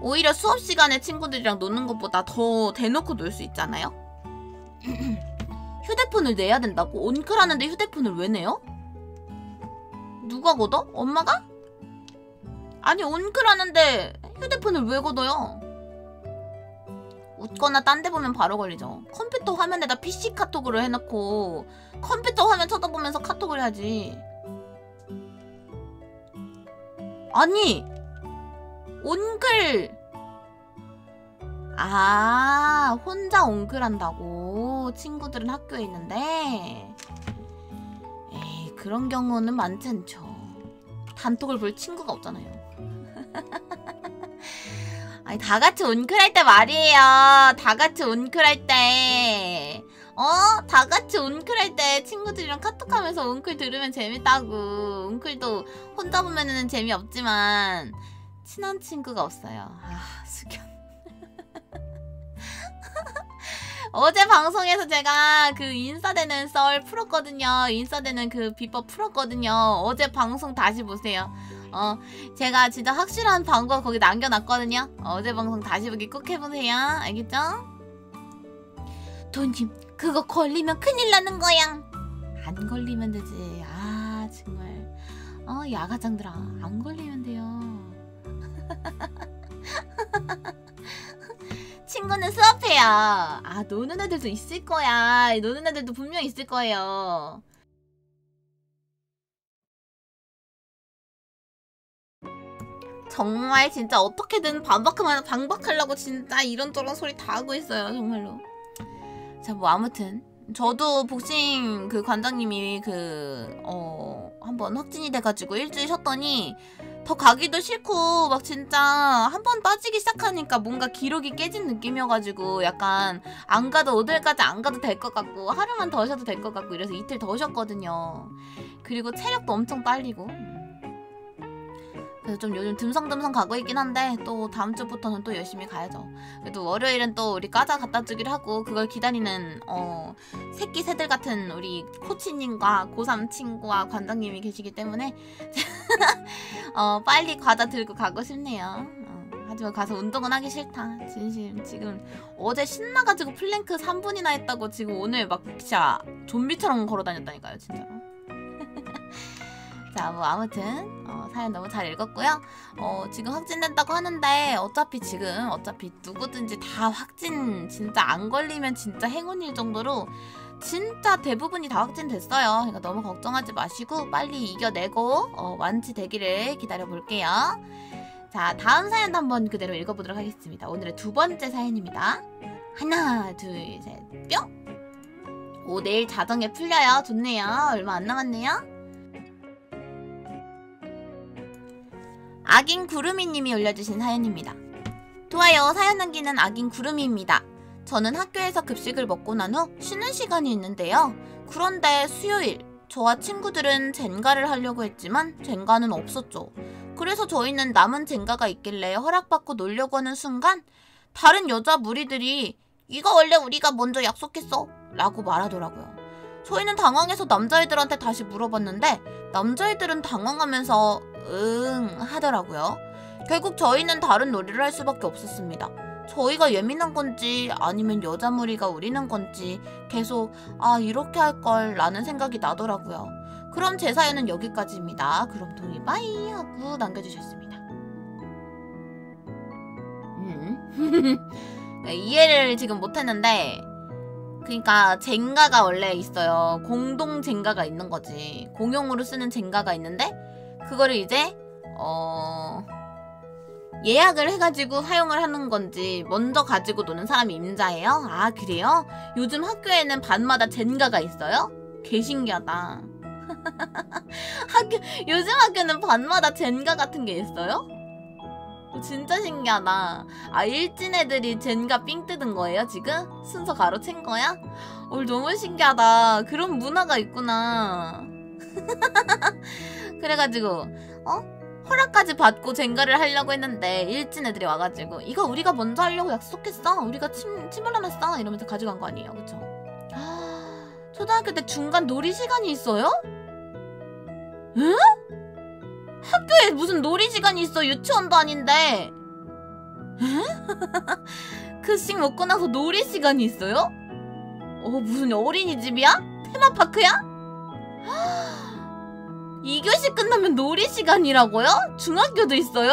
오히려 수업 시간에 친구들이랑 노는 것보다 더 대놓고 놀 수 있잖아요 휴대폰을 내야 된다고? 온클 하는데 휴대폰을 왜 내요? 누가 걷어? 엄마가? 아니 온클 하는데 휴대폰을 왜 걷어요? 웃거나 딴 데 보면 바로 걸리죠. 컴퓨터 화면에다 PC 카톡으로 해놓고 컴퓨터 화면 쳐다보면서 카톡을 해야지. 아니 온글 아 혼자 온글 한다고 친구들은 학교에 있는데 그런 경우는 많지 않죠 단톡을 볼 친구가 없잖아요 아니 다 같이 온클 할 때 말이에요. 다 같이 온클 할 때. 어? 다 같이 온클 할 때 친구들이랑 카톡하면서 온클 들으면 재밌다고. 온클도 혼자 보면은 재미없지만 친한 친구가 없어요. 아, 수견. 어제 방송에서 제가 그 인싸되는 썰 풀었거든요. 인싸되는 그 비법 풀었거든요. 어제 방송 다시 보세요. 어, 제가 진짜 확실한 방법 거기 남겨놨거든요. 어제 방송 다시 보기 꼭 해보세요. 알겠죠? 돈님, 그거 걸리면 큰일 나는 거야. 안 걸리면 되지. 아, 정말. 어, 야가장들아. 안 걸리면 돼요. 친구는 수업해요. 아, 노는 애들도 있을 거야. 노는 애들도 분명 있을 거예요. 정말 진짜 어떻게든 반박하면 반박하려고 진짜 이런저런 소리 다 하고 있어요 정말로 자 뭐 아무튼 저도 복싱 그 관장님이 그 어 한번 확진이 돼가지고 일주일 쉬었더니 더 가기도 싫고 막 진짜 한 번 빠지기 시작하니까 뭔가 기록이 깨진 느낌이어가지고 약간 안 가도 오늘까지 안 가도 될 것 같고 하루만 더 쉬어도 될 것 같고 이래서 이틀 더 쉬었거든요. 그리고 체력도 엄청 딸리고 그래서 좀 요즘 듬성듬성 가고 있긴 한데 또 다음 주부터는 또 열심히 가야죠. 그래도 월요일은 또 우리 과자 갖다 주기를 하고 그걸 기다리는 어 새끼 새들 같은 우리 코치님과 고3 친구와 관장님이 계시기 때문에 어 빨리 과자 들고 가고 싶네요. 어, 하지만 가서 운동은 하기 싫다. 진심 지금 어제 신나가지고 플랭크 3분이나 했다고 지금 오늘 막 진짜 좀비처럼 걸어 다녔다니까요 진짜로. 자, 뭐 아무튼 어, 사연 너무 잘 읽었고요. 어, 지금 확진됐다고 하는데 어차피 지금 어차피 누구든지 다 확진 진짜 안 걸리면 진짜 행운일 정도로 진짜 대부분이 다 확진됐어요. 그러니까 너무 걱정하지 마시고 빨리 이겨내고 어, 완치되기를 기다려 볼게요. 자, 다음 사연도 한번 그대로 읽어보도록 하겠습니다. 오늘의 두 번째 사연입니다. 하나, 둘, 셋, 뿅! 오, 내일 자정에 풀려요. 좋네요. 얼마 안 남았네요. 악인 구름이님이 올려주신 사연입니다. 좋아요. 사연 남기는 악인 구름이입니다. 저는 학교에서 급식을 먹고 난 후 쉬는 시간이 있는데요. 그런데 수요일 저와 친구들은 젠가를 하려고 했지만 젠가는 없었죠. 그래서 저희는 남은 젠가가 있길래 허락받고 놀려고 하는 순간 다른 여자 무리들이 이거 원래 우리가 먼저 약속했어 라고 말하더라고요. 저희는 당황해서 남자애들한테 다시 물어봤는데 남자애들은 당황하면서 응 하더라고요. 결국 저희는 다른 놀이를 할 수밖에 없었습니다. 저희가 예민한 건지 아니면 여자 무리가 우리는 건지 계속 아 이렇게 할 걸 라는 생각이 나더라고요. 그럼 제 사연은 여기까지입니다. 그럼 동이 빠이 하고 남겨주셨습니다. 음. 이해를 지금 못했는데 그러니까 젠가가 원래 있어요. 공동 젠가가 있는 거지. 공용으로 쓰는 젠가가 있는데 그거를 이제 어 예약을 해가지고 사용을 하는 건지 먼저 가지고 노는 사람이 임자예요? 아 그래요? 요즘 학교에는 반마다 젠가가 있어요? 개 신기하다. 학교 요즘 학교는 반마다 젠가 같은 게 있어요? 어, 진짜 신기하다. 아 일진 애들이 젠가 삥 뜯은 거예요 지금? 순서 가로챈 거야? 어 너무 신기하다. 그런 문화가 있구나. 그래가지고 어? 허락까지 받고 젠가를 하려고 했는데 일진 애들이 와가지고 이거 우리가 먼저 하려고 약속했어 우리가 침, 침 발라놨어 이러면서 가져간 거 아니에요 그쵸? 초등학교 때 중간 놀이 시간이 있어요? 응? 학교에 무슨 놀이 시간이 있어 유치원도 아닌데 응? 급식 먹고 나서 놀이 시간이 있어요? 어 무슨 어린이집이야? 테마파크야? 2교시 끝나면 놀이 시간이라고요? 중학교도 있어요?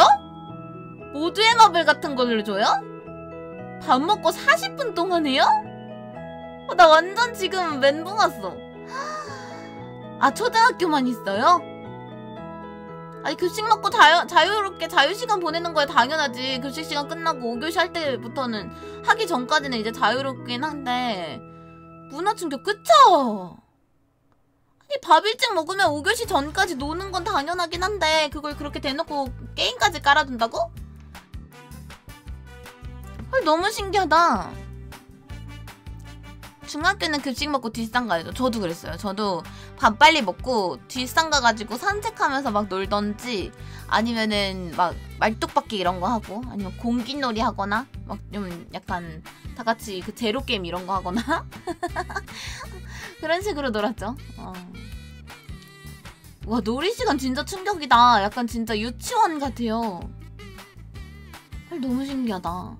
모두의 마블 같은 걸 줘요? 밥 먹고 40분 동안 해요? 어, 나 완전 지금 멘붕 왔어. 아, 초등학교만 있어요? 아니 급식 먹고 자유, 자유롭게 자유시간 보내는 거야 당연하지 급식 시간 끝나고 5교시 할 때부터는 하기 전까지는 이제 자유롭긴 한데 문화 충격 그쵸? 밥 일찍 먹으면 5교시 전까지 노는 건 당연하긴 한데 그걸 그렇게 대놓고 게임까지 깔아둔다고? 헐 너무 신기하다. 중학교는 급식 먹고 뒷산 가야죠 저도 그랬어요. 저도 밥 빨리 먹고 뒷산 가가지고 산책하면서 막 놀던지 아니면은 막 말뚝박기 이런 거 하고 아니면 공기놀이 하거나 막 좀 약간 다 같이 그 제로 게임 이런 거 하거나 그런 식으로 놀았죠. 어. 와 놀이 시간 진짜 충격이다. 약간 진짜 유치원 같아요. 헐 너무 신기하다.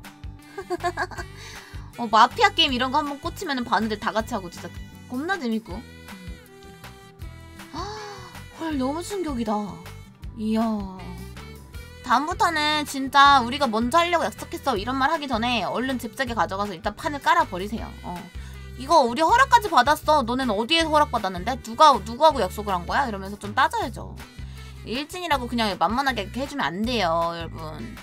어, 마피아 게임 이런 거 한번 꽂히면 반들 다 같이 하고 진짜 겁나 재밌고. 헐 너무 충격이다. 이야. 다음부터는 진짜 우리가 먼저 하려고 약속했어 이런 말 하기 전에 얼른 잽싸게 가져가서 일단 판을 깔아 버리세요. 어. 이거 우리 허락까지 받았어. 너넨 어디에 허락 받았는데? 누가 누구하고 약속을 한 거야? 이러면서 좀 따져야죠. 일진이라고 그냥 만만하게 해주면 안 돼요, 여러분.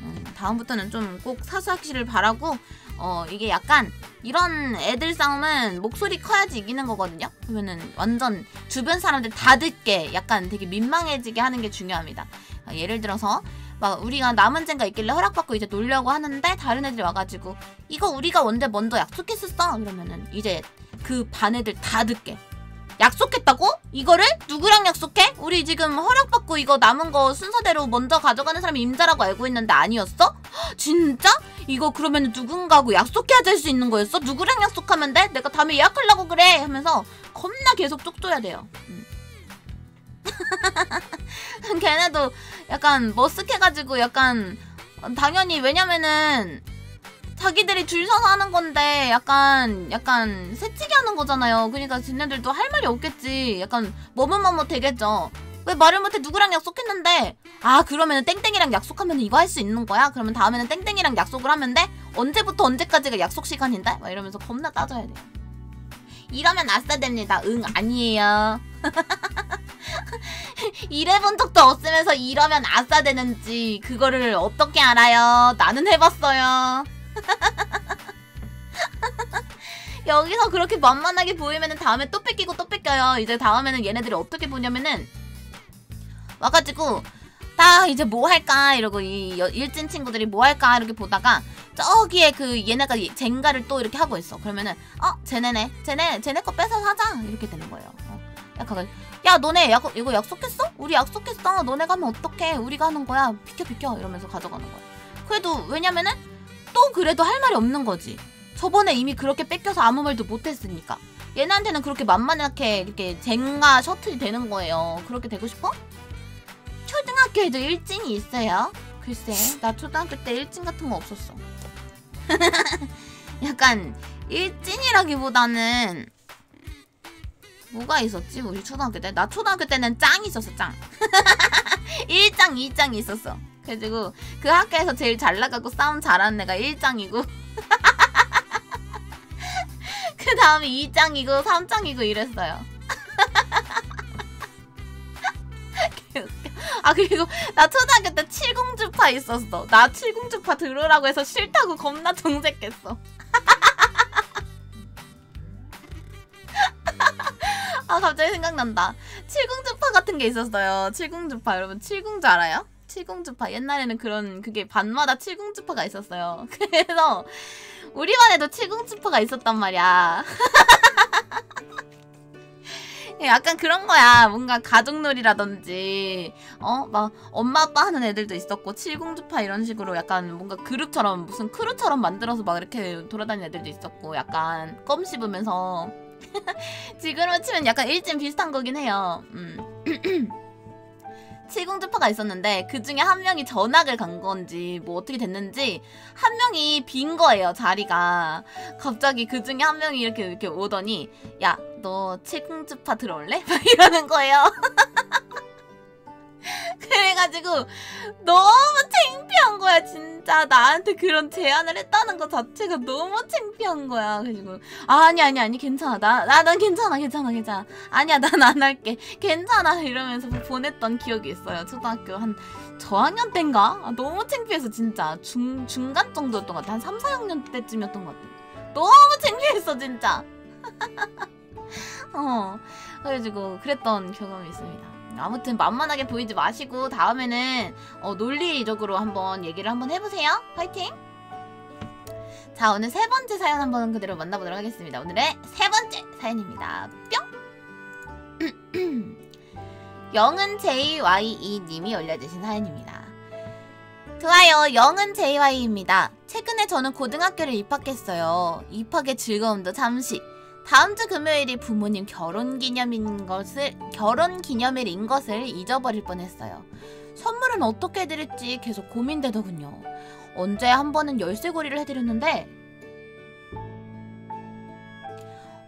음, 다음부터는 좀 꼭 사수하기를 바라고 어 이게 약간 이런 애들 싸움은 목소리 커야지 이기는 거거든요. 그러면은 완전 주변 사람들 다 듣게 약간 되게 민망해지게 하는 게 중요합니다. 아, 예를 들어서 막 우리가 남은 젠가 있길래 허락받고 이제 놀려고 하는데 다른 애들이 와가지고 이거 우리가 언제 먼저 약속했었어 그러면은 이제 그 반 애들 다 듣게 약속했다고? 이거를? 누구랑 약속해? 우리 지금 허락받고 이거 남은 거 순서대로 먼저 가져가는 사람이 임자라고 알고 있는데 아니었어? 헉, 진짜? 이거 그러면 누군가하고 약속해야지 할수 있는 거였어? 누구랑 약속하면 돼? 내가 다음에 예약하려고 그래 하면서 겁나 계속 쪽줘야 돼요 음. 걔네도 약간 머쓱해가지고 약간 당연히 왜냐면은 자기들이 줄 서서 하는 건데 약간 약간 새치기 하는 거잖아요. 그러니까 쟤네들도 할 말이 없겠지. 약간 머뭇머뭇 되겠죠. 왜 말을 못해 누구랑 약속했는데 아 그러면은 땡땡이랑 약속하면 이거 할 수 있는 거야? 그러면 다음에는 땡땡이랑 약속을 하면 돼? 언제부터 언제까지가 약속 시간인데? 막 이러면서 겁나 따져야 돼. 이러면 아싸 됩니다. 응 아니에요. 일해본 적도 없으면서 이러면 아싸 되는지 그거를 어떻게 알아요? 나는 해봤어요. 여기서 그렇게 만만하게 보이면은 다음에 또 뺏기고 또 뺏겨요. 이제 다음에는 얘네들이 어떻게 보냐면은 와가지고 나 이제 뭐 할까 이러고 이 여- 일진 친구들이 뭐 할까 이렇게 보다가 저기에 그 얘네가 이 젠가를 또 이렇게 하고 있어. 그러면은 어 쟤네네 쟤네 쟤네 거 뺏어 사자 이렇게 되는 거예요. 어. 약간 야 너네 약, 이거 약속했어? 우리 약속했어. 너네 가면 어떡해? 우리가 하는 거야. 비켜 비켜 이러면서 가져가는 거야. 그래도 왜냐면은 또 그래도 할 말이 없는 거지. 저번에 이미 그렇게 뺏겨서 아무 말도 못했으니까. 얘네한테는 그렇게 만만하게 이렇게 젠가 셔틀이 되는 거예요. 그렇게 되고 싶어? 초등학교 에도 일진이 있어요. 글쎄, 나 초등학교 때 일진 같은 거 없었어. 약간 일진이라기보다는 뭐가 있었지? 우리 초등학교 때? 나 초등학교 때는 짱 있었어, 짱. 1장, 2장이 있었어. 그래가지고 그 학교에서 제일 잘 나가고 싸움 잘하는 애가 1장이고 그 다음에 2장이고 3장이고 이랬어요. 아 그리고 나 초등학교 때 칠공주파 있었어. 나 칠공주파 들으라고 해서 싫다고 겁나 정색했어. 아 갑자기 생각난다. 칠공주파 같은 게 있었어요. 칠공주파 여러분 칠공주 알아요? 칠공주파 옛날에는 그런 그게 반마다 칠공주파가 있었어요. 그래서 우리 반에도 칠공주파가 있었단 말이야. 약간 그런 거야. 뭔가 가족놀이라든지, 어, 막, 엄마, 아빠 하는 애들도 있었고, 칠공주파 이런 식으로 약간 뭔가 그룹처럼, 무슨 크루처럼 만들어서 막 이렇게 돌아다니는 애들도 있었고, 약간 껌 씹으면서. 지금으로 치면 약간 일진 비슷한 거긴 해요. 음. 칠공주파가 있었는데 그 중에 한 명이 전학을 간 건지 뭐 어떻게 됐는지 한 명이 빈 거예요 자리가 갑자기 그 중에 한 명이 이렇게 이렇게 오더니 야너 칠공주파 들어올래? 막 이러는 거예요. 그래서 그래가지고 너무 창피한 거야 진짜. 나한테 그런 제안을 했다는 것 자체가 너무 창피한 거야. 그래가지고 아, 아니 아니 아니 괜찮아. 나나난 괜찮아 괜찮아 괜찮아. 아니야 난 안 할게. 괜찮아. 이러면서 보냈던 기억이 있어요. 초등학교 한 저학년 때인가? 아, 너무 창피해서 진짜. 중 중간 정도였던 것 같아. 한 3, 4학년 때쯤이었던 것 같아. 너무 창피했어 진짜. 어. 그래가지고 그랬던 경험이 있습니다. 아무튼 만만하게 보이지 마시고 다음에는 어, 논리적으로 한번 얘기를 한번 해보세요. 화이팅! 자 오늘 세 번째 사연 한번 그대로 만나보도록 하겠습니다. 오늘의 세 번째 사연입니다. 뿅! 영은 JYE님이 올려주신 사연입니다. 좋아요. 영은 JY입니다. 최근에 저는 고등학교를 입학했어요. 입학의 즐거움도 잠시. 다음 주 금요일이 부모님 결혼 기념인 것을 결혼 기념일인 것을 잊어버릴 뻔했어요. 선물은 어떻게 해드릴지 계속 고민되더군요. 언제 한 번은 열쇠고리를 해드렸는데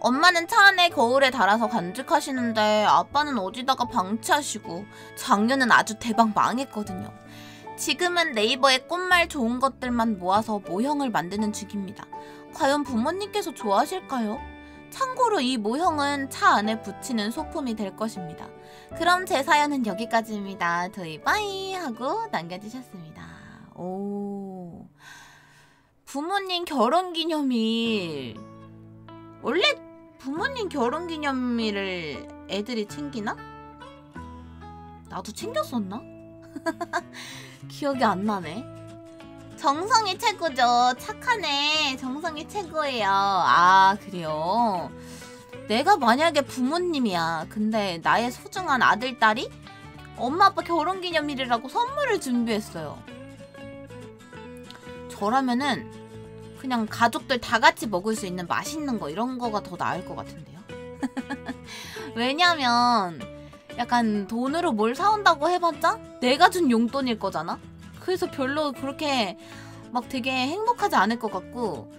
엄마는 차 안에 거울에 달아서 간직하시는데 아빠는 어디다가 방치하시고 작년은 아주 대박 망했거든요. 지금은 네이버에 꽃말 좋은 것들만 모아서 모형을 만드는 중입니다. 과연 부모님께서 좋아하실까요? 참고로 이 모형은 차 안에 붙이는 소품이 될 것입니다. 그럼 제 사연은 여기까지입니다. 저희 빠이 하고 남겨주셨습니다. 오. 부모님 결혼기념일. 원래 부모님 결혼기념일을 애들이 챙기나? 나도 챙겼었나? 기억이 안 나네. 정성이 최고죠. 착하네. 정성이 최고예요. 아, 그래요. 내가 만약에 부모님이야. 근데 나의 소중한 아들, 딸이 엄마, 아빠 결혼기념일이라고 선물을 준비했어요. 저라면은 그냥 가족들 다 같이 먹을 수 있는 맛있는 거 이런 거가 더 나을 것 같은데요. 왜냐면 약간 돈으로 뭘 사온다고 해봤자 내가 준 용돈일 거잖아? 그래서 별로 그렇게 막 되게 행복하지 않을 것 같고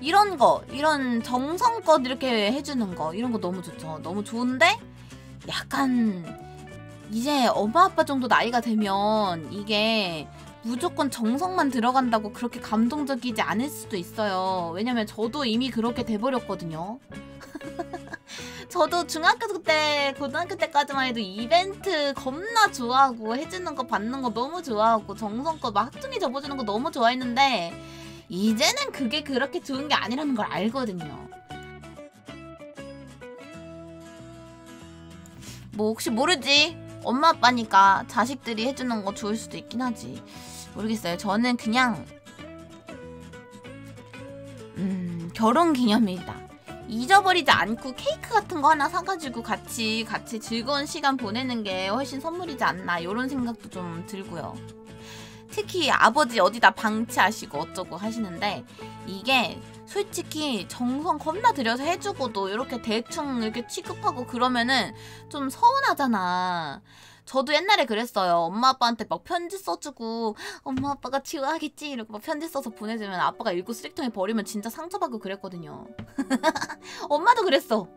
이런 거 이런 정성껏 이렇게 해주는 거 이런 거 너무 좋죠. 너무 좋은데 약간 이제 엄마 아빠 정도 나이가 되면 이게 무조건 정성만 들어간다고 그렇게 감동적이지 않을 수도 있어요. 왜냐면 저도 이미 그렇게 돼버렸거든요 저도 중학교 때, 고등학교 때까지만 해도 이벤트 겁나 좋아하고 해주는 거 받는 거 너무 좋아하고 정성껏 막 학중이 접어주는 거 너무 좋아했는데 이제는 그게 그렇게 좋은 게 아니라는 걸 알거든요. 뭐 혹시 모르지. 엄마 아빠니까 자식들이 해주는 거 좋을 수도 있긴 하지. 모르겠어요. 저는 그냥 음 결혼 기념일이다. 잊어버리지 않고 케이크 같은 거 하나 사가지고 같이 같이 즐거운 시간 보내는 게 훨씬 선물이지 않나 이런 생각도 좀 들고요. 특히 아버지 어디다 방치하시고 어쩌고 하시는데 이게 솔직히 정성 겁나 들여서 해주고도 이렇게 대충 이렇게 취급하고 그러면은 좀 서운하잖아. 저도 옛날에 그랬어요. 엄마 아빠한테 막 편지 써주고 엄마 아빠가 좋아하겠지 이러고 막 편지 써서 보내주면 아빠가 읽고 쓰레기통에 버리면 진짜 상처받고 그랬거든요. 엄마도 그랬어.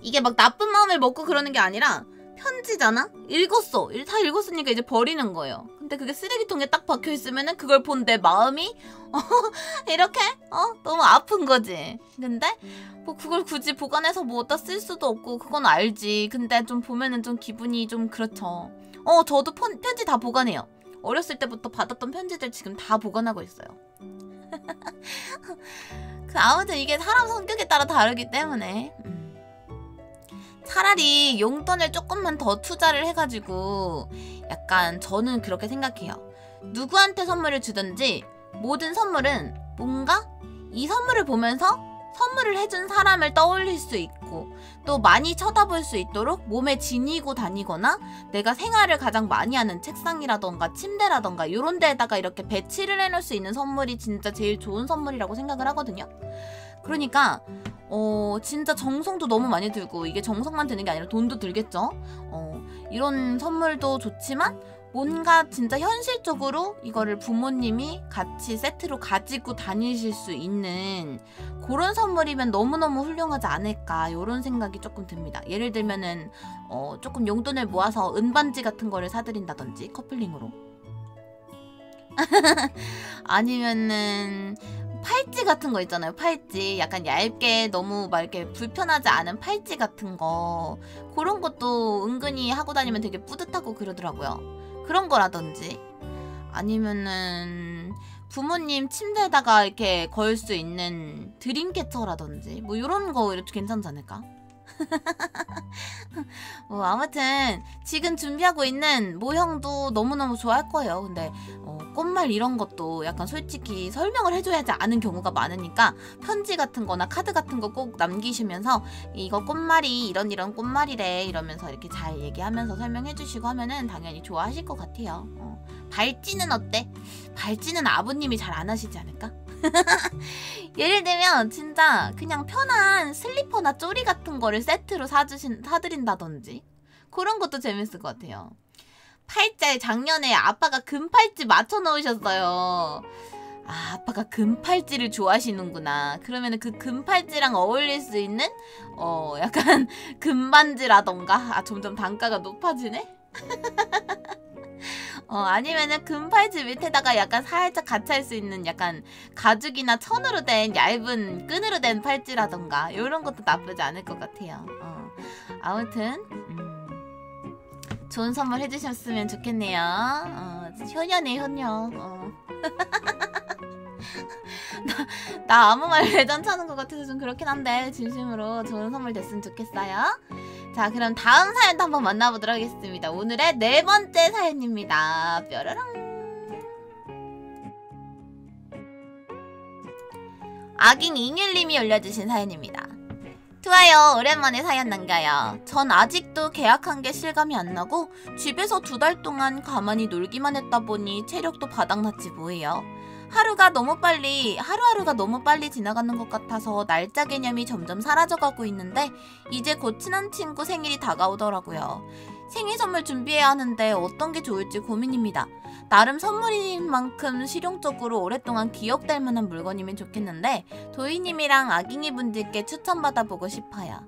이게 막 나쁜 마음을 먹고 그러는 게 아니라 편지잖아? 읽었어. 다 읽었으니까 이제 버리는 거예요. 근데 그게 쓰레기통에 딱 박혀 있으면은 그걸 본 내 마음이 어, 이렇게 어 너무 아픈 거지. 근데 뭐 그걸 굳이 보관해서 뭐 어디다 쓸 수도 없고 그건 알지. 근데 좀 보면은 좀 기분이 좀 그렇죠. 어 저도 폰, 편지 다 보관해요. 어렸을 때부터 받았던 편지들 지금 다 보관하고 있어요. 그 아무튼 이게 사람 성격에 따라 다르기 때문에. 음. 차라리 용돈을 조금만 더 투자를 해가지고 약간 저는 그렇게 생각해요. 누구한테 선물을 주든지 모든 선물은 뭔가 이 선물을 보면서 선물을 해준 사람을 떠올릴 수 있고 또 많이 쳐다볼 수 있도록 몸에 지니고 다니거나 내가 생활을 가장 많이 하는 책상이라던가 침대라던가 이런 데에다가 이렇게 배치를 해놓을 수 있는 선물이 진짜 제일 좋은 선물이라고 생각을 하거든요. 그러니까 어 진짜 정성도 너무 많이 들고 이게 정성만 드는 게 아니라 돈도 들겠죠. 어 이런 선물도 좋지만 뭔가 진짜 현실적으로 이거를 부모님이 같이 세트로 가지고 다니실 수 있는 그런 선물이면 너무너무 훌륭하지 않을까 이런 생각이 조금 듭니다. 예를 들면은 어, 조금 용돈을 모아서 은반지 같은 거를 사드린다든지 커플링으로 아니면은 팔찌 같은 거 있잖아요. 팔찌 약간 얇게 너무 막 이렇게 불편하지 않은 팔찌 같은 거 그런 것도 은근히 하고 다니면 되게 뿌듯하고 그러더라고요. 그런 거라든지 아니면은 부모님 침대에다가 이렇게 걸 수 있는 드림캐쳐라든지 뭐 이런 거 이렇게 괜찮지 않을까? 뭐 아무튼 지금 준비하고 있는 모형도 너무너무 좋아할 거예요. 근데 어, 꽃말 이런 것도 약간 솔직히 설명을 해줘야지 아는 경우가 많으니까 편지 같은 거나 카드 같은 거 꼭 남기시면서 이거 꽃말이 이런 이런 꽃말이래 이러면서 이렇게 잘 얘기하면서 설명해 주시고 하면은 당연히 좋아하실 것 같아요. 어. 발찌는 어때? 발찌는 아버님이 잘 안 하시지 않을까? 예를 들면 진짜 그냥 편한 슬리퍼나 쪼리 같은 거를 세트로 사주신 사드린다든지 그런 것도 재밌을 것 같아요. 팔자에 작년에 아빠가 금팔찌 맞춰 놓으셨어요. 아, 아빠가 금팔찌를 좋아하시는구나. 그러면 그 금팔찌랑 어울릴 수 있는 어 약간 금반지라던가 아 점점 단가가 높아지네. 어 아니면은 금팔찌 밑에다가 약간 살짝 같이 할수 있는 약간 가죽이나 천으로 된 얇은 끈으로 된 팔찌라던가 이런 것도 나쁘지 않을 것 같아요. 어 아무튼 음, 좋은 선물 해주셨으면 좋겠네요. 어, 효녀네 효녀. 어. 나, 나 아무 말 레전 차는 것 같아서 좀 그렇긴 한데 진심으로 좋은 선물 됐으면 좋겠어요. 자 그럼 다음 사연도 한번 만나보도록 하겠습니다. 오늘의 네 번째 사연입니다. 뾰로롱. 악인 잉일님이 올려주신 사연입니다. 좋아요. 오랜만에 사연 남겨요. 전 아직도 계약한 게 실감이 안 나고 집에서 두 달 동안 가만히 놀기만 했다 보니 체력도 바닥났지 뭐예요. 하루가 너무 빨리 하루하루가 너무 빨리 지나가는 것 같아서 날짜 개념이 점점 사라져가고 있는데 이제 곧 친한 친구 생일이 다가오더라고요. 생일 선물 준비해야 하는데 어떤 게 좋을지 고민입니다. 나름 선물인 만큼 실용적으로 오랫동안 기억될 만한 물건이면 좋겠는데 도희님이랑 아깅이 분들께 추천받아보고 싶어요.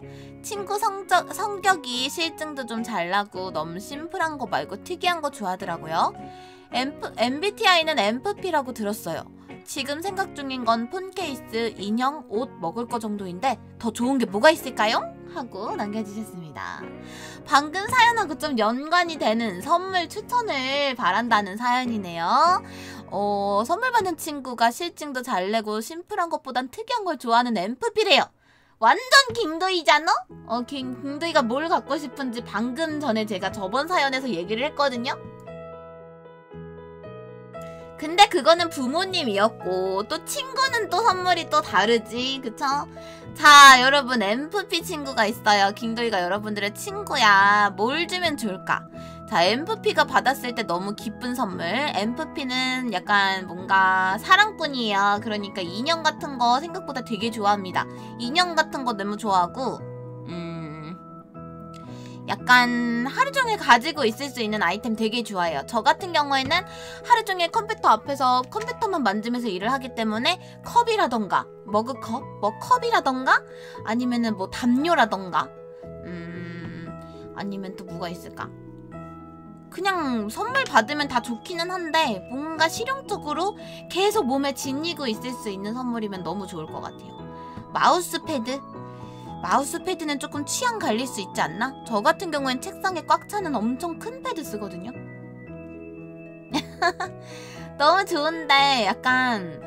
친구 성적, 성격이 실증도 좀 잘 나고 너무 심플한 거 말고 특이한 거 좋아하더라고요. 엠프, MBTI는 MFP라고 들었어요. 지금 생각 중인 건 폰 케이스, 인형, 옷, 먹을 거 정도인데 더 좋은 게 뭐가 있을까요? 하고 남겨주셨습니다. 방금 사연하고 좀 연관이 되는 선물 추천을 바란다는 사연이네요. 어, 선물 받는 친구가 실증도 잘 내고 심플한 것보단 특이한 걸 좋아하는 MFP래요. 완전 김도희잖아? 어, 김, 김도희가 뭘 갖고 싶은지 방금 전에 제가 저번 사연에서 얘기를 했거든요. 근데 그거는 부모님이었고 또 친구는 또 선물이 또 다르지. 그쵸? 자 여러분 MFP 친구가 있어요. 김도희가 여러분들의 친구야. 뭘 주면 좋을까? 자 MFP가 받았을 때 너무 기쁜 선물. MFP는 약간 뭔가 사랑꾼이에요. 그러니까 인형 같은 거 생각보다 되게 좋아합니다. 인형 같은 거 너무 좋아하고 음 약간 하루 종일 가지고 있을 수 있는 아이템 되게 좋아해요 저 같은 경우에는 하루 종일 컴퓨터 앞에서 컴퓨터만 만지면서 일을 하기 때문에 컵이라던가 머그컵, 뭐 컵이라던가 아니면은 뭐 담요라던가 음 아니면 또 뭐가 있을까? 그냥 선물 받으면 다 좋기는 한데 뭔가 실용적으로 계속 몸에 지니고 있을 수 있는 선물이면 너무 좋을 것 같아요. 마우스 패드? 마우스 패드는 조금 취향 갈릴 수 있지 않나? 저 같은 경우엔 책상에 꽉 차는 엄청 큰 패드 쓰거든요. 너무 좋은데 약간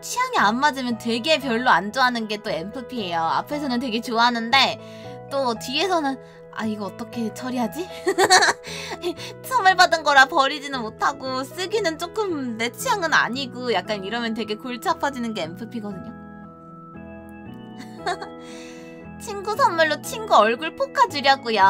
취향이 안 맞으면 되게 별로 안 좋아하는 게 또 MFP예요. 앞에서는 되게 좋아하는데 또 뒤에서는 아 이거 어떻게 처리하지? 선물 받은 거라 버리지는 못하고 쓰기는 조금 내 취향은 아니고 약간 이러면 되게 골치 아파지는 게 MFP거든요. 친구 선물로 친구 얼굴 포카 주려고요.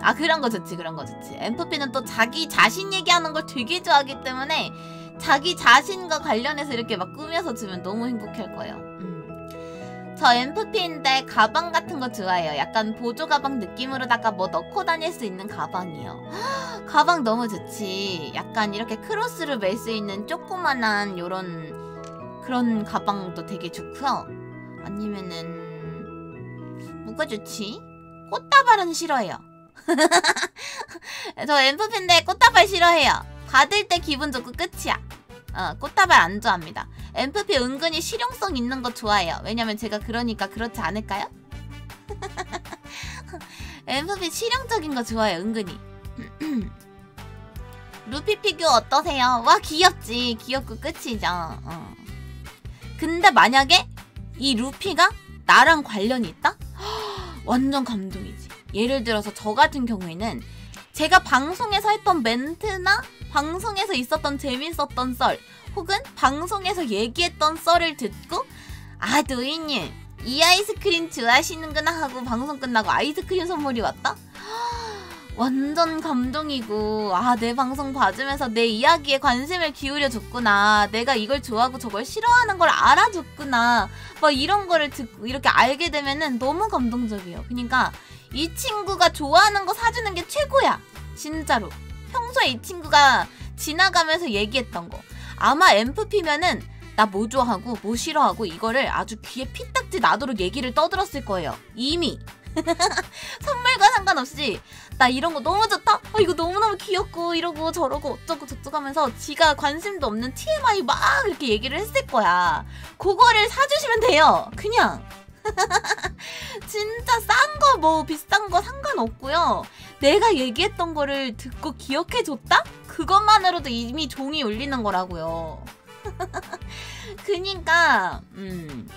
아 그런 거 좋지 그런 거 좋지. MFP는 또 자기 자신 얘기하는 걸 되게 좋아하기 때문에 자기 자신과 관련해서 이렇게 막 꾸며서 주면 너무 행복할 거예요. 음. 저 MFP인데 가방 같은 거 좋아해요. 약간 보조 가방 느낌으로다가 뭐 넣고 다닐 수 있는 가방이요. 가방 너무 좋지. 약간 이렇게 크로스로 멜수 있는 조그만한 요런 그런 가방도 되게 좋고요. 아니면은 뭐가 좋지? 꽃다발은 싫어해요. 저 MFP인데 꽃다발 싫어해요. 받을 때 기분 좋고 끝이야. 어, 꽃다발 안 좋아합니다. MFP 은근히 실용성 있는 거 좋아해요. 왜냐면 제가 그러니까 그렇지 않을까요? MFP 실용적인 거 좋아해요. 은근히. 루피 피규어 어떠세요? 와 귀엽지. 귀엽고 끝이죠. 어. 근데 만약에 이 루피가 나랑 관련이 있다? 완전 감동이지. 예를 들어서 저 같은 경우에는 제가 방송에서 했던 멘트나 방송에서 있었던 재밌었던 썰 혹은 방송에서 얘기했던 썰을 듣고 아 노이님 이 아이스크림 좋아하시는구나 하고 방송 끝나고 아이스크림 선물이 왔다? 완전 감동이고 아 내 방송 봐주면서 내 이야기에 관심을 기울여 줬구나. 내가 이걸 좋아하고 저걸 싫어하는 걸 알아줬구나. 막 이런 거를 듣고 이렇게 알게 되면은 너무 감동적이에요. 그러니까 이 친구가 좋아하는 거 사주는 게 최고야. 진짜로. 평소에 이 친구가 지나가면서 얘기했던 거. 아마 MFP면은 나 뭐 좋아하고 뭐 싫어하고 이거를 아주 귀에 피딱지 나도록 얘기를 떠들었을 거예요. 이미. 선물과 상관없이 나 이런 거 너무 좋다. 아 이거 너무너무 귀엽고 이러고 저러고 어쩌고 저쩌고 하면서 지가 관심도 없는 TMI 막 이렇게 얘기를 했을 거야. 그거를 사주시면 돼요. 그냥. 진짜 싼 거 뭐 비싼 거 상관없고요. 내가 얘기했던 거를 듣고 기억해줬다? 그것만으로도 이미 종이 울리는 거라고요. 그니까 음.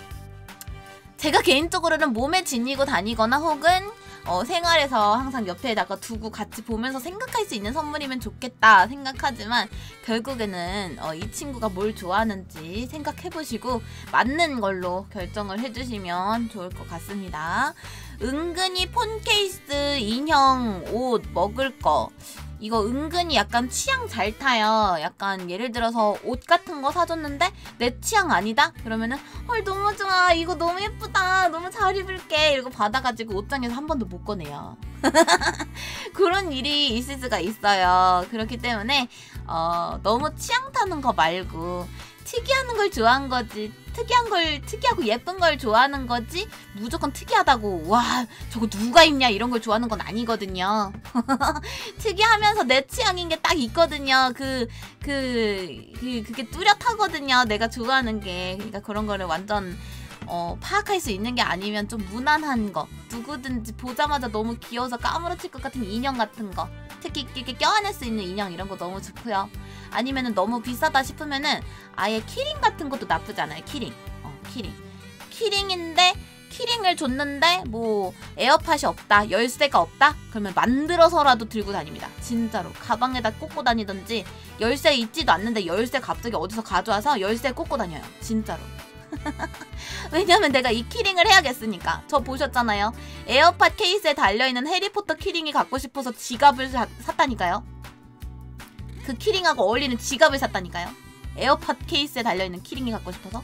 제가 개인적으로는 몸에 지니고 다니거나 혹은 어, 생활에서 항상 옆에다가 두고 같이 보면서 생각할 수 있는 선물이면 좋겠다 생각하지만 결국에는 어, 이 친구가 뭘 좋아하는지 생각해보시고 맞는 걸로 결정을 해주시면 좋을 것 같습니다. 은근히 폰 케이스, 인형, 옷, 먹을 거 이거 은근히 약간 취향 잘 타요. 약간 예를 들어서 옷 같은 거 사줬는데 내 취향 아니다? 그러면은 헐 너무 좋아 이거 너무 예쁘다 너무 잘 입을게 이러고 받아가지고 옷장에서 한 번도 못 꺼내요. 그런 일이 있을 수가 있어요. 그렇기 때문에 어, 너무 취향 타는 거 말고 특이한 걸 좋아한 거지 특이한 걸 특이하고 예쁜 걸 좋아하는 거지? 무조건 특이하다고. 와 저거 누가 입냐 이런 걸 좋아하는 건 아니거든요. 특이하면서 내 취향인 게 딱 있거든요. 그 그, 그, 그게 뚜렷하거든요. 내가 좋아하는 게. 그러니까 그런 거를 완전 어, 파악할 수 있는 게 아니면 좀 무난한 거 누구든지 보자마자 너무 귀여워서 까무러칠 것 같은 인형 같은 거 특히 이렇게 껴안을 수 있는 인형 이런 거 너무 좋고요. 아니면은 너무 비싸다 싶으면은 아예 키링 같은 것도 나쁘지 않아요 키링. 어 키링. 키링인데 키링을 줬는데 뭐 에어팟이 없다 열쇠가 없다? 그러면 만들어서라도 들고 다닙니다. 진짜로. 가방에다 꽂고 다니던지 열쇠 있지도 않는데 열쇠 갑자기 어디서 가져와서 열쇠 꽂고 다녀요. 진짜로 왜냐면 내가 이 키링을 해야겠으니까. 저 보셨잖아요. 에어팟 케이스에 달려있는 해리포터 키링이 갖고 싶어서 지갑을 사, 샀다니까요. 그 키링하고 어울리는 지갑을 샀다니까요. 에어팟 케이스에 달려있는 키링이 갖고 싶어서.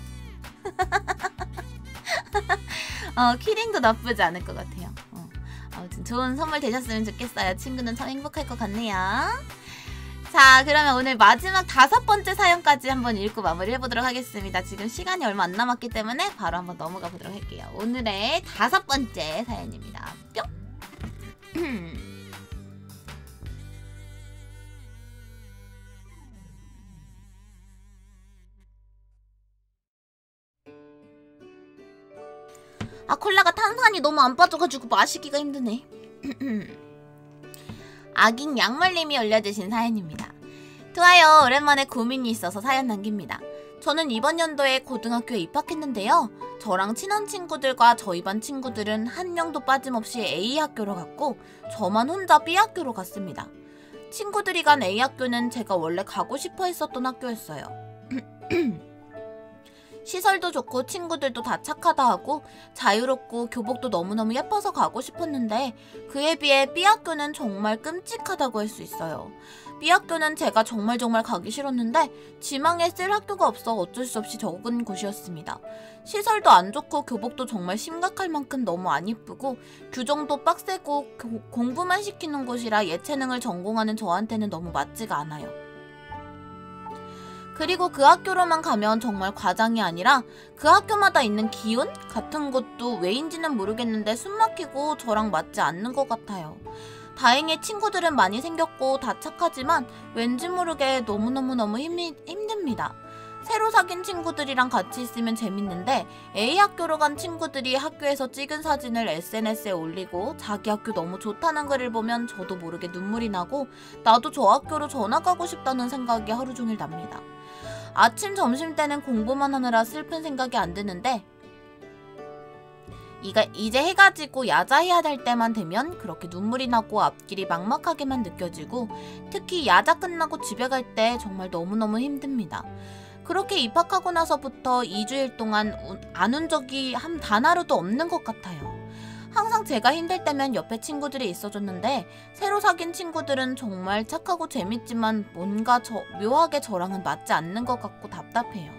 어 키링도 나쁘지 않을 것 같아요. 어. 아무튼 좋은 선물 되셨으면 좋겠어요. 친구는 참 행복할 것 같네요 자 그러면 오늘 마지막 다섯 번째 사연까지 한번 읽고 마무리 해 보도록 하겠습니다. 지금 시간이 얼마 안 남았기 때문에 바로 한번 넘어가 보도록 할게요. 오늘의 다섯 번째 사연입니다. 뿅! 아 콜라가 탄산이 너무 안 빠져가지고 마시기가 힘드네 아깅 양말님이 올려주신 사연입니다. 좋아요. 오랜만에 고민이 있어서 사연 남깁니다. 저는 이번 연도에 고등학교에 입학했는데요. 저랑 친한 친구들과 저희 반 친구들은 한 명도 빠짐없이 A 학교로 갔고 저만 혼자 B 학교로 갔습니다. 친구들이 간 A 학교는 제가 원래 가고 싶어 했었던 학교였어요 시설도 좋고 친구들도 다 착하다 하고 자유롭고 교복도 너무너무 예뻐서 가고 싶었는데 그에 비해 B학교는 정말 끔찍하다고 할 수 있어요. B학교는 제가 정말 정말 가기 싫었는데 지망에 쓸 학교가 없어 어쩔 수 없이 적은 곳이었습니다. 시설도 안 좋고 교복도 정말 심각할 만큼 너무 안 이쁘고 규정도 빡세고 교- 공부만 시키는 곳이라 예체능을 전공하는 저한테는 너무 맞지가 않아요. 그리고 그 학교로만 가면 정말 과장이 아니라 그 학교마다 있는 기운 같은 것도 왜인지는 모르겠는데 숨막히고 저랑 맞지 않는 것 같아요. 다행히 친구들은 많이 생겼고 다 착하지만 왠지 모르게 너무너무너무 힘이, 힘듭니다. 새로 사귄 친구들이랑 같이 있으면 재밌는데 A 학교로 간 친구들이 학교에서 찍은 사진을 SNS에 올리고 자기 학교 너무 좋다는 글을 보면 저도 모르게 눈물이 나고 나도 저 학교로 전학 가고 싶다는 생각이 하루 종일 납니다. 아침 점심 때는 공부만 하느라 슬픈 생각이 안 드는데 이가 이제 해가 지고 야자해야 될 때만 되면 그렇게 눈물이 나고 앞길이 막막하게만 느껴지고 특히 야자 끝나고 집에 갈 때 정말 너무너무 힘듭니다. 그렇게 입학하고 나서부터 2주일 동안 안 운 적이 한 단 하루도 없는 것 같아요. 항상 제가 힘들 때면 옆에 친구들이 있어줬는데 새로 사귄 친구들은 정말 착하고 재밌지만 뭔가 저, 묘하게 저랑은 맞지 않는 것 같고 답답해요.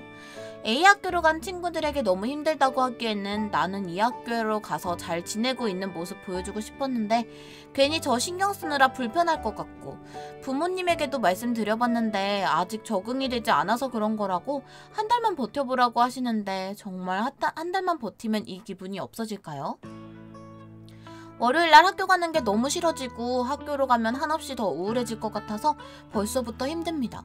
A 학교로 간 친구들에게 너무 힘들다고 하기에는 나는 이 학교로 가서 잘 지내고 있는 모습 보여주고 싶었는데 괜히 저 신경 쓰느라 불편할 것 같고 부모님에게도 말씀드려봤는데 아직 적응이 되지 않아서 그런 거라고 한 달만 버텨보라고 하시는데 정말 한, 달만 버티면 이 기분이 없어질까요? 월요일 날 학교 가는 게 너무 싫어지고 학교로 가면 한없이 더 우울해질 것 같아서 벌써부터 힘듭니다.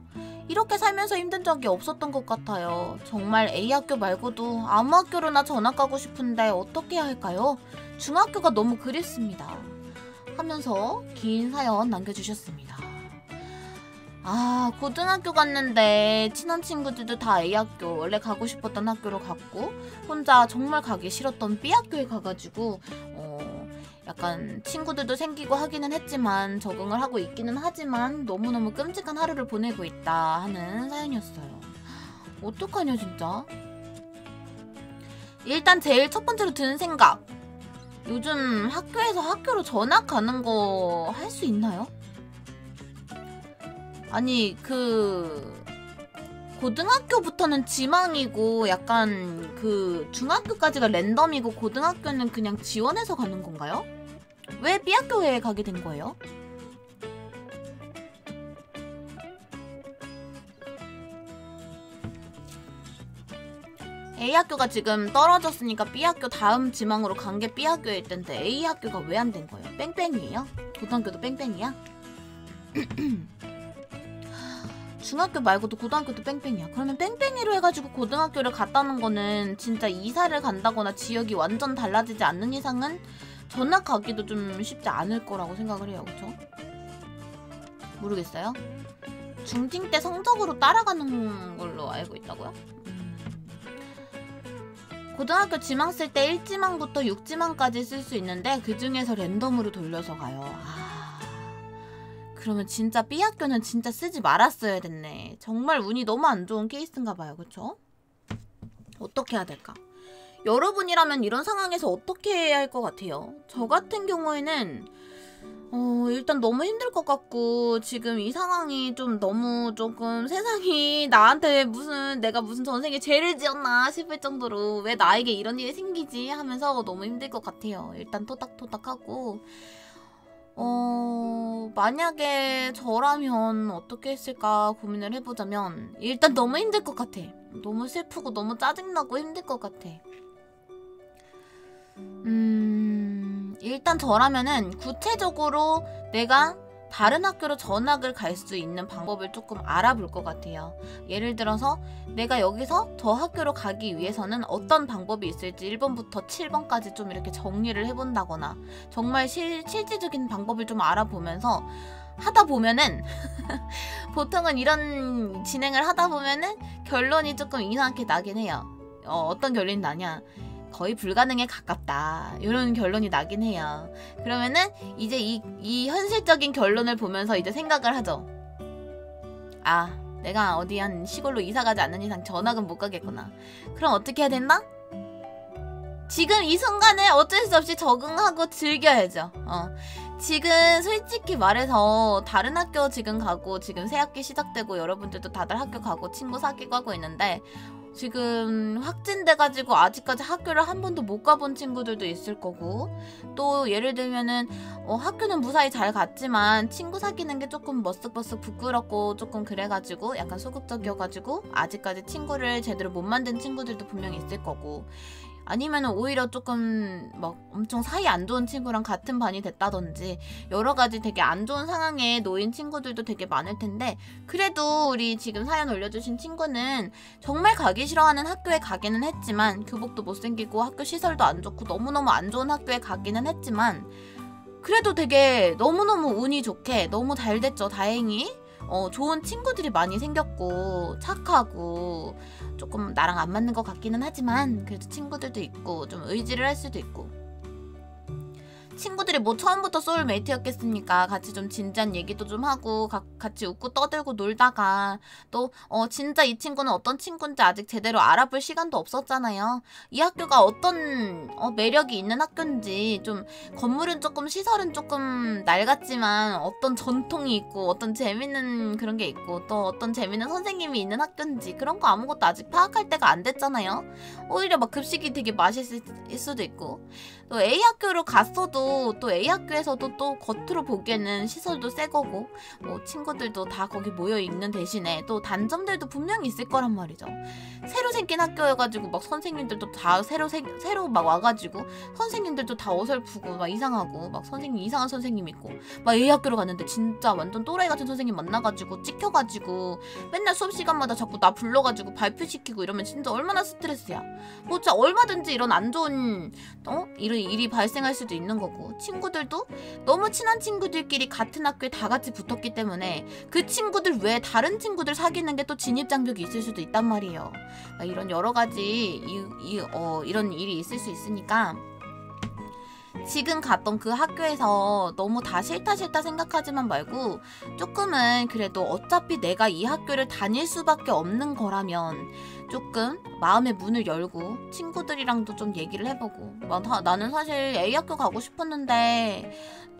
이렇게 살면서 힘든 적이 없었던 것 같아요. 정말 A 학교 말고도 아무 학교로나 전학 가고 싶은데 어떻게 해야 할까요? 중학교가 너무 그립습니다. 하면서 긴 사연 남겨주셨습니다. 아, 고등학교 갔는데 친한 친구들도 다 A 학교, 원래 가고 싶었던 학교로 갔고, 혼자 정말 가기 싫었던 B 학교에 가가지고, 어, 약간 친구들도 생기고 하기는 했지만 적응을 하고 있기는 하지만 너무너무 끔찍한 하루를 보내고 있다 하는 사연이었어요. 어떡하냐 진짜. 일단 제일 첫 번째로 드는 생각. 요즘 학교에서 학교로 전학 가는 거 할 수 있나요? 아니 그 고등학교부터는 지망이고 약간 그 중학교까지가 랜덤이고 고등학교는 그냥 지원해서 가는 건가요? 왜 B 학교에 가게 된 거예요? A 학교가 지금 떨어졌으니까 B 학교 다음 지망으로 간 게 B 학교일 텐데 A 학교가 왜 안 된 거예요? 뺑뺑이에요? 고등학교도 뺑뺑이야? 중학교 말고도 고등학교도 뺑뺑이야. 그러면 뺑뺑이로 해가지고 고등학교를 갔다는 거는 진짜 이사를 간다거나 지역이 완전 달라지지 않는 이상은 전학 가기도 좀 쉽지 않을 거라고 생각을 해요. 그쵸? 모르겠어요. 중딩 때 성적으로 따라가는 걸로 알고 있다고요? 음. 고등학교 지망 쓸 때 1지망부터 6지망까지 쓸 수 있는데 그 중에서 랜덤으로 돌려서 가요. 아. 그러면 진짜 B 학교는 진짜 쓰지 말았어야 됐네. 정말 운이 너무 안 좋은 케이스인가 봐요. 그쵸? 어떻게 해야 될까? 여러분이라면 이런 상황에서 어떻게 해야 할 것 같아요? 저 같은 경우에는 어, 일단 너무 힘들 것 같고 지금 이 상황이 좀 너무 조금 세상이 나한테 무슨 내가 무슨 전생에 죄를 지었나 싶을 정도로 왜 나에게 이런 일이 생기지 하면서 너무 힘들 것 같아요. 일단 토닥토닥하고 어, 만약에 저라면 어떻게 했을까 고민을 해보자면 일단 너무 힘들 것 같아. 너무 슬프고 너무 짜증나고 힘들 것 같아. 음, 일단 저라면은 구체적으로 내가 다른 학교로 전학을 갈 수 있는 방법을 조금 알아볼 것 같아요. 예를 들어서 내가 여기서 저 학교로 가기 위해서는 어떤 방법이 있을지 1번부터 7번까지 좀 이렇게 정리를 해본다거나 정말 실, 실질적인 방법을 좀 알아보면서 하다 보면은 보통은 이런 진행을 하다 보면은 결론이 조금 이상하게 나긴 해요. 어, 어떤 결론이 나냐. 거의 불가능에 가깝다. 이런 결론이 나긴 해요. 그러면은 이제 이, 이 현실적인 결론을 보면서 이제 생각을 하죠. 아, 내가 어디 한 시골로 이사 가지 않는 이상 전학은 못 가겠구나. 그럼 어떻게 해야 된다? 지금 이 순간에 어쩔 수 없이 적응하고 즐겨야죠. 어. 지금 솔직히 말해서 다른 학교 지금 가고 지금 새 학기 시작되고 여러분들도 다들 학교 가고 친구 사귀고 하고 있는데 지금 확진돼가지고 아직까지 학교를 한 번도 못 가본 친구들도 있을 거고 또 예를 들면은 어, 학교는 무사히 잘 갔지만 친구 사귀는 게 조금 머쓱머쓱 부끄럽고 조금 그래가지고 약간 소극적이어가지고 아직까지 친구를 제대로 못 만든 친구들도 분명히 있을 거고 아니면 오히려 조금 막 엄청 사이 안 좋은 친구랑 같은 반이 됐다든지 여러 가지 되게 안 좋은 상황에 놓인 친구들도 되게 많을 텐데 그래도 우리 지금 사연 올려주신 친구는 정말 가기 싫어하는 학교에 가기는 했지만 교복도 못생기고 학교 시설도 안 좋고 너무너무 안 좋은 학교에 가기는 했지만 그래도 되게 너무너무 운이 좋게 너무 잘 됐죠 다행히. 어, 좋은 친구들이 많이 생겼고 착하고 조금 나랑 안 맞는 것 같기는 하지만 그래도 친구들도 있고 좀 의지를 할 수도 있고 친구들이 뭐 처음부터 소울메이트였겠습니까? 같이 좀 진지한 얘기도 좀 하고 가, 같이 웃고 떠들고 놀다가 또 어, 진짜 이 친구는 어떤 친구인지 아직 제대로 알아볼 시간도 없었잖아요. 이 학교가 어떤 어, 매력이 있는 학교인지 좀 건물은 조금 시설은 조금 낡았지만 어떤 전통이 있고 어떤 재밌는 그런 게 있고 또 어떤 재밌는 선생님이 있는 학교인지 그런 거 아무것도 아직 파악할 때가 안 됐잖아요. 오히려 막 급식이 되게 맛있을 수도 있고 또 A 학교로 갔어도 또 A 학교에서도 또 겉으로 보기에는 시설도 새 거고 뭐 친구들도 다 거기 모여 있는 대신에 또 단점들도 분명히 있을 거란 말이죠. 새로 생긴 학교여가지고 막 선생님들도 다 새로 생, 새로 막 와가지고 선생님들도 다 어설프고 막 이상하고 막 선생님 이상한 선생님 있고 막 A 학교로 갔는데 진짜 완전 또라이 같은 선생님 만나가지고 찍혀가지고 맨날 수업 시간마다 자꾸 나 불러가지고 발표시키고 이러면 진짜 얼마나 스트레스야. 뭐 진짜 얼마든지 이런 안 좋은 어 이런 일이 발생할 수도 있는 거고 친구들도 너무 친한 친구들끼리 같은 학교에 다 같이 붙었기 때문에 그 친구들 외에 다른 친구들 사귀는 게 또 진입 장벽이 있을 수도 있단 말이에요. 그러니까 이런 여러 가지 이, 이, 어, 이런 일이 있을 수 있으니까 지금 갔던 그 학교에서 너무 다 싫다 싫다 생각하지만 말고 조금은 그래도 어차피 내가 이 학교를 다닐 수밖에 없는 거라면 조금 마음의 문을 열고 친구들이랑도 좀 얘기를 해보고. 막 다- 나는 사실 A 학교 가고 싶었는데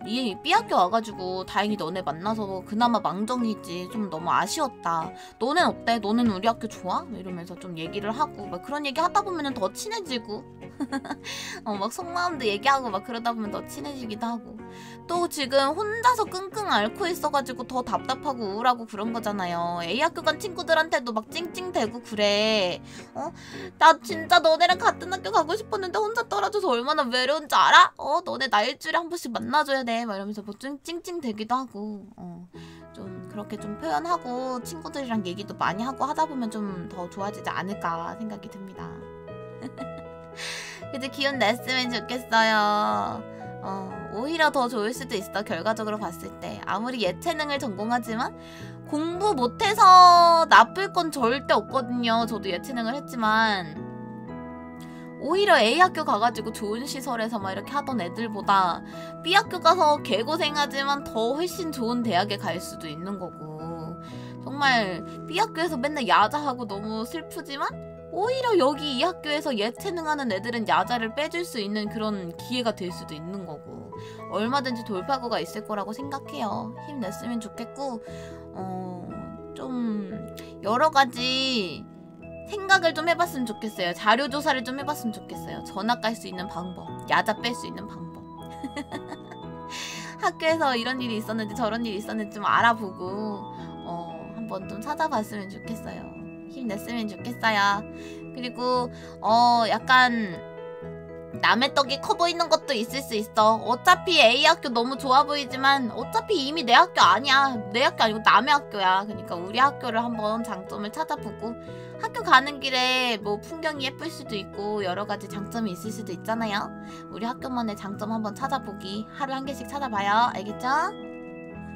이 B 학교 와가지고 다행히 너네 만나서 그나마 망정이지. 좀 너무 아쉬웠다. 너넨 어때? 너는 우리 학교 좋아? 이러면서 좀 얘기를 하고 막 그런 얘기 하다 보면 더 친해지고. 어, 막 속마음도 얘기하고 막 그러다 보면 더 친해지기도 하고 또 지금 혼자서 끙끙 앓고 있어가지고 더 답답하고 우울하고 그런 거잖아요 A 학교 간 친구들한테도 막 찡찡대고 그래 어? 나 진짜 너네랑 같은 학교 가고 싶었는데 혼자 떨어져서 얼마나 외로운 줄 알아? 어? 너네 나 일주일에 한 번씩 만나줘야 돼 막 이러면서 뭐 찡- 찡찡대기도 하고 어. 좀 그렇게 좀 표현하고 친구들이랑 얘기도 많이 하고 하다 보면 좀 더 좋아지지 않을까 생각이 듭니다 그래도 기운 냈으면 좋겠어요. 어, 오히려 더 좋을 수도 있어, 결과적으로 봤을 때. 아무리 예체능을 전공하지만, 공부 못해서 나쁠 건 절대 없거든요. 저도 예체능을 했지만. 오히려 A 학교 가가지고 좋은 시설에서 막 이렇게 하던 애들보다 B 학교 가서 개고생하지만 더 훨씬 좋은 대학에 갈 수도 있는 거고. 정말 B 학교에서 맨날 야자하고 너무 슬프지만 오히려 여기 이 학교에서 예체능하는 애들은 야자를 빼줄 수 있는 그런 기회가 될 수도 있는 거고 얼마든지 돌파구가 있을 거라고 생각해요. 힘냈으면 좋겠고 어, 좀 여러 가지 생각을 좀 해봤으면 좋겠어요. 자료 조사를 좀 해봤으면 좋겠어요. 전학 갈 수 있는 방법, 야자 뺄 수 있는 방법. 학교에서 이런 일이 있었는지 저런 일이 있었는지 좀 알아보고 어, 한번 좀 찾아봤으면 좋겠어요. 힘냈으면 좋겠어요. 그리고 어 약간 남의 떡이 커 보이는 것도 있을 수 있어. 어차피 A 학교 너무 좋아 보이지만 어차피 이미 내 학교 아니야. 내 학교 아니고 남의 학교야. 그러니까 우리 학교를 한번 장점을 찾아보고 학교 가는 길에 뭐 풍경이 예쁠 수도 있고 여러 가지 장점이 있을 수도 있잖아요. 우리 학교만의 장점 한번 찾아보기. 하루 한 개씩 찾아봐요. 알겠죠?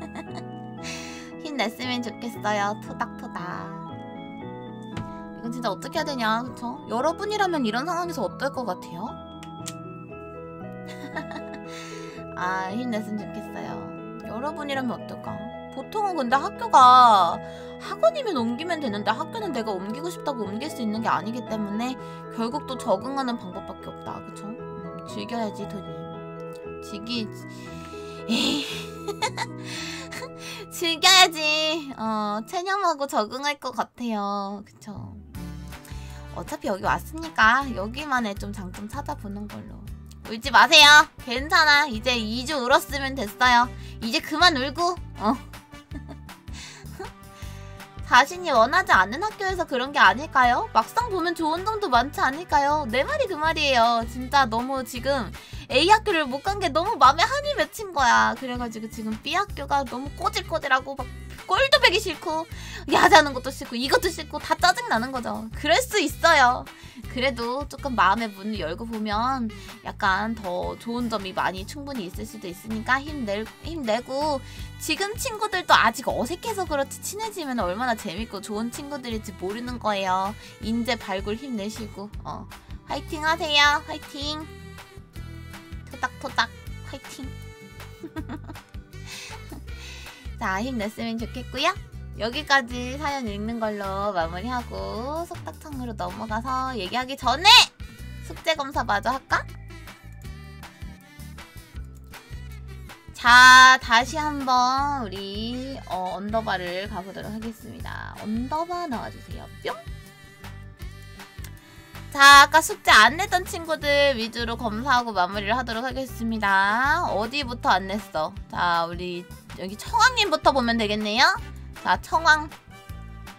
힘냈으면 좋겠어요. 토닥토닥. 이건 진짜 어떻게 해야 되냐, 그쵸? 여러분이라면 이런 상황에서 어떨 것 같아요? 아, 힘냈으면 좋겠어요. 여러분이라면 어떨까? 보통은 근데 학교가 학원이면 옮기면 되는데 학교는 내가 옮기고 싶다고 옮길 수 있는 게 아니기 때문에 결국 또 적응하는 방법밖에 없다. 그쵸? 음, 즐겨야지 돈이. 즐기. 즐겨야지. 어, 체념하고 적응할 것 같아요. 그쵸? 어차피 여기 왔으니까 여기만의 좀 장점 찾아보는 걸로. 울지 마세요. 괜찮아. 이제 2주 울었으면 됐어요. 이제 그만 울고. 어. 자신이 원하지 않는 학교에서 그런 게 아닐까요? 막상 보면 좋은 점도 많지 않을까요? 내 말이 그 말이에요. 진짜 너무 지금 A 학교를 못 간 게 너무 마음에 한이 맺힌 거야. 그래가지고 지금 B 학교가 너무 꼬질꼬질하고 막 꼴도 배기 싫고 야자하는 것도 싫고 이것도 싫고 다 짜증 나는 거죠. 그럴 수 있어요. 그래도 조금 마음의 문을 열고 보면 약간 더 좋은 점이 많이 충분히 있을 수도 있으니까 힘내 힘내고 지금 친구들도 아직 어색해서 그렇지 친해지면 얼마나 재밌고 좋은 친구들일지 모르는 거예요. 인재 발굴 힘내시고 어 화이팅 하세요. 화이팅. 토닥토닥 화이팅. 자 힘냈으면 좋겠고요. 여기까지 사연 읽는 걸로 마무리하고 속닥창으로 넘어가서 얘기하기 전에 숙제 검사 마저 할까? 자 다시 한번 우리 어, 언더바를 가보도록 하겠습니다. 언더바 나와주세요. 뿅. 자 아까 숙제 안 냈던 친구들 위주로 검사하고 마무리를 하도록 하겠습니다. 어디부터 안 냈어? 자 우리 여기 청왕님부터 보면 되겠네요. 자 청왕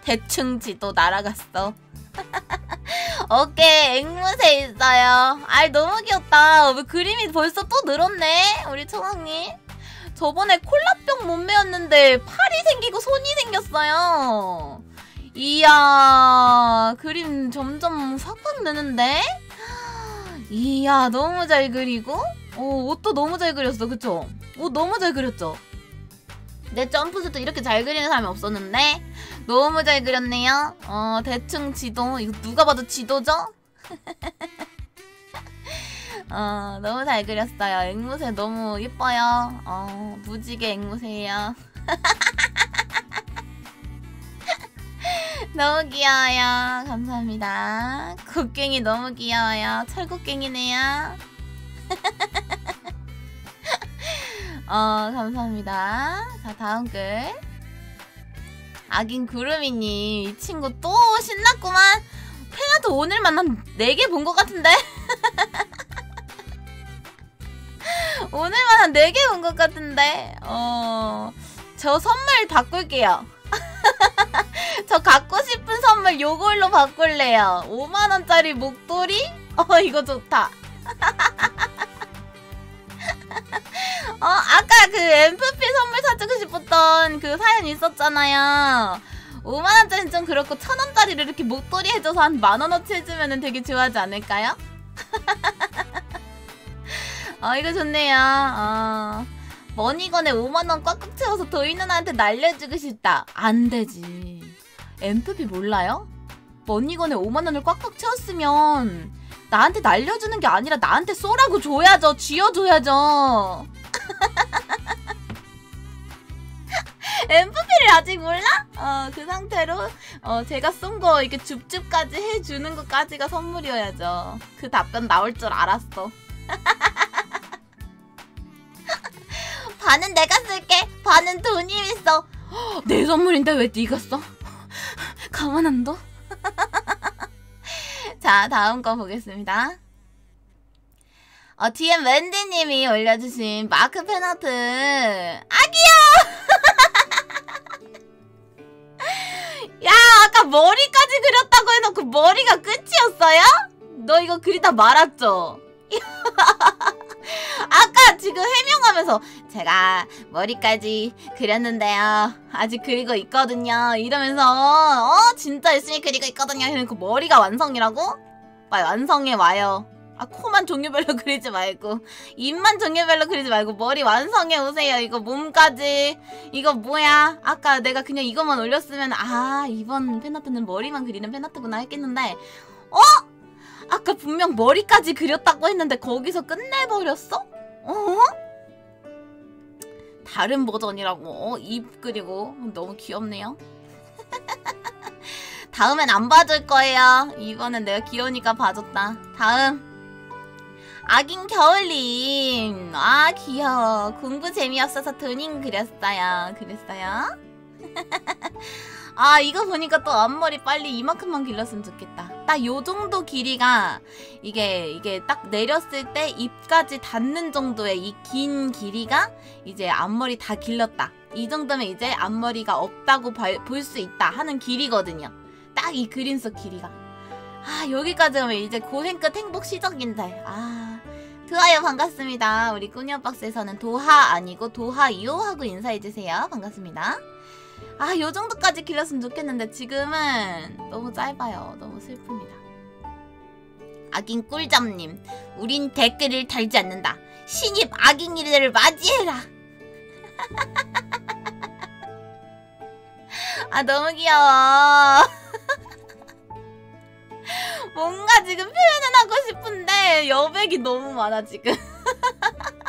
대충 지도 날아갔어. 어깨 앵무새 있어요. 아이 너무 귀엽다. 왜 그림이 벌써 또 늘었네? 우리 청왕님. 저번에 콜라병 몸매였는데 팔이 생기고 손이 생겼어요. 이야 그림 점점 팍팍 느는데? 이야 너무 잘 그리고 어, 옷도 너무 잘 그렸어 그쵸? 옷 너무 잘 그렸죠? 내 점프수도 이렇게 잘 그리는 사람이 없었는데 너무 잘 그렸네요 어 대충 지도 이거 누가 봐도 지도죠? 어 너무 잘 그렸어요 앵무새 너무 예뻐요 어 무지개 앵무새예요 너무 귀여워요. 감사합니다. 곡괭이 너무 귀여워요. 철곡괭이네요. 어, 감사합니다. 자, 다음 글. 악인 구름이님, 이 친구 또 신났구만. 페나도 오늘만 한 4개 본 것 같은데? 오늘만 한 4개 본 것 같은데? 어, 저 선물 바꿀게요. 저 갖고 싶은 선물 요걸로 바꿀래요. 5만원짜리 목도리? 어, 이거 좋다. 어, 아까 그 MFP 선물 사주고 싶었던 그 사연 있었잖아요. 5만원짜리는 좀 그렇고, 1000원짜리를 이렇게 목도리 해줘서 한 만원어치 해주면 되게 좋아하지 않을까요? 어, 이거 좋네요. 어. 머니건에 5만원 꽉꽉 채워서 도희 누나한테 날려주고 싶다. 안 되지. MFP 몰라요? 머니건에 5만원을 꽉꽉 채웠으면 나한테 날려주는 게 아니라 나한테 쏘라고 줘야죠. 쥐어줘야죠. MFP를 아직 몰라? 어, 그 상태로 어, 제가 쏜 거 이렇게 줍줍까지 해주는 것까지가 선물이어야죠. 그 답변 나올 줄 알았어. 반은 내가 쓸게. 반은 돈이 있어. 내 선물인데 왜 네가 써? 가만 안 둬? 자, 다음 거 보겠습니다. 어, DM 웬디님이 올려주신 마크 팬아트. 아, 귀여워! 야, 아까 머리까지 그렸다고 해놓고 머리가 끝이었어요? 너 이거 그리다 말았죠? 아까 지금 해명하면서 제가 머리까지 그렸는데요. 아직 그리고 있거든요. 이러면서 어 진짜 열심히 그리고 있거든요. 이러고 머리가 완성이라고? 빨리 완성해 와요. 아 코만 종류별로 그리지 말고 입만 종류별로 그리지 말고 머리 완성해 오세요. 이거 몸까지 이거 뭐야? 아까 내가 그냥 이것만 올렸으면 아 이번 팬아트는 머리만 그리는 팬아트구나 했겠는데 어? 아까 분명 머리까지 그렸다고 했는데 거기서 끝내버렸어? 어? 다른 버전이라고 어, 입 그리고 너무 귀엽네요. 다음엔 안 봐줄 거예요. 이번엔 내가 귀여우니까 봐줬다. 다음. 아긴 겨울님. 아, 귀여워. 공부 재미없어서 드닝 그렸어요. 그랬어요? 아, 이거 보니까 또 앞머리 빨리 이만큼만 길렀으면 좋겠다. 딱 요 정도 길이가 이게, 이게 딱 내렸을 때 입까지 닿는 정도의 이 긴 길이가 이제 앞머리 다 길렀다. 이 정도면 이제 앞머리가 없다고 볼 수 있다 하는 길이거든요. 딱 이 그림 속 길이가. 아, 여기까지 오면 이제 고생 끝 행복 시작인데. 아. 드와요 반갑습니다. 우리 꾸녀박스에서는 도하 아니고 도하요 하고 인사해주세요. 반갑습니다. 아, 요 정도까지 길렀으면 좋겠는데 지금은 너무 짧아요. 너무 슬픕니다. 악인 꿀잠님, 우린 댓글을 달지 않는다. 신입 악인이를 맞이해라. 아, 너무 귀여워. 뭔가 지금 표현은 하고 싶은데 여백이 너무 많아 지금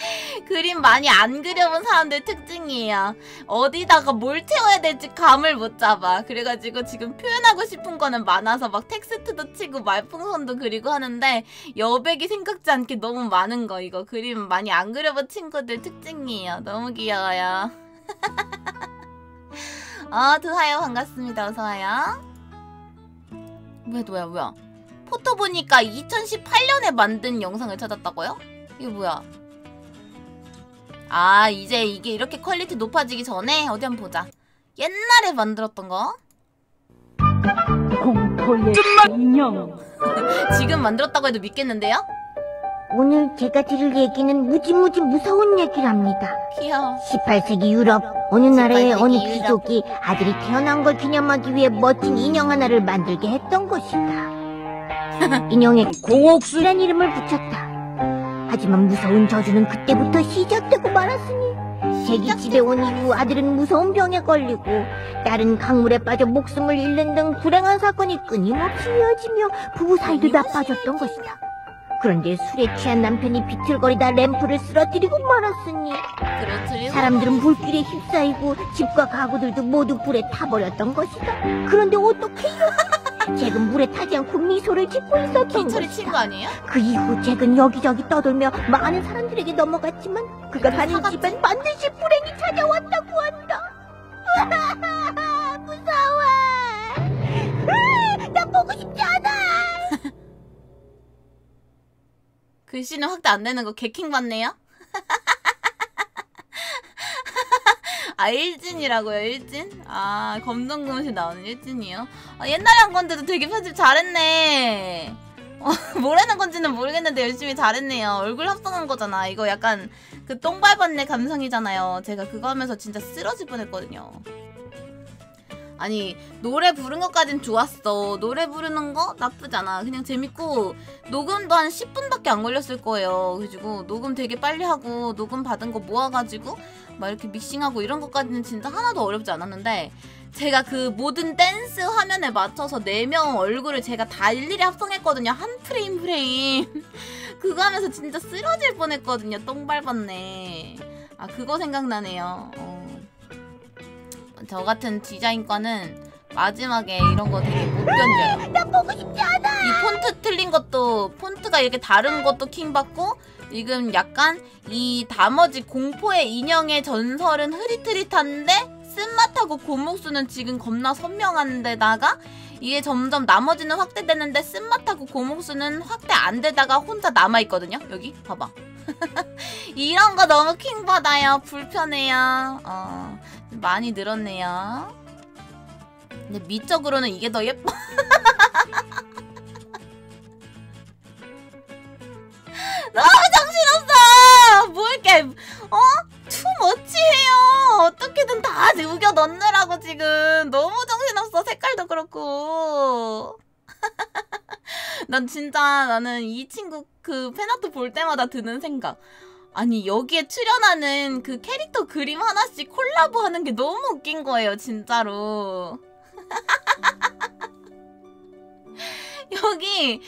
그림 많이 안 그려본 사람들 특징이에요. 어디다가 뭘 채워야 될지 감을 못 잡아. 그래가지고 지금 표현하고 싶은 거는 많아서 막 텍스트도 치고 말풍선도 그리고 하는데 여백이 생각지 않게 너무 많은 거. 이거 그림 많이 안 그려본 친구들 특징이에요. 너무 귀여워요. 어 두하요 반갑습니다. 어서와요. 뭐야 뭐야 뭐야. 포토 보니까 2018년에 만든 영상을 찾았다고요? 이게 뭐야 아 이제 이게 이렇게 퀄리티 높아지기 전에 어디 한번 보자 옛날에 만들었던 거 공포의 인형 지금 만들었다고 해도 믿겠는데요? 오늘 제가 들을 얘기는 무지무지 무서운 얘기랍니다. 귀여워 18세기 유럽 어느 나라의 18세기 어느 유럽. 귀족이 아들이 태어난 걸 기념하기 위해 멋진 인형 하나를 만들게 했던 것이다. 인형에 공옥수란 이름을 붙였다. 하지만 무서운 저주는 그때부터 시작되고 말았으니 색이 집에 온 이후 아들은 무서운 병에 걸리고 딸은 강물에 빠져 목숨을 잃는 등 불행한 사건이 끊임없이 이어지며 부부 사이도 나빠졌던 것이다. 그런데 술에 취한 남편이 비틀거리다 램프를 쓰러뜨리고 말았으니 그렇지 사람들은 불길에 휩싸이고 집과 가구들도 모두 불에 타버렸던 것이다. 그런데 어떻게요? 잭은 물에 타지 않고 미소를 짓고 있었던 기철이 친 것이다. 거 아니에요? 그 이후 잭은 여기저기 떠돌며 많은 사람들에게 넘어갔지만 그가 가는 사갔지. 집엔 반드시 불행이 찾아왔다고 한다. 무서워. 으, 나 보고 싶지 않아. 글씨는 확대 안 되는 거 개킹 받네요? 아 일진이라고요 일진? 아 검정금시 나오는 일진이요? 아, 옛날에 한 건데도 되게 편집 잘했네. 어, 뭐라는 건지는 모르겠는데 열심히 잘했네요. 얼굴 합성한 거잖아. 이거 약간 그 똥밟았네 감성이잖아요. 제가 그거 하면서 진짜 쓰러질 뻔했거든요 아니 노래 부른 것까진 좋았어 노래 부르는 거 나쁘지 않아 그냥 재밌고 녹음도 한 10분밖에 안 걸렸을 거예요. 그래가지고 녹음 되게 빨리 하고 녹음 받은 거 모아가지고 막 이렇게 믹싱하고 이런 것까지는 진짜 하나도 어렵지 않았는데 제가 그 모든 댄스 화면에 맞춰서 4명 얼굴을 제가 다 일일이 합성했거든요. 한 프레임 프레임. 그거 하면서 진짜 쓰러질 뻔했거든요. 똥 밟았네. 아 그거 생각나네요. 어. 저 같은 디자인과는 마지막에 이런 거 되게 못 견뎌요. 나 보고 싶지 않아. 이 폰트 틀린 것도 폰트가 이렇게 다른 것도 킹 받고 지금 약간 이 나머지 공포의 인형의 전설은 흐릿흐릿한데 쓴맛하고 고목수는 지금 겁나 선명한 데다가 이게 점점 나머지는 확대되는데 쓴맛하고 고목수는 확대 안 되다가 혼자 남아있거든요? 여기? 봐봐. 이런 거 너무 킹 받아요. 불편해요. 어 많이 늘었네요 근데 미적으로는 이게 더 예뻐 너무 정신없어! 뭐 이렇게, 어? 투머치해요! 어떻게든 다 우겨 넣느라고 지금. 너무 정신없어. 색깔도 그렇고. 난 진짜 나는 이 친구 그 팬아트 볼 때마다 드는 생각. 아니, 여기에 출연하는 그 캐릭터 그림 하나씩 콜라보 하는 게 너무 웃긴 거예요, 진짜로. 여기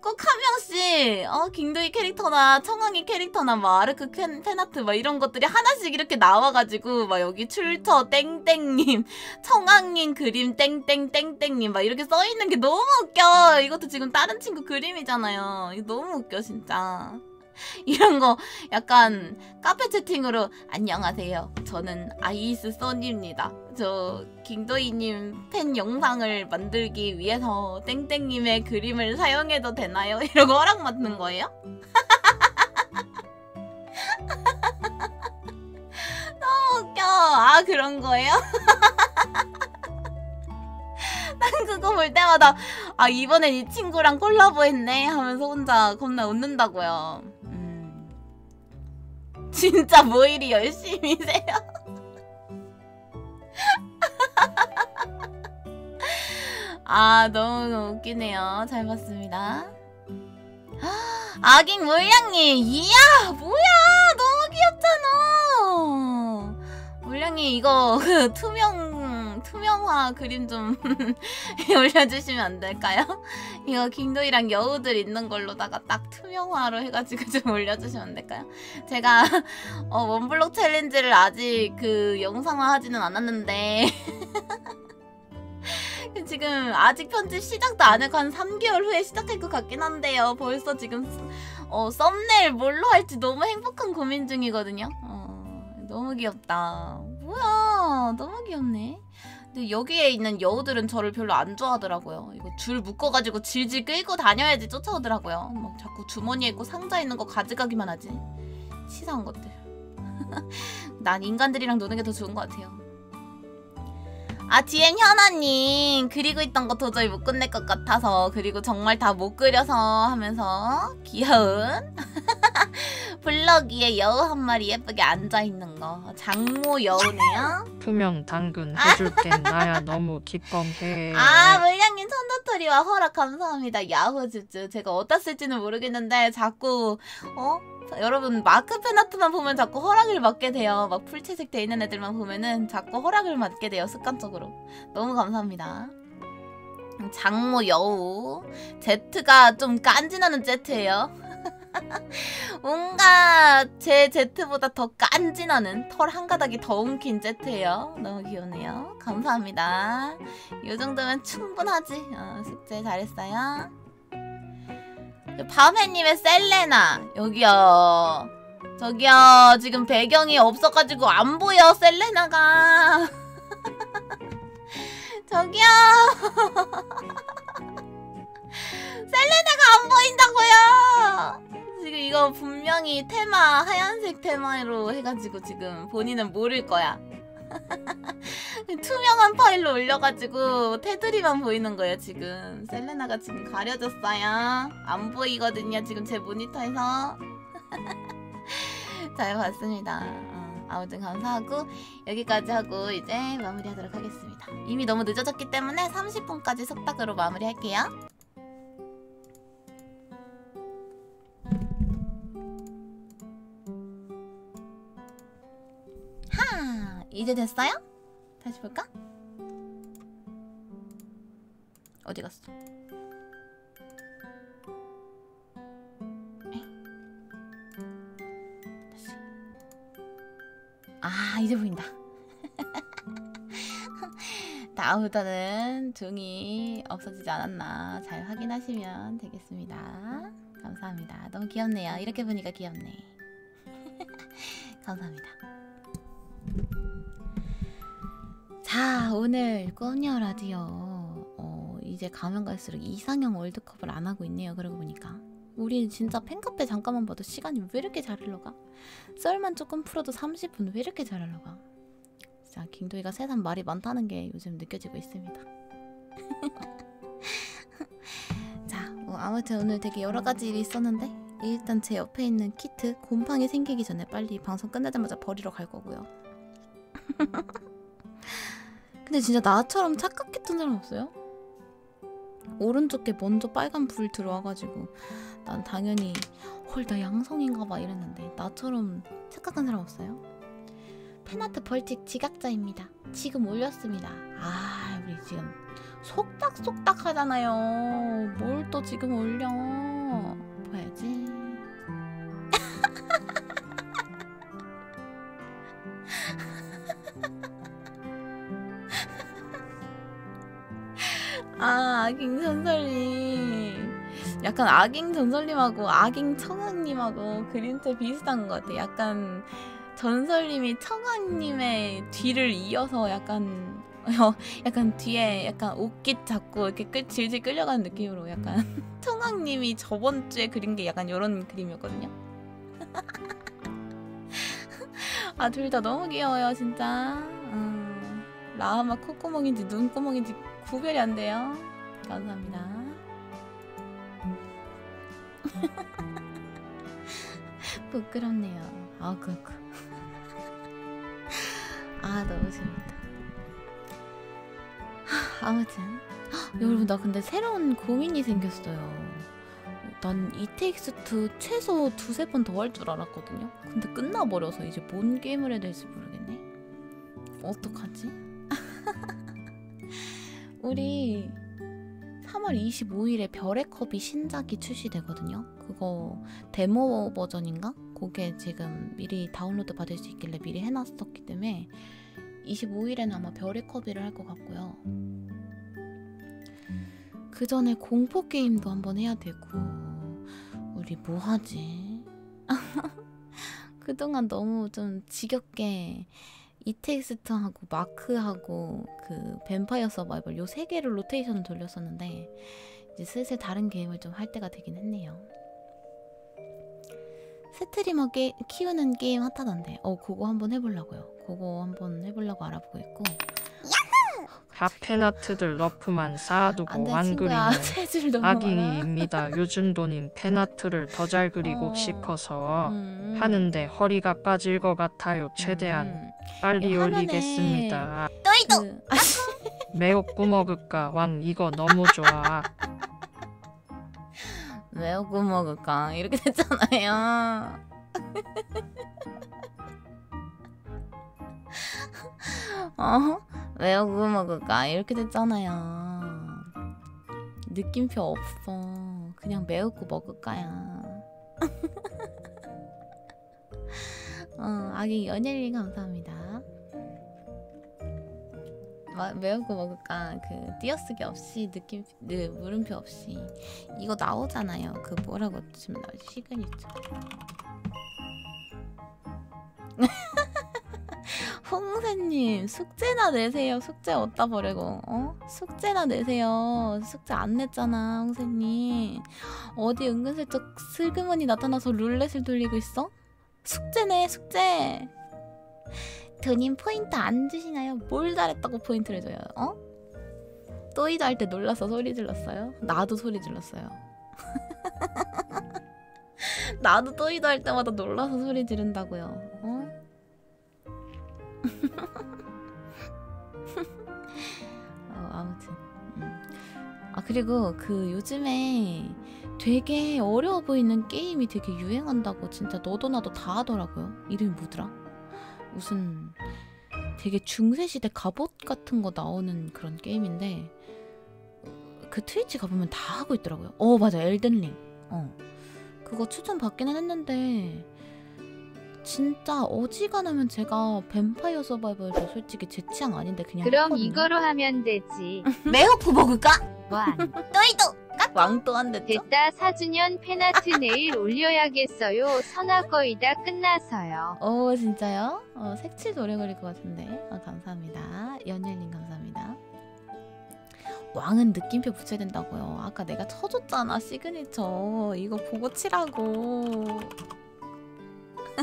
꼭 한 명씩 어 김도희 캐릭터나 청왕이 캐릭터나 막 아르크 팬, 팬아트 막 이런 것들이 하나씩 이렇게 나와가지고 막 여기 출처 땡땡님 청왕님 그림 땡땡땡땡님 막 이렇게 써 있는 게 너무 웃겨. 이것도 지금 다른 친구 그림이잖아요. 이거 너무 웃겨 진짜. 이런 거 약간 카페 채팅으로 안녕하세요. 저는 아이스 써니입니다. 저 김도희님 팬 영상을 만들기 위해서 땡땡님의 그림을 사용해도 되나요? 이러고 허락 받는 거예요? 너무 웃겨. 아 그런 거예요? 난 그거 볼 때마다 아 이번엔 이 친구랑 콜라보했네 하면서 혼자 겁나 웃는다고요. 음. 진짜 뭐 이리 열심히세요? 아 너무 웃기네요. 잘 봤습니다. 아깅 물량님 이야 뭐야 너무 귀엽잖아. 물량님 이거 그 투명 투명화 그림 좀 올려주시면 안 될까요? 이거 김도희랑 여우들 있는 걸로다가 딱 투명화로 해가지고 좀 올려주시면 안 될까요? 제가 어, 원블록 챌린지를 아직 그 영상화 하지는 않았는데 지금 아직 편집 시작도 안 했고 한 3개월 후에 시작할 것 같긴 한데요. 벌써 지금 어, 썸네일 뭘로 할지 너무 행복한 고민 중이거든요. 어, 너무 귀엽다. 뭐야, 너무 귀엽네. 근데 여기에 있는 여우들은 저를 별로 안 좋아하더라고요. 이거 줄 묶어가지고 질질 끌고 다녀야지 쫓아오더라고요. 막 자꾸 주머니에 있고 상자에 있는 거 가져가기만 하지. 치사한 것들. 난 인간들이랑 노는 게 더 좋은 것 같아요. 아 DM 현아님 그리고 있던 거 도저히 못 끝낼 것 같아서 그리고 정말 다 못 그려서 하면서 귀여운 블럭 위에 여우 한 마리 예쁘게 앉아 있는 거 장모 여우네요. 투명 당근 해줄 땐 나야 너무 기뻐해. 아 물량님 천도토리와 허락 감사합니다. 야호 즈즈 제가 어디다 쓸지는 모르겠는데 자꾸 어 여러분 마크 팬아트만 보면 자꾸 허락을 받게 돼요. 막 풀채색 돼 있는 애들만 보면은 자꾸 허락을 받게 돼요. 습관적으로. 너무 감사합니다. 장모 여우 제트가 좀 깐지나는 제트예요. 뭔가 제 제트보다 더 깐지나는 털 한 가닥이 더 웅킨 제트예요. 너무 귀엽네요. 감사합니다. 이 정도면 충분하지. 어, 숙제 잘했어요. 밤해님의 셀레나 여기요. 저기요 지금 배경이 없어가지고 안 보여 셀레나가. 저기요. 셀레나가 안 보인다고요. 지금 이거 분명히 테마 하얀색 테마로 해가지고 지금 본인은 모를 거야. 투명한 파일로 올려가지고 테두리만 보이는 거예요 지금. 셀레나가 지금 가려졌어요. 안 보이거든요 지금 제 모니터에서. 잘 봤습니다. 어, 아무튼 감사하고 여기까지 하고 이제 마무리하도록 하겠습니다. 이미 너무 늦어졌기 때문에 30분까지 속닥으로 마무리할게요 하 이제 됐어요? 다시 볼까? 어디 갔어? 다시. 아 이제 보인다. 다음부터는 종이 없어지지 않았나 잘 확인하시면 되겠습니다. 감사합니다. 너무 귀엽네요. 이렇게 보니까 귀엽네. 감사합니다. 자 오늘 꼬녀 라디오 어, 이제 가면 갈수록 이상형 월드컵을 안 하고 있네요 그러고 보니까 우리 진짜 팬카페 잠깐만 봐도 시간이 왜 이렇게 잘 흘러가? 썰만 조금 풀어도 30분 왜 이렇게 잘 흘러가? 진짜 김도희가 세상 말이 많다는 게 요즘 느껴지고 있습니다 자 뭐 아무튼 오늘 되게 여러 가지 일이 있었는데 일단 제 옆에 있는 키트 곰팡이 생기기 전에 빨리 방송 끝나자마자 버리러 갈 거고요 근데 진짜 나처럼 착각했던 사람 없어요? 오른쪽에 먼저 빨간 불 들어와가지고 난 당연히 헐 나 양성인가 봐 이랬는데 나처럼 착각한 사람 없어요? 팬아트 벌칙 지각자입니다. 지금 올렸습니다. 아 우리 지금 속닥속닥 하잖아요. 뭘 또 지금 올려? 봐야지. 아, 아깅 전설님. 약간 아깅 전설님하고 아깅 청왕님하고 그림체 비슷한 것 같아. 약간 전설님이 청왕님의 뒤를 이어서 약간 어, 약간 뒤에 약간 옷깃 잡고 이렇게 끌, 질질 끌려가는 느낌으로 약간 청왕님이 저번 주에 그린 게 약간 이런 그림이었거든요. 아 둘 다 너무 귀여워요 진짜. 음, 라마 콧구멍인지 눈구멍인지 구별이 안 돼요. 감사합니다. 부끄럽네요. 아, 그, 그. 아, 너무 재밌다. 하, 아무튼. 헉, 여러분, 나 근데 새로운 고민이 생겼어요. 난 이테익스2 최소 두세 번 더 할 줄 알았거든요. 근데 끝나버려서 이제 뭔 게임을 해야 될지 모르겠네. 어떡하지? 우리 3월 25일에 별의 컵이 신작이 출시되거든요. 그거 데모 버전인가? 그게 지금 미리 다운로드 받을 수 있길래 미리 해놨었기 때문에 25일에는 아마 별의 컵이를 할 것 같고요. 그 전에 공포 게임도 한번 해야 되고 우리 뭐 하지? 그동안 너무 좀 지겹게 이텍스트하고 마크하고 그 뱀파이어 서바이벌 요 세 개를 로테이션을 돌렸었는데 이제 슬슬 다른 게임을 좀 할 때가 되긴 했네요. 스트리머 게, 키우는 게임 핫하던데 어 그거 한번 해보려고요. 그거 한번 해보려고 알아보고 있고 다 팬아트들 러프만 쌓아두고 안 그리는. 악인이입니다. 요즘 돈인 팬아트를 더 잘 그리고 어. 싶어서 음. 하는데 허리가 빠질 것 같아요. 최대한 음. 빨리 올리겠습니다. 그, 아, 매혹구 먹을까 왕 이거 너무 좋아. 매우고 먹을까 이렇게 됐잖아요. 어? 매우고 먹을까 이렇게 됐잖아요. 느낌표 없어. 그냥 매우고 먹을까야. 어, 아기 연예리 감사합니다. 마, 매우고 먹을까 그 띄어쓰기 없이 느낌 그 물음표 없이 이거 나오잖아요. 그 뭐라고 치면 나오지 시그니처. 홍세님 숙제나 내세요. 숙제 어디다 버리고 어? 숙제나 내세요. 숙제 안 냈잖아, 홍세님. 어디 은근슬쩍 슬그머니 나타나서 룰렛을 돌리고 있어? 숙제네, 숙제. 드님 포인트 안 주시나요? 뭘 잘했다고 포인트를 줘요? 어? 또이도 할 때 놀라서 소리 질렀어요? 나도 소리 질렀어요. 나도 또이도 할 때마다 놀라서 소리 지른다고요. 어? 어, 아무튼. 음. 아 그리고 그 요즘에 되게 어려워 보이는 게임이 되게 유행한다고 진짜 너도 나도 다 하더라고요. 이름이 뭐더라? 무슨 되게 중세 시대 갑옷 같은 거 나오는 그런 게임인데 그 트위치 가보면 다 하고 있더라고요. 어 맞아 엘든링. 어 그거 추천 받기는 했는데 진짜 어지간하면 제가 뱀파이어 서바이벌도 솔직히 제 취향 아닌데 그냥 그럼 했거든요. 이거로 하면 되지. 매혹구 먹을까? 완. 너희도 왕또 안 됐죠? 됐다 4주년 팬아트 내일 올려야겠어요. 선화 거의 다 끝나서요. 어 진짜요? 어 색칠도 오래 걸릴 것 같은데 아 감사합니다 연예님 감사합니다 왕은 느낌표 붙여야 된다고요 아까 내가 쳐줬잖아 시그니처 이거 보고 치라고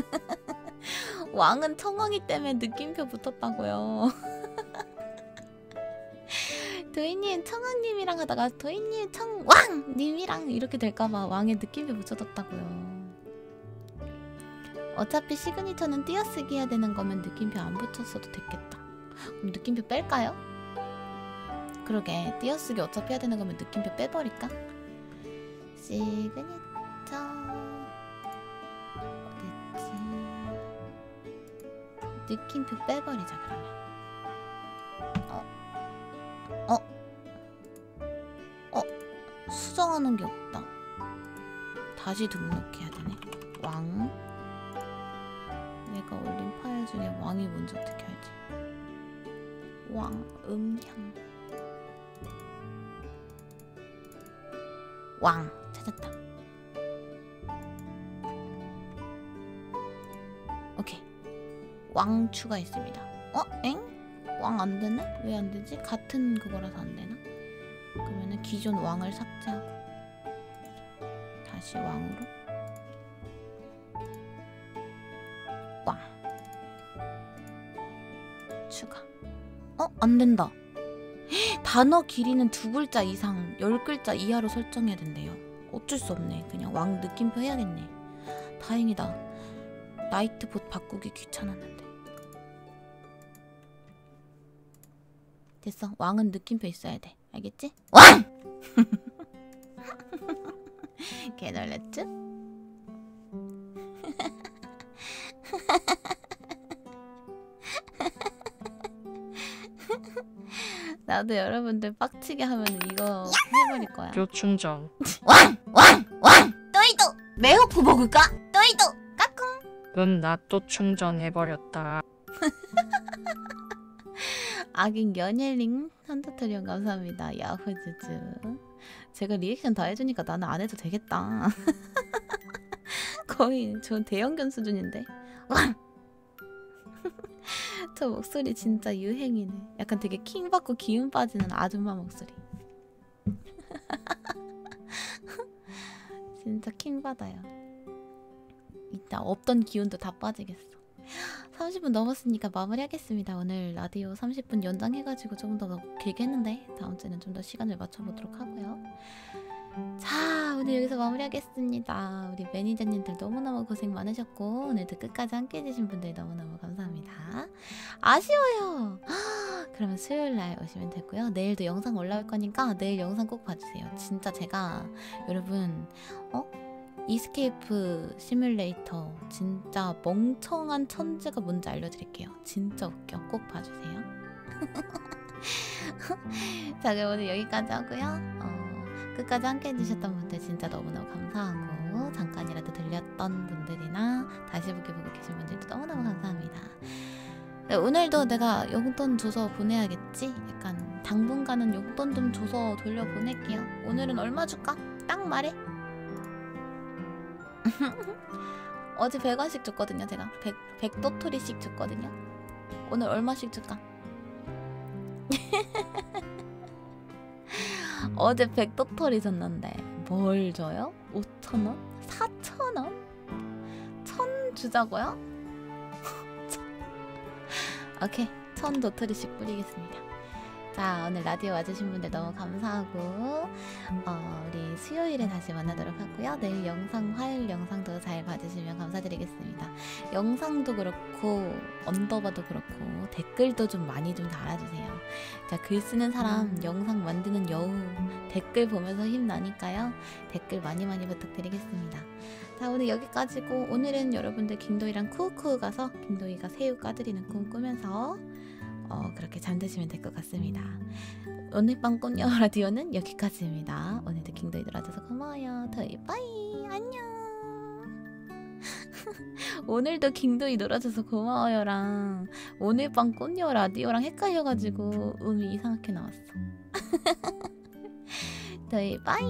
왕은 청왕이 때문에 느낌표 붙었다고요 도희님 청왕님이랑 하다가 도희님 청왕님이랑 이렇게 될까봐 왕에 느낌표 붙여뒀다고요 어차피 signature는 띄어쓰기 해야 되는 거면 느낌표 안 붙였어도 됐겠다. 그럼 느낌표 뺄까요? 그러게 띄어쓰기 어차피 해야 되는 거면 느낌표 빼버릴까? 시그니처 느낌표 빼버리자 그러면. 어? 어? 어? 수정하는 게 없다. 다시 등록해야 되네. 왕? 내가 올린 파일 중에 왕이 뭔지 어떻게 알지? 왕 음향. 왕 찾았다 왕 추가했습니다 어? 엥? 왕 안 되네? 왜안 되지? 같은 그거라서 안 되나? 그러면은 기존 왕을 삭제하고 다시 왕으로 왕 추가 어? 안 된다 단어 길이는 두 글자 이상, 열 글자 이하로 설정해야 된대요. 어쩔 수 없네. 그냥 왕 느낌표 해야겠네. 다행이다. 나이트봇 바꾸기 귀찮았는데. 됐어. 왕은 느낌표 있어야 돼. 알겠지? 왕! 개 놀랬지? 나도 여러분들 빡치게 하면 이거 해버릴 거야. 교충전. 왕! 왕! 왕! 또이도! 매호쿠 먹을까? 또이도! 까꿍! 은나또 충전해버렸다. 아긴 연예링 산타트리온 감사합니다. 야후즈즈. 제가 리액션 다 해주니까 나는 안 해도 되겠다. 거의 저 대형견 수준인데. 왕! 저 목소리 진짜 유행이네. 약간 되게 킹 받고 기운 빠지는 아줌마 목소리. 진짜 킹 받아요. 이따 없던 기운도 다 빠지겠어. 30분 넘었으니까 마무리하겠습니다. 오늘 라디오 30분 연장해가지고 조금 더 길게 했는데 다음 주에는 좀 더 시간을 맞춰보도록 하고요. 자, 오늘 여기서 마무리하겠습니다. 우리 매니저님들 너무너무 고생 많으셨고 오늘도 끝까지 함께 해 주신 분들 너무너무 감사합니다. 아쉬워요. 그러면 수요일 날 오시면 되고요. 내일도 영상 올라올 거니까 내일 영상 꼭 봐주세요. 진짜 제가 여러분 어? 이스케이프 시뮬레이터 진짜 멍청한 천재가 뭔지 알려드릴게요. 진짜 웃겨. 꼭 봐주세요. 자 그럼 오늘 여기까지 하고요. 어, 끝까지 함께 해주셨던 분들 진짜 너무너무 감사하고 잠깐이라도 들렸던 분들이나 다시 보기 보고 계신 분들도 너무너무 감사합니다. 네, 오늘도 내가 용돈 줘서 보내야겠지? 약간 당분간은 용돈 좀 줘서 돌려보낼게요. 오늘은 얼마 줄까? 딱 말해. 어제 100원씩 줬거든요, 제가. 100, 100 도토리씩 줬거든요. 오늘 얼마씩 줄까? 어제 100 도토리 줬는데 뭘 줘요? 5천원? 4천원? 천 주자고요? 오케이, 천 도토리씩 뿌리겠습니다. 자, 오늘 라디오 와주신 분들 너무 감사하고 어, 우리 수요일에 다시 만나도록 하고요. 내일 영상 화요일 영상도 잘 봐주시면 감사드리겠습니다. 영상도 그렇고 언더바도 그렇고 댓글도 좀 많이 좀 달아주세요. 자, 글 쓰는 사람, 영상 만드는 여우 댓글 보면서 힘 나니까요. 댓글 많이 많이 부탁드리겠습니다. 자, 오늘 여기까지고 오늘은 여러분들 김도희랑 쿠우쿠우 가서 김도희가 새우 까드리는 꿈 꾸면서 어, 그렇게 잠드시면 될 것 같습니다. 오늘 밤 꿈여 라디오는 여기까지입니다. 오늘도 깅도이 들어줘서 고마워요. 도이 bye 안녕. 오늘도 깅도이 놀아줘서 고마워요랑 오늘 밤 꿈여 라디오랑 헷갈려가지고 음이 이상하게 나왔어. 도이 bye.